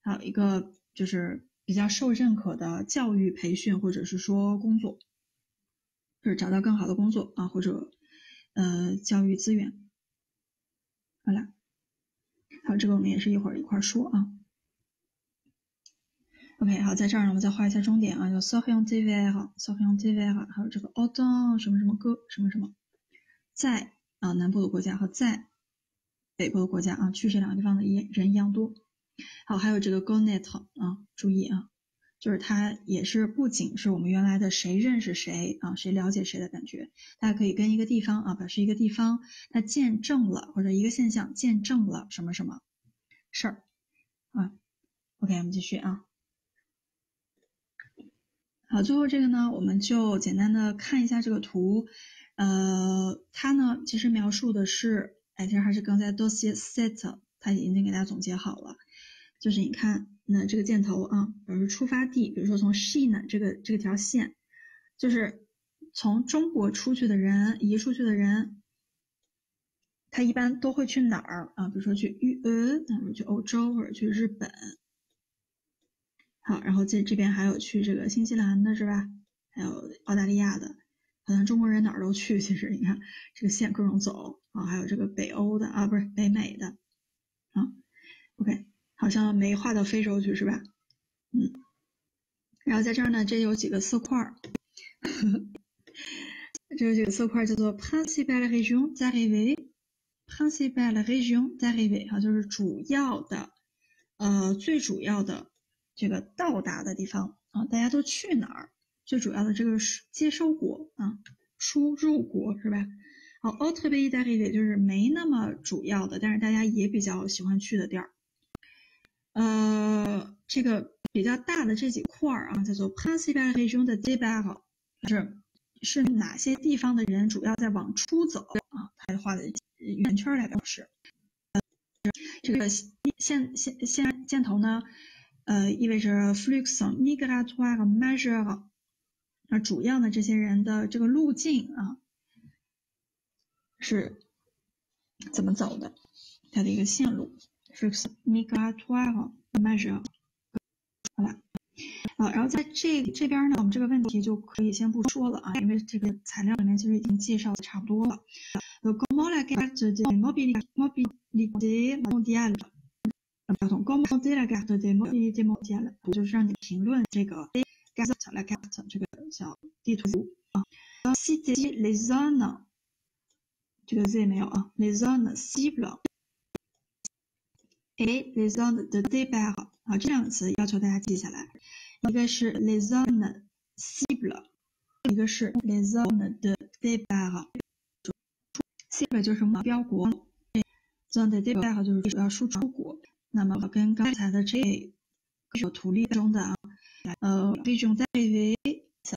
还有一个就是比较受认可的教育培训，或者是说工作，就是找到更好的工作啊，或者呃教育资源。好了，好，这个我们也是一会儿一块儿说啊。OK，好，在这儿呢，我们再画一下终点啊，叫 Sohyeon TV 哈，Sohyeon TV 哈，还有这个 Autumn 什么什么歌什么什么，在啊南部的国家和在北部的国家啊，去这两个地方的一人一样多。好，还有这个 gonet 啊，注意啊，就是它也是不仅是我们原来的谁认识谁啊，谁了解谁的感觉，大家可以跟一个地方啊，表示一个地方它见证了或者一个现象见证了什么什么事儿啊。OK，我们继续啊。好，最后这个呢，我们就简单的看一下这个图，呃，它呢其实描述的是，哎，其实还是刚才 dossier set，它已经给大家总结好了。就是你看，那这个箭头啊，表示出发地，比如说从 she 呢这个这条线，就是从中国出去的人，移出去的人，他一般都会去哪儿啊？比如说去日呃，去欧洲，或者去日本。好，然后这这边还有去这个新西兰的是吧？还有澳大利亚的，好像中国人哪儿都去。其实你看这个线各种走啊，还有这个北欧的啊，不是北美的啊。OK。好像没画到非洲去是吧？嗯，然后在这儿呢，这有几个色块儿，这有几个色块叫做 principal région d'arrivée，principal région d'arrivée，哈，就是主要的，呃，最主要的这个到达的地方啊，大家都去哪儿？最主要的这个接收国啊，输入国是吧？好 auto bi da 就是没那么主要的，但是大家也比较喜欢去的地儿。呃，这个比较大的这几块儿啊，叫做 principal région de départ，是是哪些地方的人主要在往出走啊？它画的圆圈来表示。这个线线线箭头呢，呃，意味着 flux migratoire m e a s u r e 那主要的这些人的这个路径啊，是怎么走的？它的一个线路。flux migratoire m e a s u r e 好了，啊，然后在这这边呢，我们这个问题就可以先不说了啊，因为这个材料里面其实已经介绍的差不多了。Comment la carte de mobilité mondiale？从 Comment la carte de mobilité mondiale？就是让你评论这个 carte la carte 这个叫地图啊。citer les zones，这个 z 没有啊，les zones cibles et les zones de départ 啊，这两个词要求大家记下来，一个是 les zones cibles，一个是 les zones de départ。cible 就是目标国，zone de départ 就是主要输出国。那么跟刚才的这几图例中的啊，呃，一种在 A V，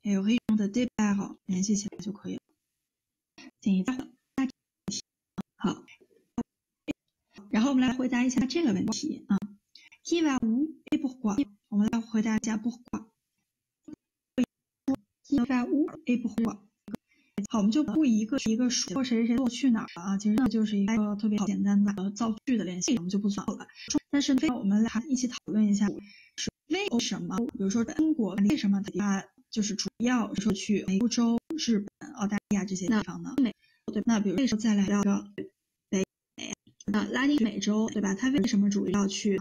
还有另一种的对白好，联系起来就可以了。请再看。好，然后我们来回答一下这个问题啊。Qui va où et pourquoi？我们来回答一下。Pourquoi？Qui va où et pourquoi？好，我们就不一个一个说谁谁谁又去哪儿了啊，其实那就是一个特别简单的造句的联系，我们就不算了。但是非我们来一起讨论一下，是为什么？比如说中国为什么它就是主要是去欧洲、日本、澳大利亚这些地方呢？美对，那比如为什么再来聊个北美啊，拉丁美洲对吧？它为什么主要去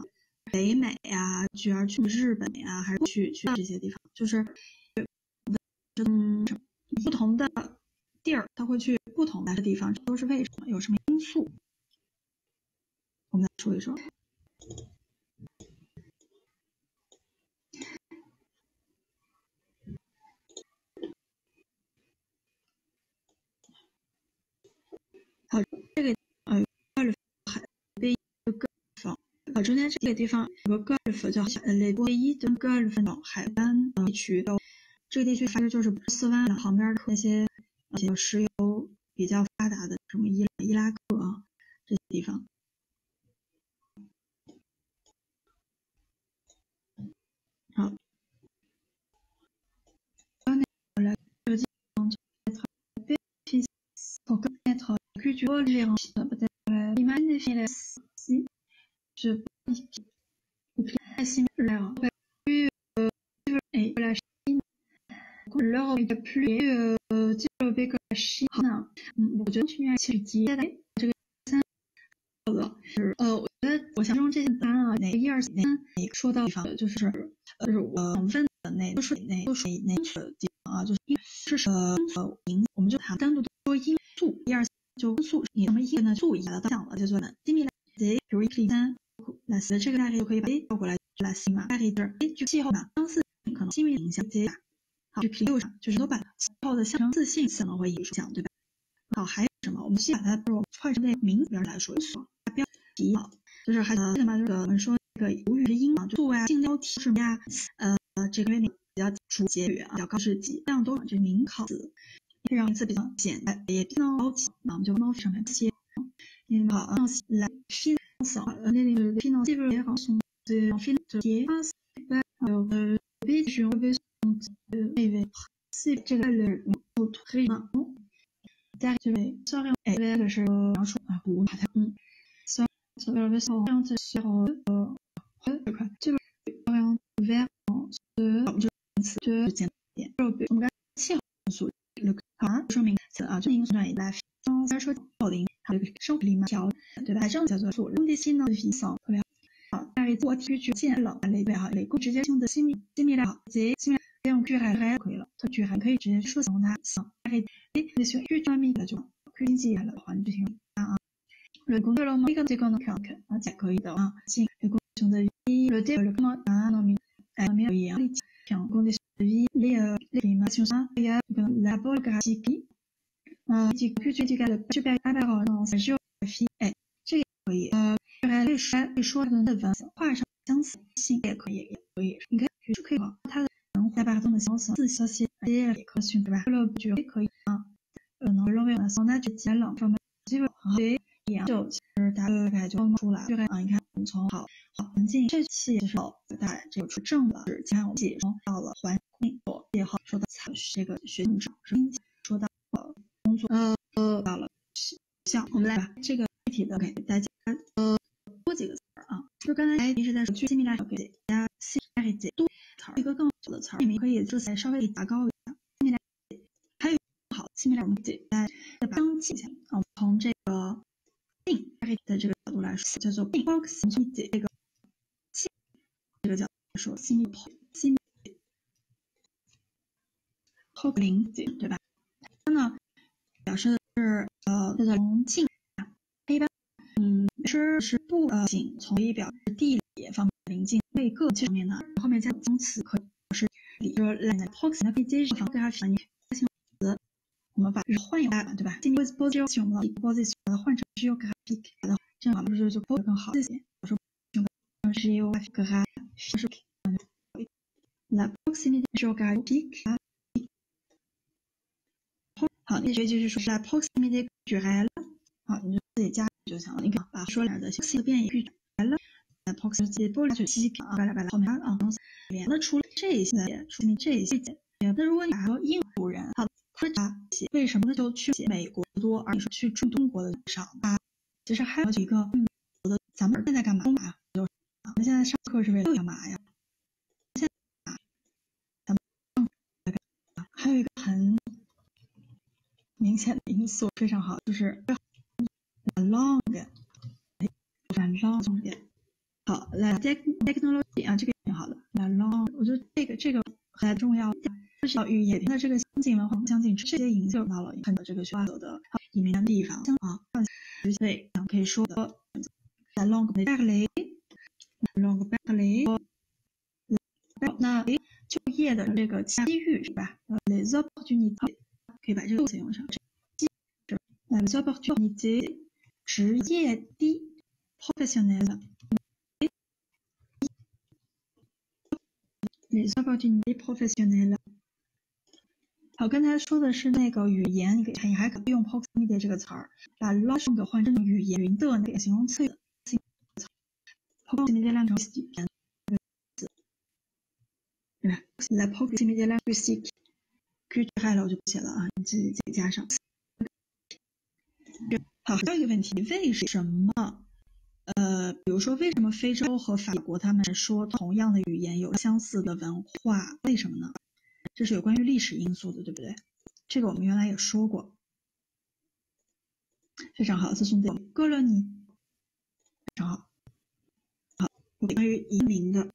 北美呀？居而去日本呀？还是去去这些地方？就是嗯，不同的。地儿，他会去不同的地方，这都是为什么？有什么因素？我们来说一说。好，这个呃，golf 海边一个 golf，好，中间这个地方有个 golf 叫呃雷波伊的 golf 海湾地区，这个地区其实就是波斯湾旁边的那些。而且石油比较发达的什么伊伊拉克啊这些地方。好，来这个地方，pour connaître culture différente, peut-être imaginer la si je similaire. Plus et la Chine, l'Europe est plus 被个是呢，嗯，我觉得去年其实接的这个三个是呃，我觉得我想中这些单啊，哪一二哪哪个说到地方就是呃，就是我问的那都是哪都是哪个地方啊，就是因是呃呃因，我们就谈单独的说因素，一二就因素，你什么因呢？素一的讲了，叫做呢，地面来，比如一零三，那是这个大概就可以把 A 倒过来来行嘛，大概这儿，哎，就气候嘛，相似可能气味影响这样。好，就平六上，就是都把气候的象征自信可能会影响，对吧？好，还有什么？我们先把它换成那名词来说一说。标题好，就是还记得吗？这个我们说这个主语的音啊，就作为性标题什么呀？呃，这个比较主结语啊，比较高级，这样都是名考词，让名词比较简单，也比较高级。那我们就往上面接。你好，来 finance，呃，那个 finance 这边也好送的 finance，呃，必须必须。c'est 这个是不推嘛？在这里，sorry，哎，这个是描述啊，不把它嗯，sorry，sorry，sorry，这样子时候呃，这块这个 sorry vers 呃，我们就名词就简点，我们刚气候因素那个啊，说明词啊，这个因素呢来，刚才说保龄还有生活力嘛调，对吧？这样叫做所用的新呢是特别好，大概我提取见了类别哈，类固直接性的新密新密量，这新密。用句海还可以了，它句还可以直接说形容它，想可以诶，那选句专门的就经济来了，环境挺啊。如果对了嘛，这个这个呢看看啊，才可以的啊。进如果选择一，了对了，那么啊，那明哎明可以啊。像工地设计，les animations ça，il y a la biographie，啊，这个句这个就被安排好了，是 géographie，哎，这个可以，呃，可以说可以说它的文画上相似性也可以，也可以，你看是可以它的。在把中的相似消息也可循对吧？了不就可以啊？呃，能认为呢，桑拿就接了，上面基本对一样，就其实大概就出来就啊，你看我们从好环境这期的时候，大概就出正了，是今天我们解说到了环境，也好说到采这个学生证，说到了工作，呃，到了像我们来把这个具体的给大家呃多几个词儿啊，就刚才一直在说句新密大小给大家细解一个更好的词儿，你们可以就再稍微拔高一下。还有好，下面我们再再把相近一下啊。从这个近的这个角度来说，叫做近 box 这个这个角度来说，亲密亲密。prox 临近，对吧？它呢表示的是呃叫做临近，一般嗯是是不呃仅从可以表示地理临近，对各方面呢后面加动词可以表示理，就是来自 proximité 是方对它反义形词，我们把换一下吧，对吧？今天 position 了 position 把它换成 geographic，把它这样不是就会更好一些。我说用 geographic 是 la proximité géographique 好，那学就是说 la proximité culturelle，好，你就自己加就行了。你看把说两的形式变异 culturelle la proximité politique 啊，巴拉巴拉后面啊，那除了这些，说明这些。那如果你说印度人，好，他写为什么就去写美国多，而你说去中国的少啊？其实还有一个，咱们现在干嘛？就是我们现在上课是为了干嘛呀？现在咱们还有一个很明显的因素非常好，就是 long，反 long 重点。好，来 technology 啊，这个挺好的。来 long，我觉得这个这个很重要。就是要语言的这个相近文化相近，这些影响到了看到这个学校的移民的地方啊。对，可以说的，la langue parlée，la langue parlée，那就业的这个机遇是吧？les opportunités，可以把这个词用上。les opportunités，职业的 professionnel，les opportunités professionnelles。说的是那个语言，你可以你还可以用 proxy media 这个词儿，把 long 给换成语言的那个形容词。proximity 两成几篇词，对吧？来 proximity linguistique，具体害了我就不写了啊，你自己自己加上。好，还有一个问题，为什么？呃，比如说为什么非洲和法国他们说同样的语言有相似的文化？为什么呢？这是有关于历史因素的，对不对？这个我们原来也说过，非常好。这是哥伦尼，非常好。好，关于移民的，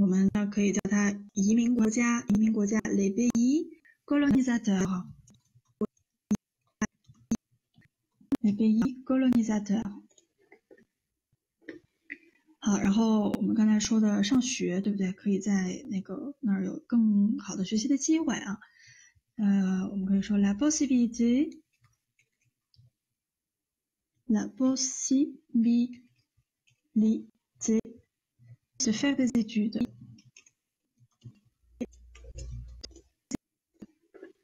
我们呢可以叫它移民国家，移民国家 les pays colonisateurs，哈，les pays colonisateurs。好，然后我们刚才说的上学，对不对？可以在那个那儿有更好的学习的机会啊。呃，我们可以说 la possibilité，la possibilité de faire des études。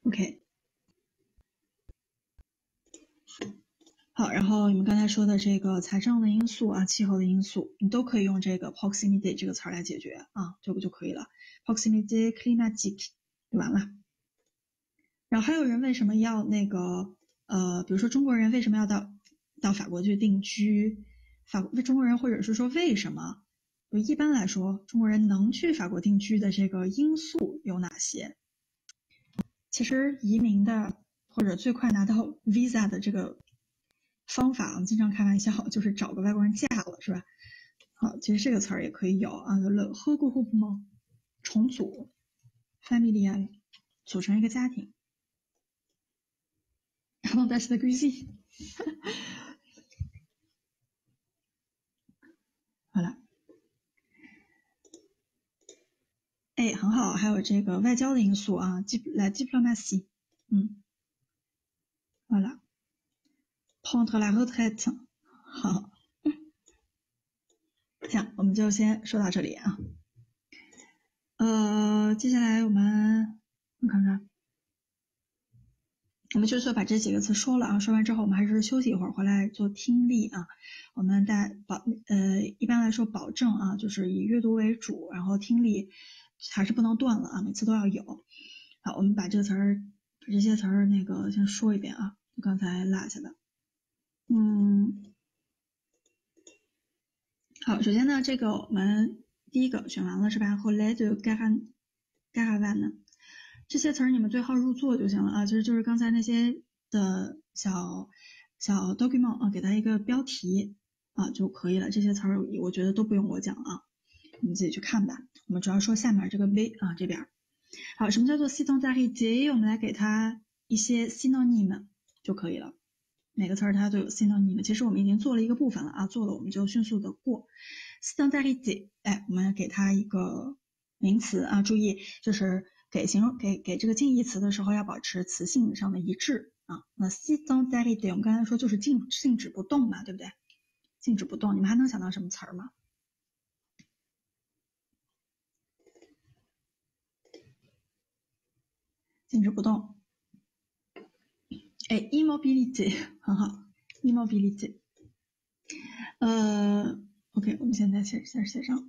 OK。好，然后你们刚才说的这个财政的因素啊，气候的因素，你都可以用这个 proximity 这个词儿来解决啊，这不就可以了？proximity climatique 就完了。然后还有人为什么要那个呃，比如说中国人为什么要到到法国去定居？法国中国人或者是说为什么？就一般来说，中国人能去法国定居的这个因素有哪些？其实移民的或者最快拿到 visa 的这个。方法我们经常开玩笑，就是找个外国人嫁了，是吧？好，其实这个词儿也可以有啊，了呵过户不吗？重组，family，组成一个家庭。然后 that's the greasy。好了，哎，很好，还有这个外交的因素啊，来 diplomacy，嗯，好了。prendre la retraite，好，行，我们就先说到这里啊。呃，接下来我们我看看，我们就说把这几个词说了啊。说完之后，我们还是休息一会儿，回来做听力啊。我们带保呃，一般来说保证啊，就是以阅读为主，然后听力还是不能断了啊，每次都要有。好，我们把这个词儿，把这些词儿那个先说一遍啊，刚才落下的。嗯，好，首先呢，这个我们第一个选完了是吧？后来就该干该干完呢，这些词儿你们对号入座就行了啊，其实就是刚才那些的小小 document 啊，给它一个标题啊就可以了。这些词儿我觉得都不用我讲啊，你们自己去看吧。我们主要说下面这个 V 啊这边，好，什么叫做 c i t o n d a r i t y 我们来给它一些 synonym 就可以了。每个词儿它都有 synonym，其实我们已经做了一个部分了啊，做了我们就迅速的过。c i t o n d a r i t y 哎，我们给它一个名词啊，注意就是给形容给给这个近义词的时候要保持词性上的一致啊。那 sit o n d a r i t y 我们刚才说就是静静止不动嘛，对不对？静止不动，你们还能想到什么词儿吗？静止不动，哎，immobility 很好，immobility。呃，OK，我们现在写写写上。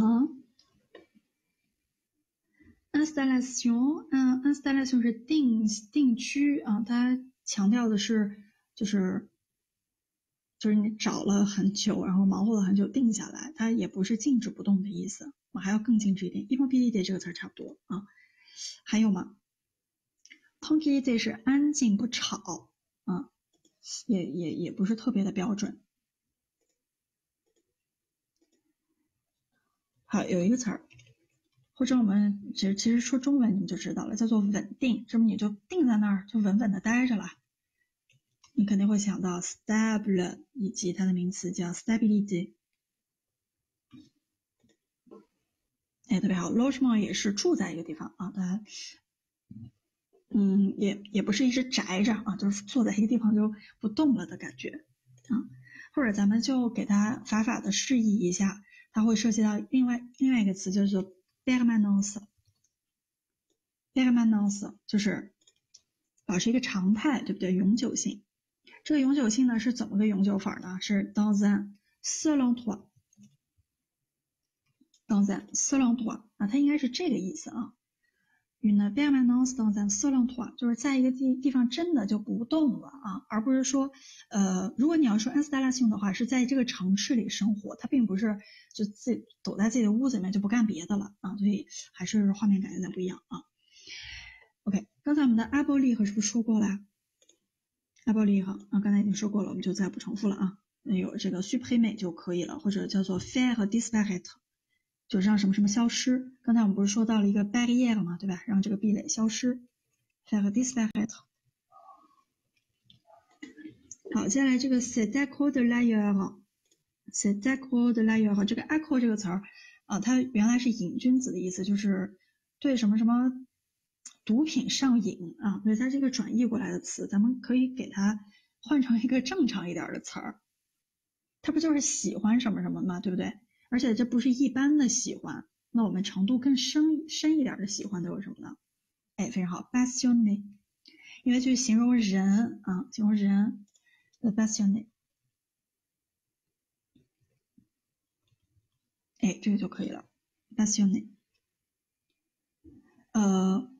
嗯哼，installation，嗯，installation 是定定居啊，它强调的是就是。就是你找了很久，然后忙活了很久，定下来，它也不是静止不动的意思，我还要更精致一点，immobility 这个词儿差不多啊。还有吗？tranquility 是安静不吵啊，也也也不是特别的标准。好，有一个词儿，或者我们其实其实说中文你们就知道了，叫做稳定，这么你就定在那儿，就稳稳的待着了。你肯定会想到 stable 以及它的名词叫 stability，哎，特别好。logement 也是住在一个地方啊，它，嗯，也也不是一直宅着啊，就是坐在一个地方就不动了的感觉啊。或者咱们就给它法法的示意一下，它会涉及到另外另外一个词，就是 permanence。permanence 就是保持一个常态，对不对？永久性。这个永久性呢是怎么个永久法呢？是 don't solent don't solent 啊，它应该是这个意思啊。Une permanence dans un seul endroit，就是在一个地地方真的就不动了啊，而不是说，呃，如果你要说 installation 的话，是在这个城市里生活，它并不是就自己躲在自己的屋子里面就不干别的了啊，所以还是画面感有点不一样啊。OK，刚才我们的 abolish 是不是说过了？阿波利哈啊，刚才已经说过了，我们就再不重复了啊。那有这个 supprime 就可以了，或者叫做 faire disparaître，就是让什么什么消失。刚才我们不是说到了一个 barrier 嘛？对吧？让这个壁垒消失，faire disparaître。好，接下来这个 c'est d'accord de l'ailleurs，c'est d'accord de l'ailleurs，这个 echo 这个词儿啊，它原来是瘾君子的意思，就是对什么什么。毒品上瘾啊，所以它这个转译过来的词，咱们可以给它换成一个正常一点的词儿。它不就是喜欢什么什么吗？对不对？而且这不是一般的喜欢，那我们程度更深深一点的喜欢都有什么呢？哎，非常好，passionné，因为去形容人啊，形容人，the passionné，哎，这个就可以了，passionné，呃。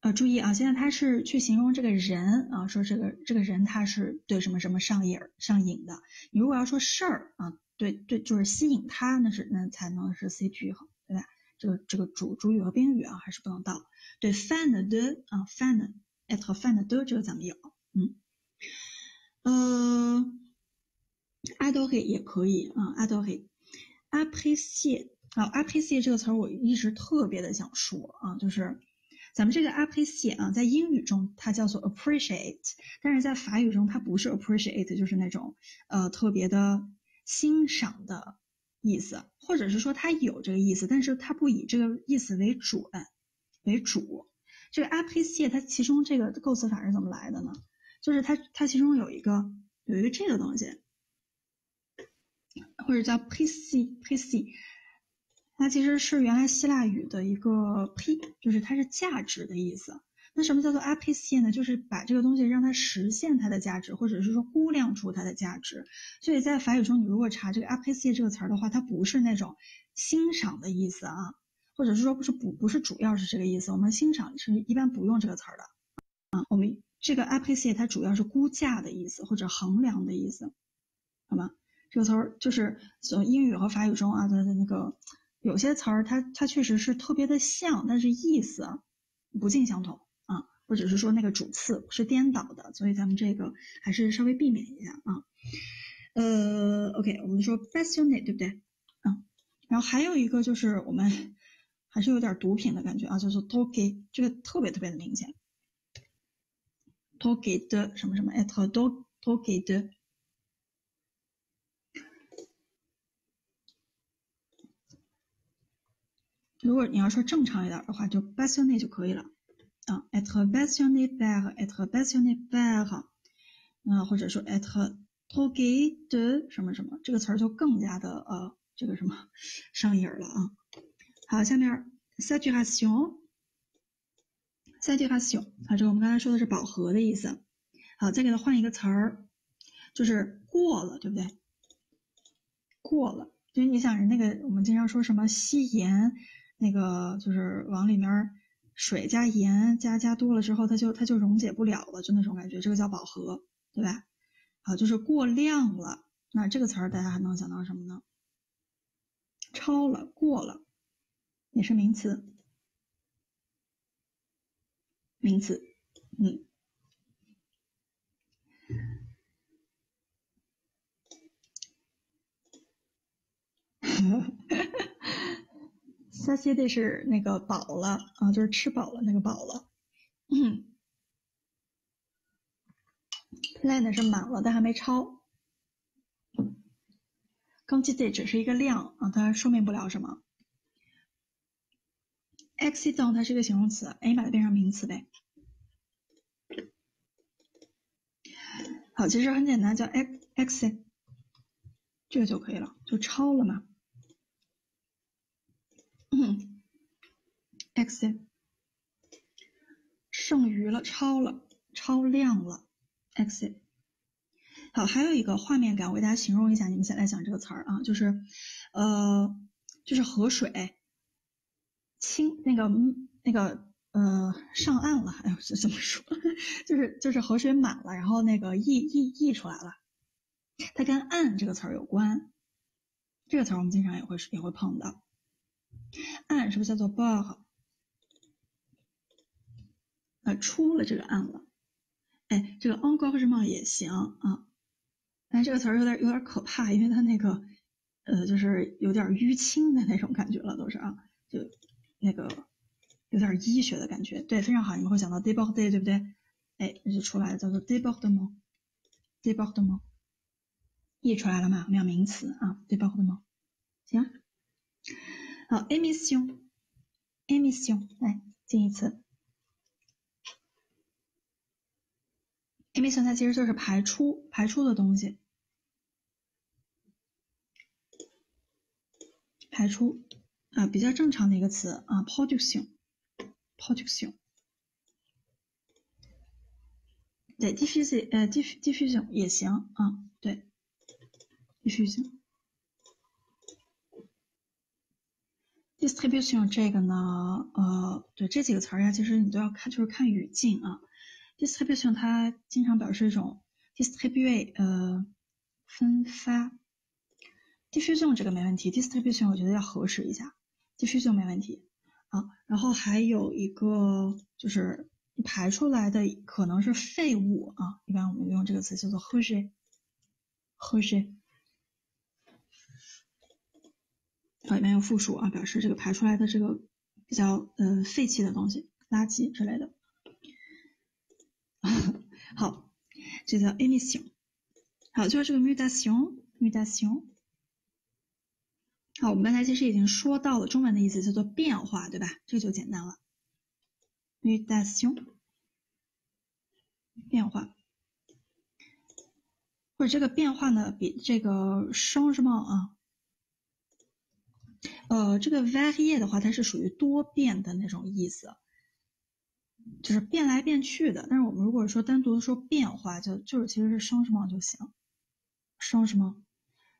呃，注意啊，现在他是去形容这个人啊，说这个这个人他是对什么什么上瘾上瘾的。你如果要说事儿啊，对对，就是吸引他，那是那才能是 C 句哈，对吧？这个这个主主语和宾语啊，还是不能到。对，fan 的啊，fan at 和 fan 的这个咱们有，嗯，呃，adore 也可以啊，adore，appreciate 啊，appreciate 这个词儿我一直特别的想说啊，就是。咱们这个 appreciate 啊，在英语中它叫做 appreciate，但是在法语中它不是 appreciate，就是那种呃特别的欣赏的意思，或者是说它有这个意思，但是它不以这个意思为准为主。这个 appreciate 它其中这个构词法是怎么来的呢？就是它它其中有一个有一个这个东西，或者叫 appreciate。它其实是原来希腊语的一个 p，就是它是价值的意思。那什么叫做 appreciate 呢？就是把这个东西让它实现它的价值，或者是说估量出它的价值。所以在法语中，你如果查这个 appreciate 这个词儿的话，它不是那种欣赏的意思啊，或者是说不是不不是主要是这个意思。我们欣赏是一般不用这个词儿的啊。我们这个 appreciate 它主要是估价的意思或者衡量的意思，好吗？这个词儿就是从英语和法语中啊它的那个。有些词儿它它确实是特别的像，但是意思不尽相同，或者是说那个主次是颠倒的，所以咱们这个还是稍微避免一下啊。呃，OK，我们说 passionate 对不对？嗯，然后还有一个就是我们还是有点毒品的感觉啊，就是 toge，这个特别特别的明显。toge 的什么什么，être do toge 的。如果你要说正常一点的话，就 passionate 就可以了啊，être passionné par，être passionné par，啊，或者说 être toge 的什么什么，这个词儿就更加的呃，这个什么上瘾了啊。好，下面 saturation，saturation，啊，这个我们刚才说的是饱和的意思。好，再给它换一个词儿，就是过了，对不对？过了，就是你想人那个，我们经常说什么吸盐。那个就是往里面水加盐加加多了之后，它就它就溶解不了了，就那种感觉，这个叫饱和，对吧？好，就是过量了。那这个词儿大家还能想到什么呢？超了，过了，也是名词，名词，嗯。satiety 是那个饱了啊，就是吃饱了那个饱了。，plan 是满了，但还没超。quantity 只是一个量啊，它说明不了什么。excellent 它是一个形容词哎把它变成名词呗。好，其实很简单，叫 ex，这个就可以了，就超了嘛。嗯，x 剩余了，超了，超量了，x 好，还有一个画面感，我给大家形容一下，你们先来想这个词儿啊，就是呃，就是河水清那个那个呃上岸了，哎呦，这怎么说？就是就是河水满了，然后那个溢溢溢出来了，它跟岸这个词儿有关，这个词儿我们经常也会也会碰到。岸是不是叫做 bar？啊，出了这个岸了。哎，这个 engagement 也行啊，但这个词儿有点有点可怕，因为它那个呃，就是有点淤青的那种感觉了，都是啊，就那个有点医学的感觉。对，非常好，你们会想到 debord day 对不对？哎，那就出来了，叫做 debordement，debordement，译出来了吗？我们要名词啊，debordement，行。好，emission，emission，来近义词。emission 它其实就是排出、排出的东西，排出啊，比较正常的一个词啊，production，production。对，diffusion，呃，diffusion 也行啊，对，diffusion。Distribution 这个呢，呃，对这几个词儿呀，其实你都要看，就是看语境啊。distribution 它经常表示一种 distribute，呃，分发。diffusion 这个没问题，distribution 我觉得要核实一下，diffusion 没问题啊。然后还有一个就是排出来的可能是废物啊，一般我们用这个词叫做 rejet，rejet。里面有复数啊，表示这个排出来的这个比较呃废弃的东西、垃圾之类的。好，这叫 emission。好，就是这个 mutation，mutation。好，我们刚才其实已经说到了中文的意思叫做变化，对吧？这就简单了。mutation，变化，或者这个变化呢，比这个生什么啊。呃，这个 varier 的话，它是属于多变的那种意思，就是变来变去的。但是我们如果说单独的说变化，就就是其实是双什么就行，双什么。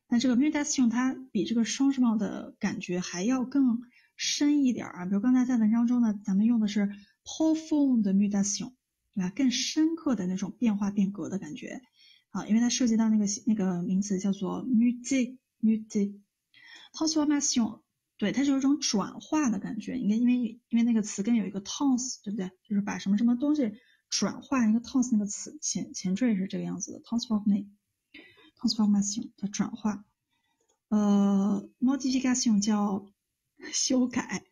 那这个 mutation 它比这个双什么的感觉还要更深一点啊。比如刚才在文章中呢，咱们用的是 profound mutation，对吧？更深刻的那种变化变革的感觉啊，因为它涉及到那个那个名词叫做 music，music Transformation，。对，它就是一种转化的感觉，应该因为因为那个词根有一个 tons，对不对？就是把什么什么东西转化，一个 tons 那个词前前缀是这个样子的，transform。transformation 叫转化，呃，modification 叫 修改。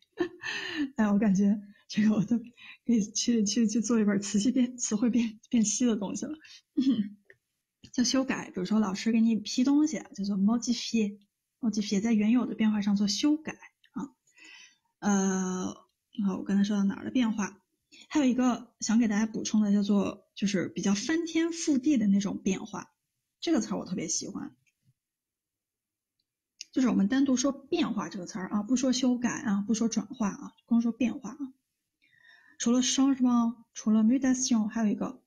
哎，我感觉这个我都可以去去去做一本词系变词汇变变稀的东西了，叫修改。比如说老师给你批东西，叫做 Motify modify，modify 在原有的变化上做修改啊。呃，好，我刚才说到哪儿的？变化。还有一个想给大家补充的，叫做就是比较翻天覆地的那种变化，这个词儿我特别喜欢。就是我们单独说变化这个词儿啊，不说修改啊，不说转化啊，光说变化啊。除了 changement，除了 mutation，还有一个，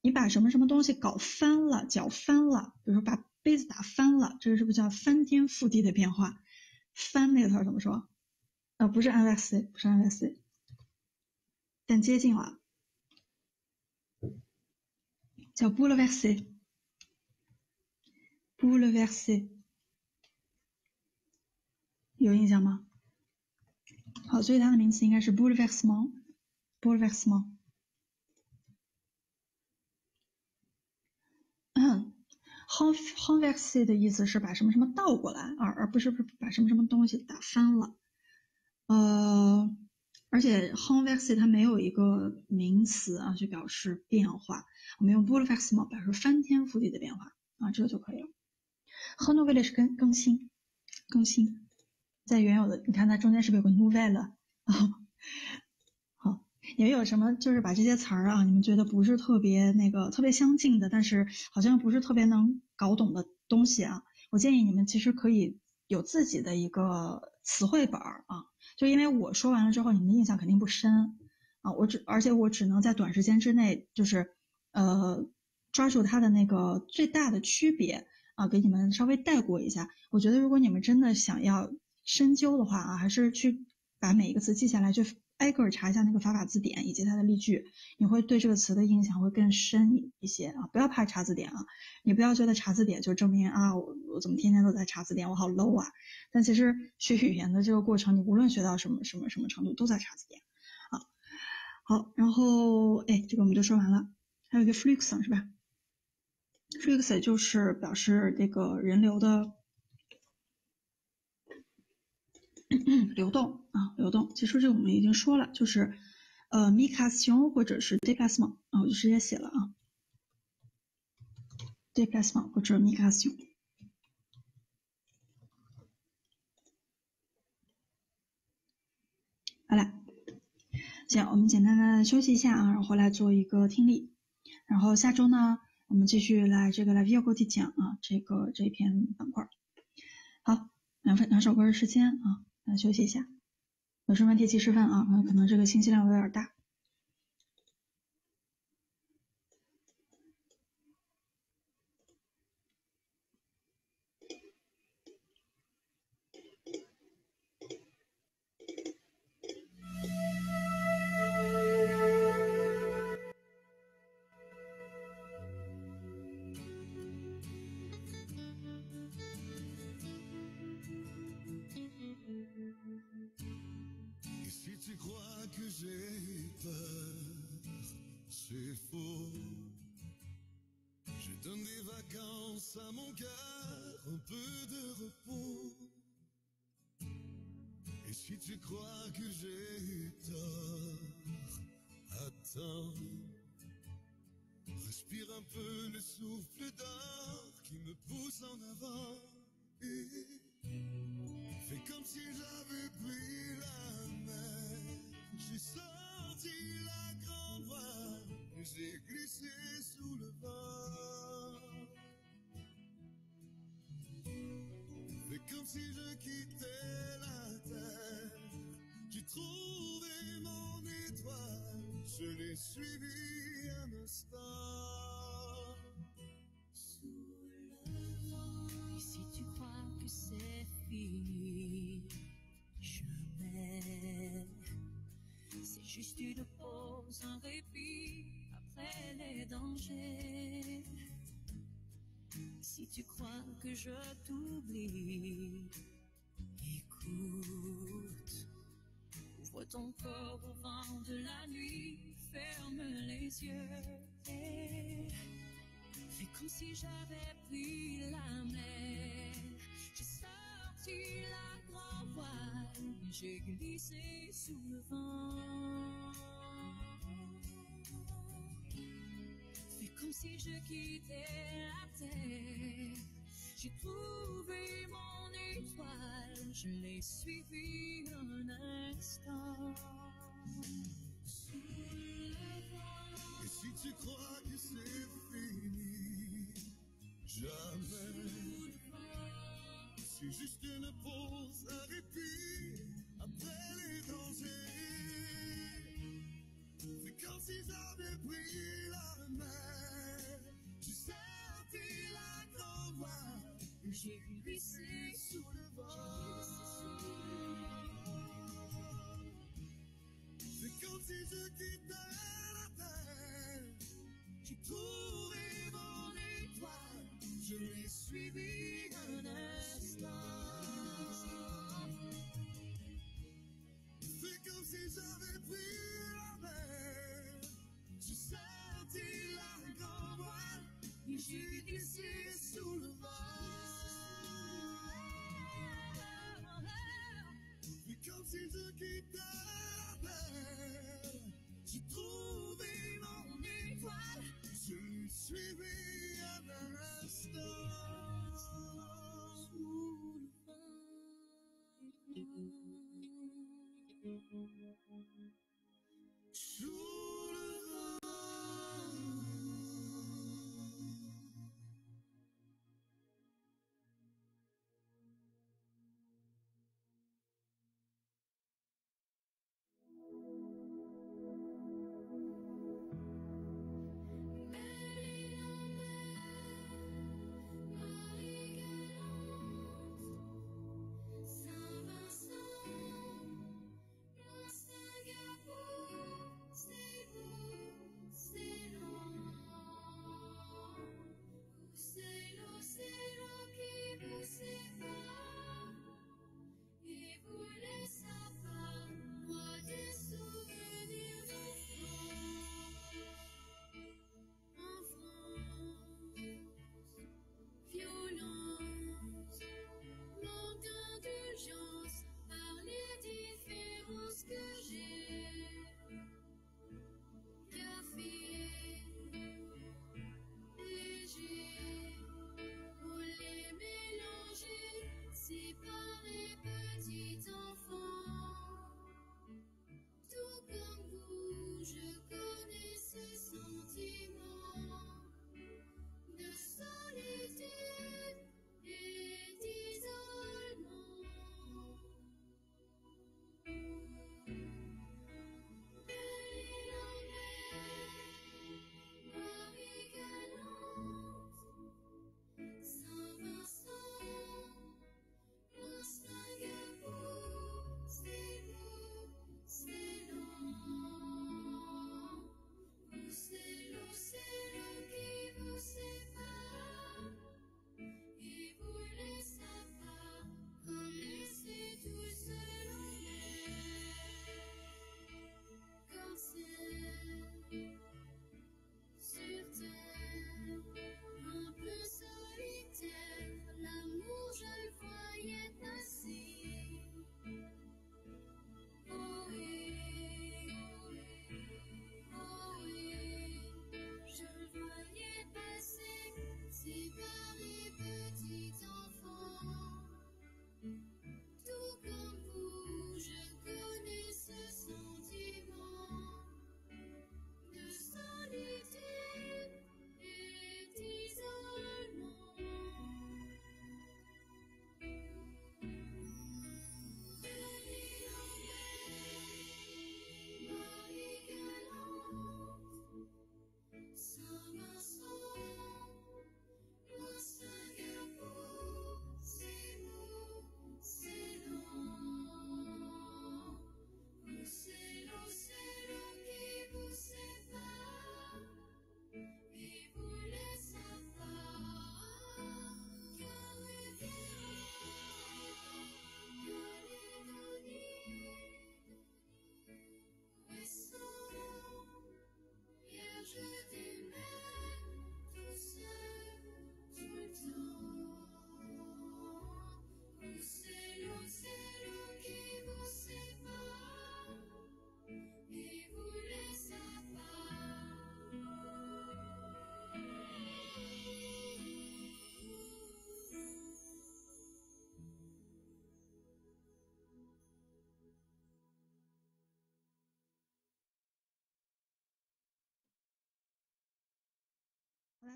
你把什么什么东西搞翻了，搅翻了，比如说把杯子打翻了，这个是不是叫翻天覆地的变化？翻那个词儿怎么说？呃，不是 inverse，不是 inverse，但接近了，叫 bouleverser，bouleverser。有印象吗？好，所以它的名词应该是 bouleversement，bouleversement。嗯，renverser 的意思是把什么什么倒过来，而而不是把什么什么东西打翻了。呃，而且 renverser 它没有一个名词啊，去表示变化，我们用 bouleversement 表示翻天覆地的变化啊，这个就可以了。renouveler 是更更新，更新。在原有的，你看它中间是不是有个 nouvelle 啊？你们有什么就是把这些词儿啊，你们觉得不是特别那个特别相近的，但是好像不是特别能搞懂的东西啊？我建议你们其实可以有自己的一个词汇本儿啊，就因为我说完了之后，你们的印象肯定不深啊，我只而且我只能在短时间之内就是呃抓住它的那个最大的区别啊，给你们稍微带过一下。我觉得如果你们真的想要。深究的话啊，还是去把每一个词记下来，就挨个查一下那个法法字典以及它的例句，你会对这个词的印象会更深一些啊！不要怕查字典啊，你不要觉得查字典就证明啊，我我怎么天天都在查字典，我好 low 啊！但其实学语言的这个过程，你无论学到什么什么什么程度，都在查字典啊。好，然后哎，这个我们就说完了，还有一个 flux 是吧？flux 就是表示这个人流的。流动啊，流动。其实这个我们已经说了，就是呃，migration 或者是 déplacement 啊，我就直接写了啊，déplacement 或者 migration。好了，行，我们简单的休息一下啊，然后来做一个听力。然后下周呢，我们继续来这个来 view 题讲啊，这个这篇板块。好，两分两首歌的时间啊。那休息一下，有什么问题及时问啊，可能这个信息量有点大。tu crois que j'ai eu tort, attends. Respire un peu le souffle d'or qui me pousse en avant et fais comme si j'avais pris la mer. J'ai sorti la grande voile j'ai glissé sous le vent. Fais comme si je quittais la trouvé mon étoile, je l'ai suivi un instant. Sous le vent, et si tu crois que c'est fini, jamais. C'est juste une pause, un répit après les dangers. Si tu crois que je t'oublie, écoute Ouvre ton corps au vent de la nuit, ferme les yeux et fais comme si j'avais pris la mer. J'ai sorti la grand voile, j'ai glissé sous le vent. Fais comme si je quittais la terre. J'ai trouvé mon étoile, je l'ai suivi un instant. Sous le vent. Et si tu crois que c'est fini, jamais. C'est juste une pause, un répit après les dangers. C'est comme si j'avais pris la glissé sous le vent. C'est comme si je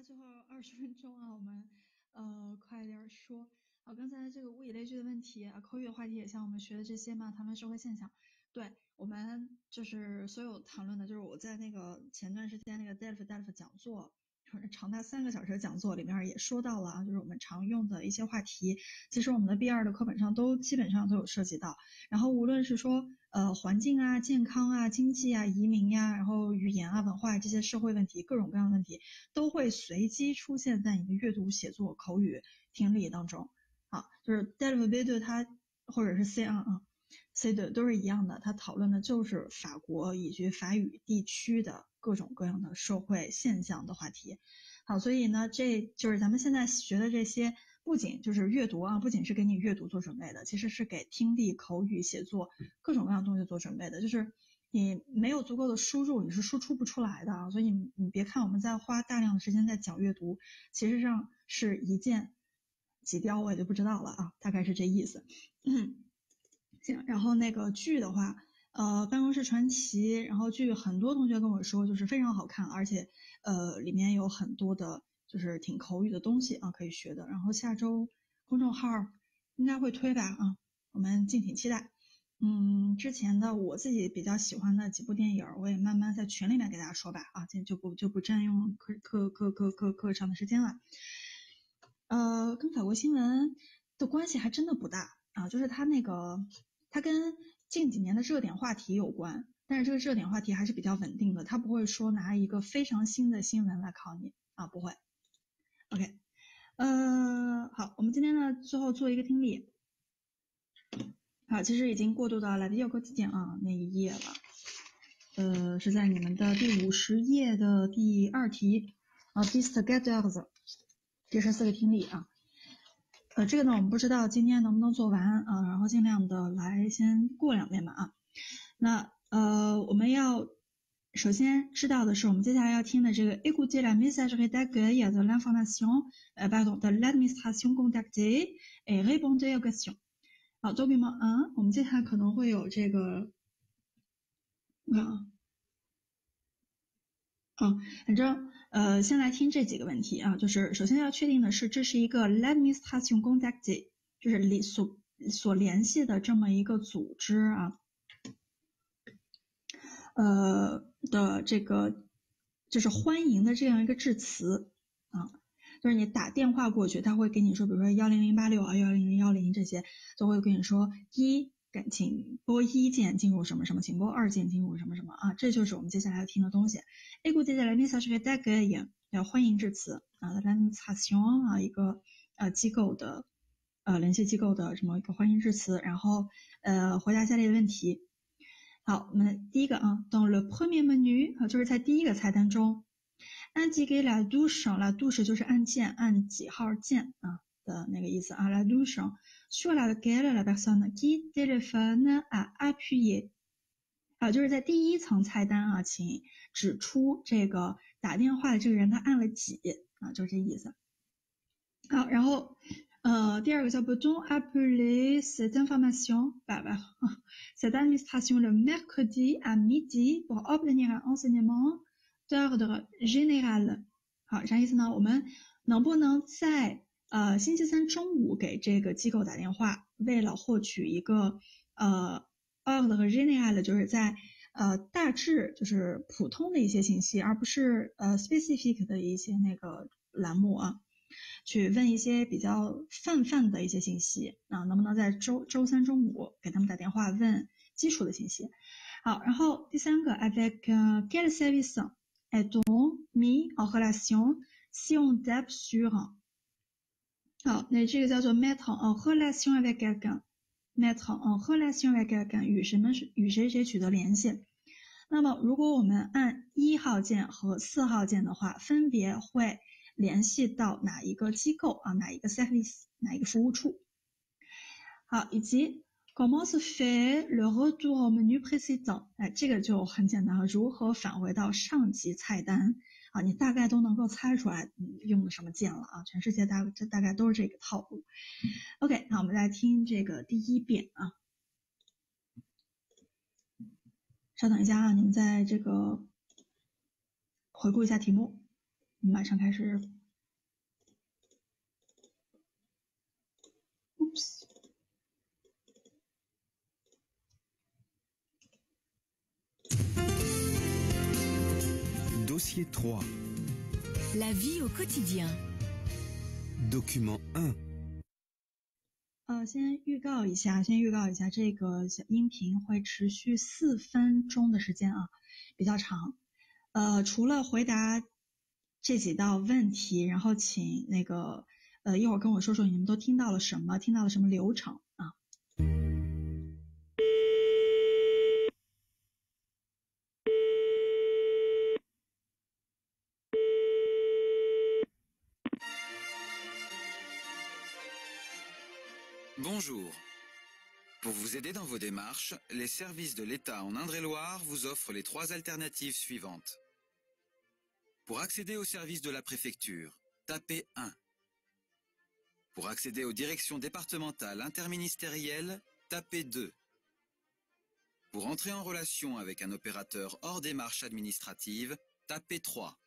最后二十分钟啊，我们呃快点说。啊，刚才这个物以类聚的问题啊，口语的话题也像我们学的这些嘛，谈论社会现象。对我们就是所有谈论的，就是我在那个前段时间那个 Delf Delf 讲座。长达三个小时的讲座里面也说到了啊，就是我们常用的一些话题，其实我们的 B 二的课本上都基本上都有涉及到。然后无论是说呃环境啊、健康啊、经济啊、移民呀，然后语言啊、文化这些社会问题，各种各样的问题都会随机出现在你的阅读、写作、口语、听力当中。啊，就是 David v i d 他或者是 C 啊啊 C 的都是一样的，他讨论的就是法国以及法语地区的。各种各样的社会现象的话题，好，所以呢，这就是咱们现在学的这些，不仅就是阅读啊，不仅是给你阅读做准备的，其实是给听力、口语、写作各种各样东西做准备的。就是你没有足够的输入，你是输出不出来的啊。所以你你别看我们在花大量的时间在讲阅读，其实上是一箭几雕，我也就不知道了啊，大概是这意思。嗯，行，然后那个剧的话。呃，办公室传奇，然后据很多同学跟我说，就是非常好看，而且呃里面有很多的，就是挺口语的东西啊，可以学的。然后下周公众号应该会推吧啊，我们敬请期待。嗯，之前的我自己比较喜欢的几部电影，我也慢慢在群里面给大家说吧啊，今天就不就不占用课课课课课课上的时间了。呃，跟法国新闻的关系还真的不大啊，就是它那个它跟。近几年的热点话题有关，但是这个热点话题还是比较稳定的，他不会说拿一个非常新的新闻来考你啊，不会。OK，呃，好，我们今天呢最后做一个听力。好，其实已经过渡到来的要课体检啊那一页了，呃，是在你们的第五十页的第二题啊，Bist Gators，这是四个听力啊。呃，这个呢，我们不知道今天能不能做完啊，然后尽量的来先过两遍吧啊。那呃，我们要首先知道的是，我们接下来要听的这个 écouter la messagerie d'accueil de l'information，呃，pardon de l'administration contactée et répondre aux questions。好，作弊吗？嗯，我们接下来可能会有这个啊。好，反正呃，先来听这几个问题啊，就是首先要确定的是，这是一个 l'administration contactée，就是联所所联系的这么一个组织啊，呃的这个就是欢迎的这样一个致辞啊，就是你打电话过去，他会给你说，比如说幺零零八六啊，幺零零幺零这些，都会跟你说一。请拨一键进入什么什么，请拨二键进入什么什么啊，这就是我们接下来要听的东西。A 股接下来 message 是带给也要欢迎致辞啊，l'administration 啊一个呃机构的呃联系机构的这么一个欢迎致辞，然后呃回答下列的问题。好，我们第一个啊，dans le premier menu 啊就是在第一个菜单中，indiquer la touche，la touche 就是按键按几号键啊的那个意思啊，la touche。sur laquelle la personne qui téléphone a appuyé，啊，就是在第一层菜单啊，请指出这个打电话的这个人他按了几啊，就是这意思。好，然后 呃，第二个叫 peut-on appeler cette information par cette administration le mercredi à midi pour obtenir un enseignement d'ordre général？好，啥意思呢？我们能不能在呃，星期三中午给这个机构打电话，为了获取一个呃 ordre général，就是在呃大致就是普通的一些信息，而不是呃 specific 的一些那个栏目啊， 去问一些比较泛泛的一些信息啊，能不能在周周三中午给他们打电话问基础的信息？好，然后第三个，avec quel service est-on mis en relation si on tape sur 好，那这个叫做 mettre en relation avec quelqu'un，mettre en relation avec quelqu'un 与什么与谁谁取得联系。那么如果我们按一号键和四号键的话，分别会联系到哪一个机构啊？哪一个 service？哪一个服务处？好，以及 comment se fait le retour au menu précédent？哎，这个就很简单了，如何返回到上级菜单？啊，你大概都能够猜出来你用的什么键了啊？全世界大这大概都是这个套路。OK，那我们来听这个第一遍啊。稍等一下啊，你们在这个回顾一下题目。马上开始。Oops。Dossier 3. La vie au quotidien. Document 1. 呃，先预告一下，先预告一下，这个小音频会持续四分钟的时间啊，比较长。呃，除了回答这几道问题，然后请那个呃一会儿跟我说说你们都听到了什么，听到了什么流程啊？Bonjour. Pour vous aider dans vos démarches, les services de l'État en Indre-et-Loire vous offrent les trois alternatives suivantes. Pour accéder aux services de la préfecture, tapez 1. Pour accéder aux directions départementales interministérielles, tapez 2. Pour entrer en relation avec un opérateur hors démarche administrative, tapez 3.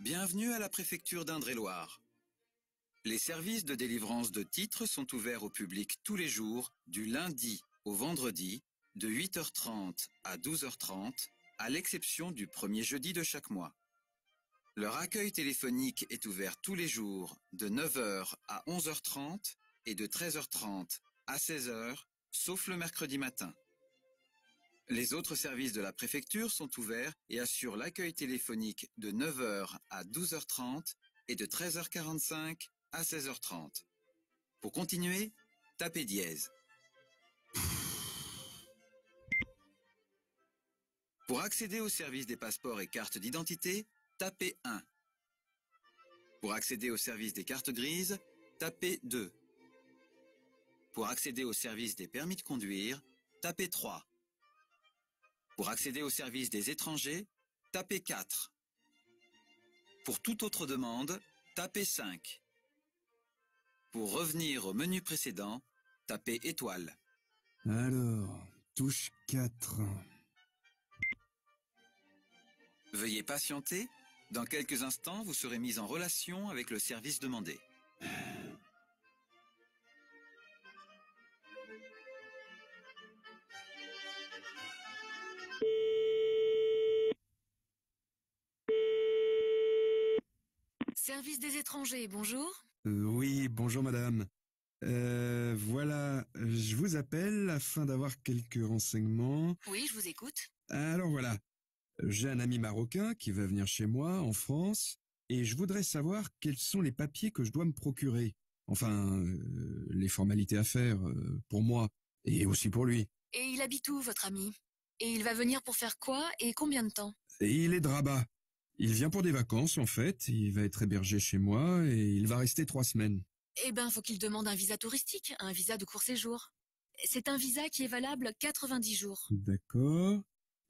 Bienvenue à la préfecture d'Indre-et-Loire. Les services de délivrance de titres sont ouverts au public tous les jours, du lundi au vendredi, de 8h30 à 12h30, à l'exception du premier jeudi de chaque mois. Leur accueil téléphonique est ouvert tous les jours, de 9h à 11h30 et de 13h30 à 16h, sauf le mercredi matin. Les autres services de la préfecture sont ouverts et assurent l'accueil téléphonique de 9h à 12h30 et de 13h45 à 16h30. Pour continuer, tapez dièse. Pour accéder au service des passeports et cartes d'identité, tapez 1. Pour accéder au service des cartes grises, tapez 2. Pour accéder au service des permis de conduire, tapez 3. Pour accéder au service des étrangers, tapez 4. Pour toute autre demande, tapez 5. Pour revenir au menu précédent, tapez étoile. Alors, touche 4. Veuillez patienter. Dans quelques instants, vous serez mis en relation avec le service demandé. Service des étrangers, bonjour. Euh, oui, bonjour madame. Euh, voilà, je vous appelle afin d'avoir quelques renseignements. Oui, je vous écoute. Alors voilà, j'ai un ami marocain qui va venir chez moi en France et je voudrais savoir quels sont les papiers que je dois me procurer. Enfin, euh, les formalités à faire euh, pour moi et aussi pour lui. Et il habite où, votre ami? Et il va venir pour faire quoi et combien de temps? Et il est de Rabat. Il vient pour des vacances en fait, il va être hébergé chez moi et il va rester trois semaines. Eh ben, faut qu'il demande un visa touristique, un visa de court séjour. C'est un visa qui est valable 90 jours. D'accord.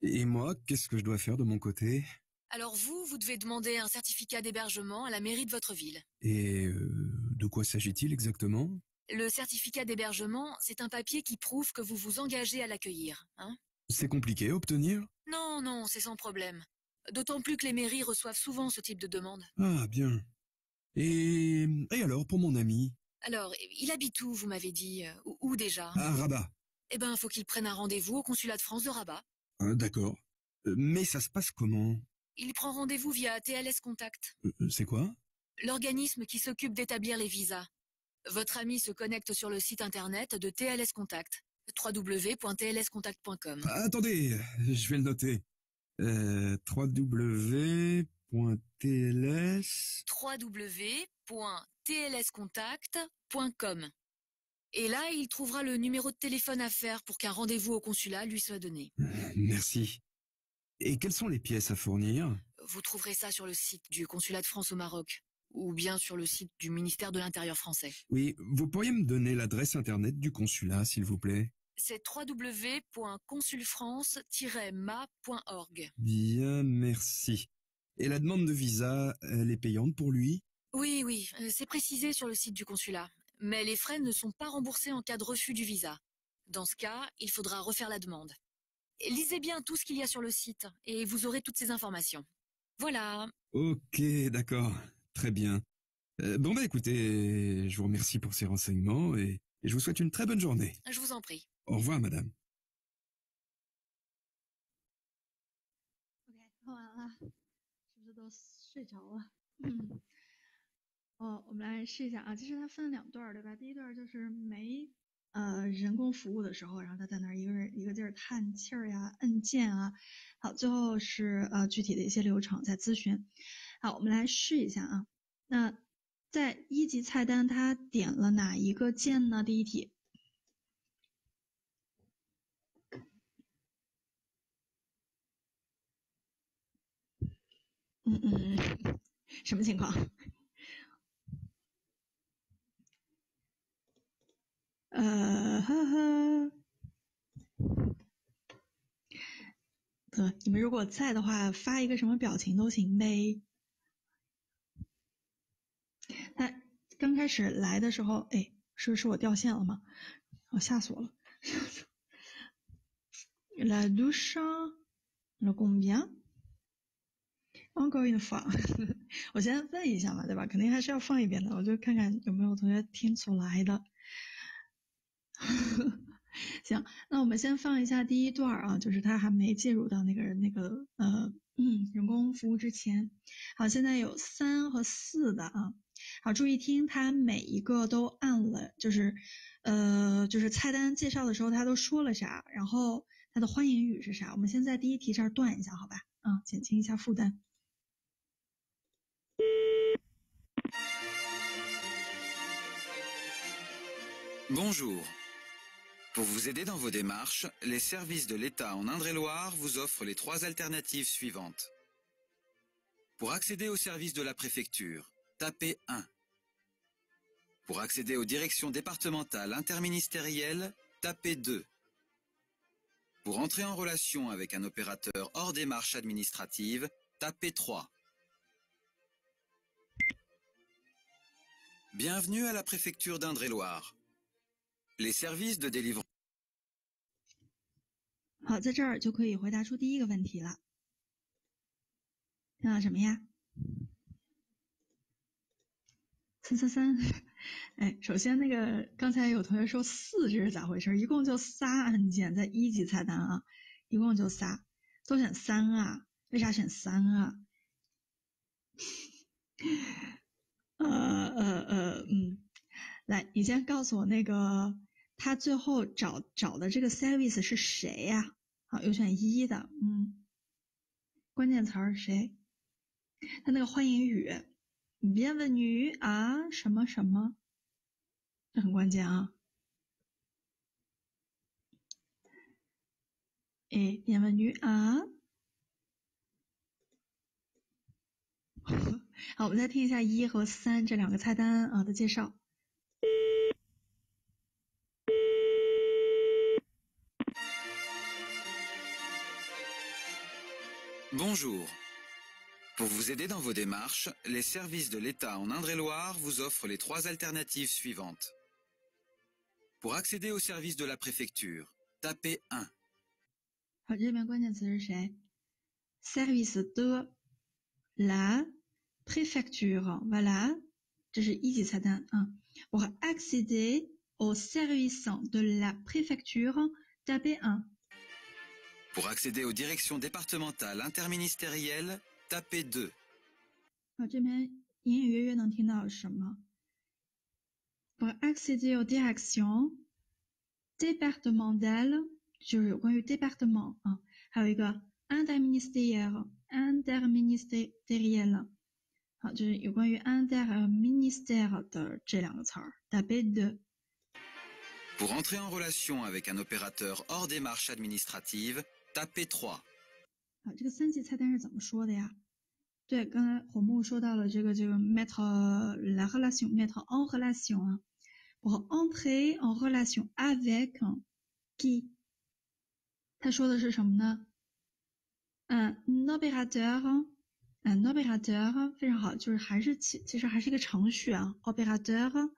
Et moi, qu'est-ce que je dois faire de mon côté? Alors vous, vous devez demander un certificat d'hébergement à la mairie de votre ville. Et euh, de quoi s'agit-il exactement? Le certificat d'hébergement, c'est un papier qui prouve que vous vous engagez à l'accueillir. Hein C'est compliqué à obtenir? Non, non, c'est sans problème. D'autant plus que les mairies reçoivent souvent ce type de demande. Ah, bien. Et, et alors, pour mon ami? Alors, il habite où, vous m'avez dit euh, Où, où déjà? À Rabat. Eh ben, faut qu'il prenne un rendez-vous au consulat de France de Rabat. Ah, D'accord. Euh, Mais ça se passe comment? Il prend rendez-vous via TLS Contact, Euh, C'est quoi? L'organisme qui s'occupe d'établir les visas. Votre ami se connecte sur le site internet de TLS Contact, www.tlscontact.com. Ah, Attendez, je vais le noter. Euh, www.tls... www.tlscontact.com. Et là, il trouvera le numéro de téléphone à faire pour qu'un rendez-vous au consulat lui soit donné. Merci. Et quelles sont les pièces à fournir? Vous trouverez ça sur le site du consulat de France au Maroc, ou bien sur le site du ministère de l'Intérieur français. Oui, vous pourriez me donner l'adresse internet du consulat, s'il vous plaît? C'est www.consulfrance-ma.org. Bien, merci. Et la demande de visa, elle est payante pour lui? Oui, oui, euh, c'est précisé sur le site du consulat. Mais les frais ne sont pas remboursés en cas de refus du visa. Dans ce cas, il faudra refaire la demande. lisez bien tout ce qu'il y a sur le site et vous aurez toutes ces informations. Voilà. Ok, d'accord. Très bien. Euh, bon bah écoutez, je vous remercie pour ces renseignements et, et je vous souhaite une très bonne journée. Je vous en prie. Au revoir, madame. 看完了，是不是都睡着了？嗯， 哦，我们来试一下啊。其实它分两段儿，对吧？第一段就是没呃人工服务的时候，然后他在那儿一个人一个劲儿叹气儿呀、摁键啊。好，最后是呃具体的一些流程在咨询。好，我们来试一下啊。那在一级菜单，他点了哪一个键呢？第一题。嗯嗯嗯，什么情况？呃呵呵，对，你们如果在的话，发一个什么表情都行呗。他刚开始来的时候，哎，是不是我掉线了吗？我、吓死我了。La douche, le combien? Encore une fois，我先问一下嘛，对吧？肯定还是要放一遍的，我就看看有没有同学听出来的。行，那我们先放一下第一段啊，就是他还没介入到那个人那个呃嗯人工服务之前。好，现在有三和四的啊。好，注意听，他每一个都按了，就是呃就是菜单介绍的时候他都说了啥，然后他的欢迎语是啥。我们先在第一题这儿断一下，好吧？啊，减轻一下负担。Bonjour. Pour vous aider dans vos démarches, les services de l'État en Indre-et-Loire vous offrent les trois alternatives suivantes. Pour accéder aux services de la préfecture, tapez 1. Pour accéder aux directions départementales interministérielles, tapez 2. Pour entrer en relation avec un opérateur hors démarche administrative, tapez 3. Bienvenue à la préfecture d'Indre-et-Loire. Les services de deliver 好，在这儿就可以回答出第一个问题了。看到什么呀？三三三，哎，首先那个刚才有同学说四，这是咋回事？一共就仨按键，在一级菜单啊，一共就仨，都选三啊？为啥选三啊？呃呃呃，嗯，来，你先告诉我那个他最后找找的这个 service 是谁呀、好，有选一的，嗯，关键词儿是谁？他那个欢迎语，bienvenue 啊，什么什么，这很关键啊。哎，bienvenue 啊。好，我们再听一下一和三这两个菜单啊的介绍。Bonjour. Pour vous aider dans vos démarches, les services de l'État en Indre-et-Loire vous offrent les trois alternatives suivantes. Pour accéder aux services de la préfecture, tapez 1. 好，这边关键词是谁？Service de la préfecture，voilà，这是一级菜单啊。Pour accéder au service de la préfecture, tapez 1。 Pour accéder aux directions départementales interministérielles, tapez 2. 好，这边隐隐约约能听到什么？Pour accéder aux directions départementales，就是有关于 département 啊，还有一个 interministériel，interministériel，好，就是有关于 interministère 的这两个词儿，tapez deux。 Pour entrer en relation avec un opérateur hors démarche administrative, tapez 3. 好，这个三级菜单是怎么说的呀？对，刚才火木说到了这个这个 mettre la relation，mettre en relation 啊，pour entrer en relation avec qui，他说的是什么呢？嗯，opérateur，un opérateur 非常好，就是还是其其实还是一个程序啊，opérateur，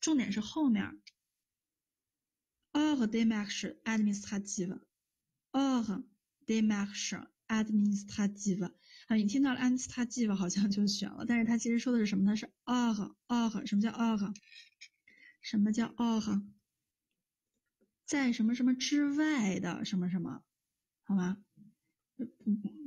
重点是后面 hors démarche administrative。 Hors démarche administrative。啊，你听到了 administrative 好像就选了，但是它其实说的是什么呢？是 hors hors。什么叫 hors？什么叫 hors？在什么什么之外的什么什么，好吗？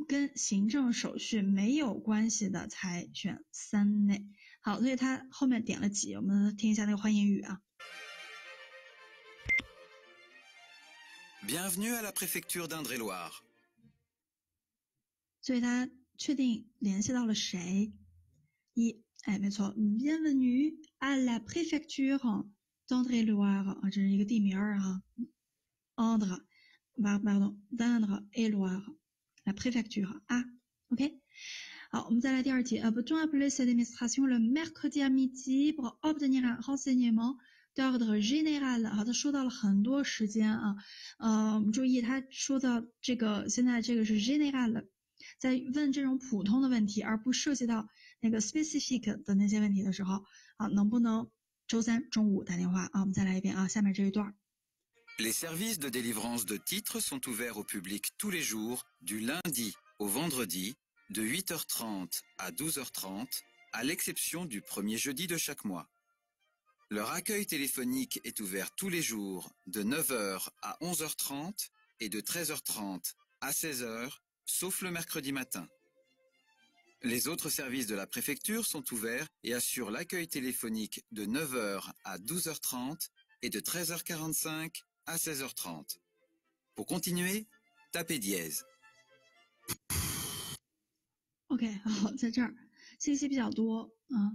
跟行政手续没有关系的才选三内。好，所以它后面点了几？我们听一下那个欢迎语啊。Bienvenue à la préfecture d'Indre-et-Loire. 所以他确定联系到了谁？一，哎，没错，Bienvenue à la préfecture d'Indre-et-Loire 啊，这是一个地名儿哈，Indre，pardon，d'Indre-et-Loire，la préfecture 啊，OK。好，我们再来第二题。呃，peut-on appeler cette administration le mercredi à midi pour obtenir un renseignement d'ordre général？好，他说到了很多时间啊，呃，我们注意他说到这个，现在这个是 général。在问这种普通的问题，而不涉及到那个 specific 的那些问题的时候，啊，能不能周三中午打电话啊？我们再来一遍啊，下面这一段。 Les services de délivrance de titres sont ouverts au public tous les jours, du lundi au vendredi, de 8h30 à 12h30, à l'exception du premier jeudi de chaque mois. Leur accueil téléphonique est ouvert tous les jours, de 9h à 11h30 et de 13h30 à 16h, sauf le mercredi matin. Les autres services de la préfecture sont ouverts et assurent l'accueil téléphonique de 9h à 12h30 et de 13h45 à 16h30. Pour continuer, tapez dièse. OK，好，在这儿信息比较多啊，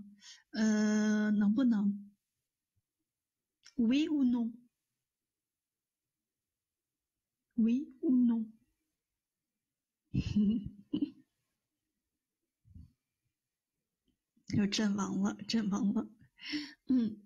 呃，能不能 ？Oui ou non？Oui ou non？又阵亡了，阵亡了。嗯，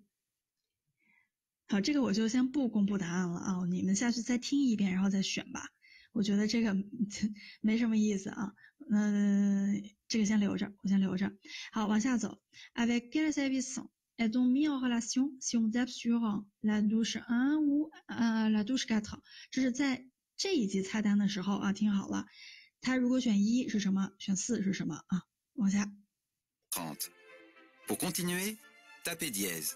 好，这个我就先不公布答案了啊，你们下去再听一遍，然后再选吧。我觉得这个 没什么意思啊，嗯，这个先留着，我先留着。好，往下走。Avec quel service est-on mis en relation si on tape sur la douche un ou la douche quatre？这是在这一级菜单的时候啊，听好了。它如果选一是什么？选四是什么啊？往下。 30. Pour continuer, tapez dièse.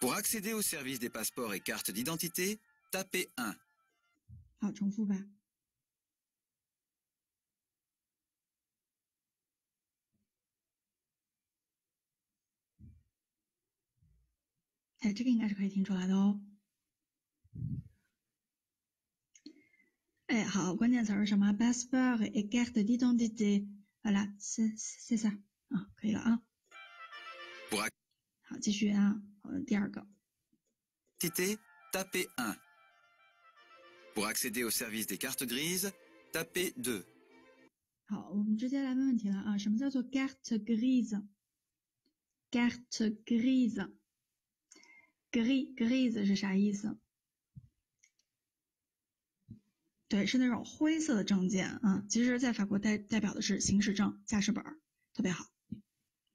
Pour accéder au service des passeports et cartes d'identité, tapez 1. 好，重复吧。 哎，这个应该是可以听出来的哦。哎，好，关键词是什么？Passport et carte d'identité。好了，是是是啊，可以了啊。好，继续啊，好，第二个。 Identité, tapez 1. Pour accéder au service des cartes grises, tapez 2. 好，我们直接来问问题了啊，什么叫做 carte grise？carte Grise，gris grise 是啥意思？对，是那种灰色的证件啊。其实，在法国代代表的是行驶证、驾驶本，特别好。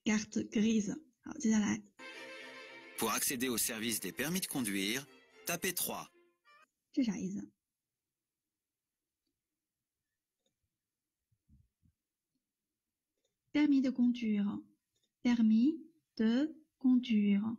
carte grise。好，接下来。Pour accéder au service des permis de conduire, tapez 3. 这啥意思？permis de conduire, permis de conduire。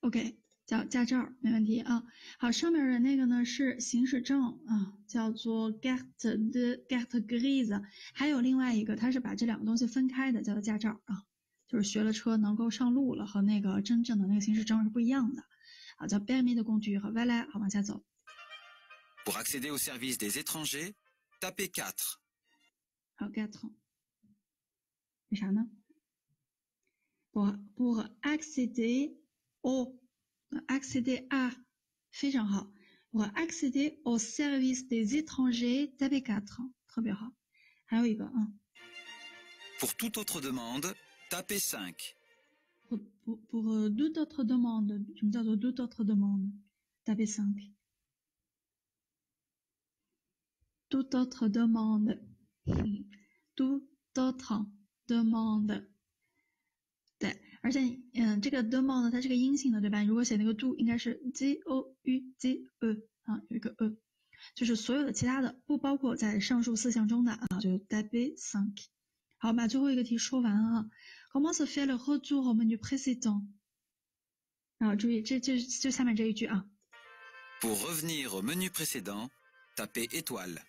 OK，叫驾照，没问题啊。好，上面的那个呢是行驶证啊，叫做 carte de carte grise，还有另外一个，它是把这两个东西分开的，叫做驾照啊，就是学了车能够上路了，和那个真正的那个行驶证是不一样的。好，叫 permis de conduire。好，来，好，往下走。Pour accéder au service des étrangers, tapez 4. 好，quatre。为啥呢？Pour pour accéder au accéder à 非常好。Pour accéder au service des étrangers, tapez quatre，特别好。还有一个啊。Pour toute autre demande, tapez 5. Pour pour pour toute autre demande，什么叫做 toute autre demande？tapez cinq。，tout autre demande，tout autre demande。对，而且嗯，这个 demande 它是个阴性的，对吧？如果写那个 do 应该是 d o u d e 啊，有一个 e，就是所有的其他的不包括在上述四项中的啊，就 d a b e cinq。好，把最后一个题说完啊。Comment se fait le retour au menu précédent？啊，注意这这就下面这一句啊。 Pour revenir au menu précédent, tapez étoile.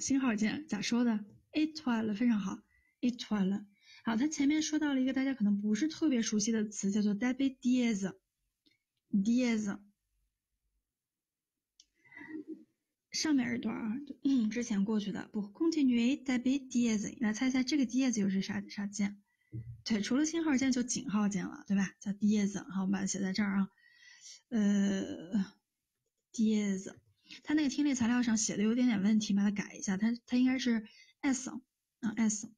星号键咋说的？étoile 非常好，étoile。好，它前面说到了一个大家可能不是特别熟悉的词，叫做 Dabedies，Dies。上面一段啊，之前过去的不 continuer d a b e dièse。来猜一下这个 Dies 又是啥啥键？对，除了星号键就井号键了，对吧？叫 Dies，。好，我们把它写在这儿啊。呃，Dies。它那个听力材料上写的有点点问题，把它改一下。它它应该是 s 啊 s。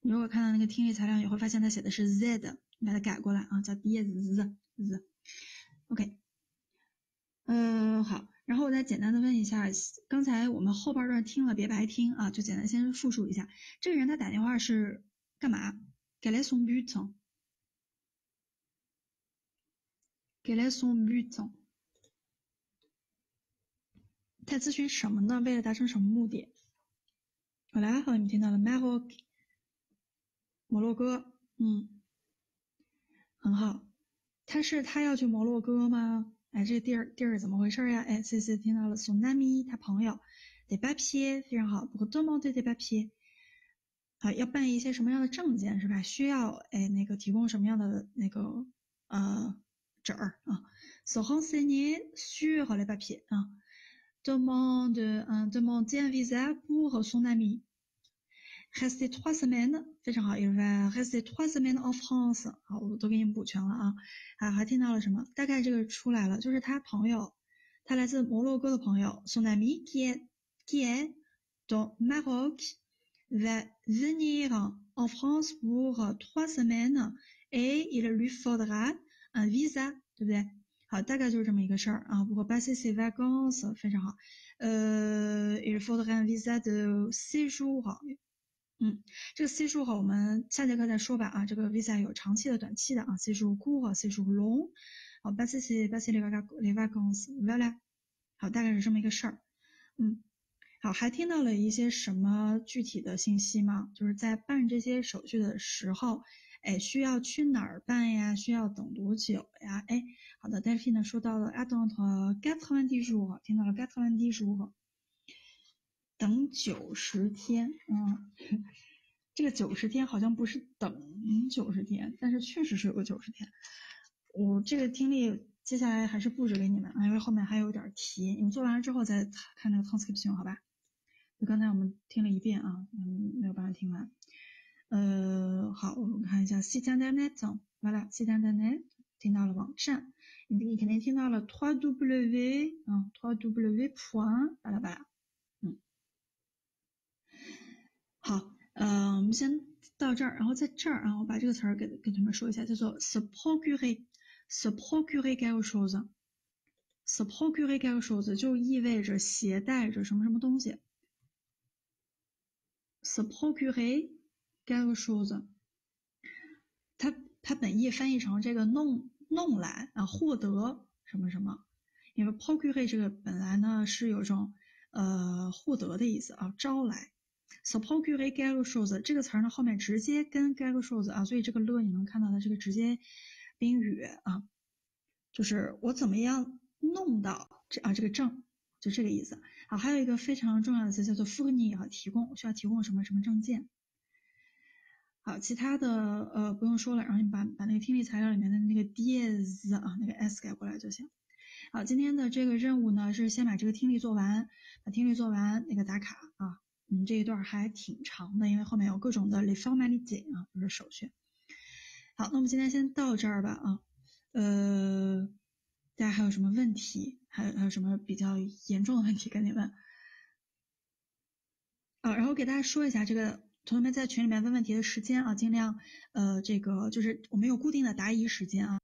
你如果看到那个听力材料，你会发现它写的是 z 的，你把它改过来啊，叫 D z z。OK。呃，好，然后我再简单的问一下，刚才我们后半段听了别白听啊，就简单先复述一下。这个人他打电话是干嘛？Quel est son but？Quel est son but？他咨询什么呢？为了达成什么目的？好啦，好，你们听到了 m a r o c 摩洛哥，嗯，很好。他是他要去摩洛哥吗？哎，这地儿地儿怎么回事呀？哎，C C 听到了，son ami 他朋友，départ，非常好，不过 demander le départ，啊，要办一些什么样的证件是吧？需要哎那个提供什么样的那个呃纸儿啊？se renseigner sur les papiers 啊。demande un demander un visa pour son ami. Rester trois semaines，非常好，il va rester trois semaines en France。好，我都给你们补全了啊。啊，还听到了什么？大概这个出来了，就是他朋友，他来自摩洛哥的朋友，son ami qui est qui est dans Maroc va venir en France pour trois semaines et il lui faudra un visa，对不对？ 好，大概就是这么一个事儿啊。不过 passer ses vacances 非常好。呃，il faudra un visa de séjour。嗯，这个 séjour 我们下节课再说吧啊。这个 visa 有长期的、短期的啊。séjour court，séjour long。好，passer ses passer les les vacances，voilà。好，大概是这么一个事儿。嗯，好，还听到了一些什么具体的信息吗？就是在办这些手续的时候，哎，需要去哪儿办呀？需要等多久呀？哎。好的 d a p h i 呢说到了 attendre quatre-vingt-dix jours，听到了 quatre-vingt-dix jours，等九十天，嗯，这个九十天好像不是等九十天，但是确实是有个九十天。我这个听力接下来还是布置给你们啊，因为后面还有点题，你们做完了之后再看那个 transcription 好吧？就刚才我们听了一遍啊，嗯，没有办法听完。呃，好，我们看一下 site internet，完了，sit internet 听到了网站。你你肯定听到了 t w w 啊 t w 普巴拉巴拉，嗯，好，呃，我们先到这儿，然后在这儿啊，我把这个词儿给跟他们说一下，叫做 se procurer，se procurer quelque chose，se procurer quelque chose 就意味着携带着什么什么东西 s u p p o c u r e quelque chose，它它本意翻译成这个弄。弄来啊，获得什么什么？因为 procure 这个本来呢是有种呃获得的意思啊，招来。So procure quelque chose 这个词儿呢后面直接跟 quelque chose 啊，所以这个了你能看到的这个直接宾语啊，就是我怎么样弄到这啊这个证，就这个意思。啊，还有一个非常重要的词叫做 f u r n i 啊，提供，需要提供什么什么证件。好，其他的呃不用说了，然后你把把那个听力材料里面的那个 dies 啊，那个 s 改过来就行。好，今天的这个任务呢是先把这个听力做完，把听力做完那个打卡啊。嗯，这一段还挺长的，因为后面有各种的 le formality 啊，就是手续。好，那我们今天先到这儿吧啊。呃，大家还有什么问题？还有还有什么比较严重的问题跟你问？啊，然后给大家说一下这个。同学们在群里面问问题的时间啊，尽量呃这个就是我们有固定的答疑时间啊。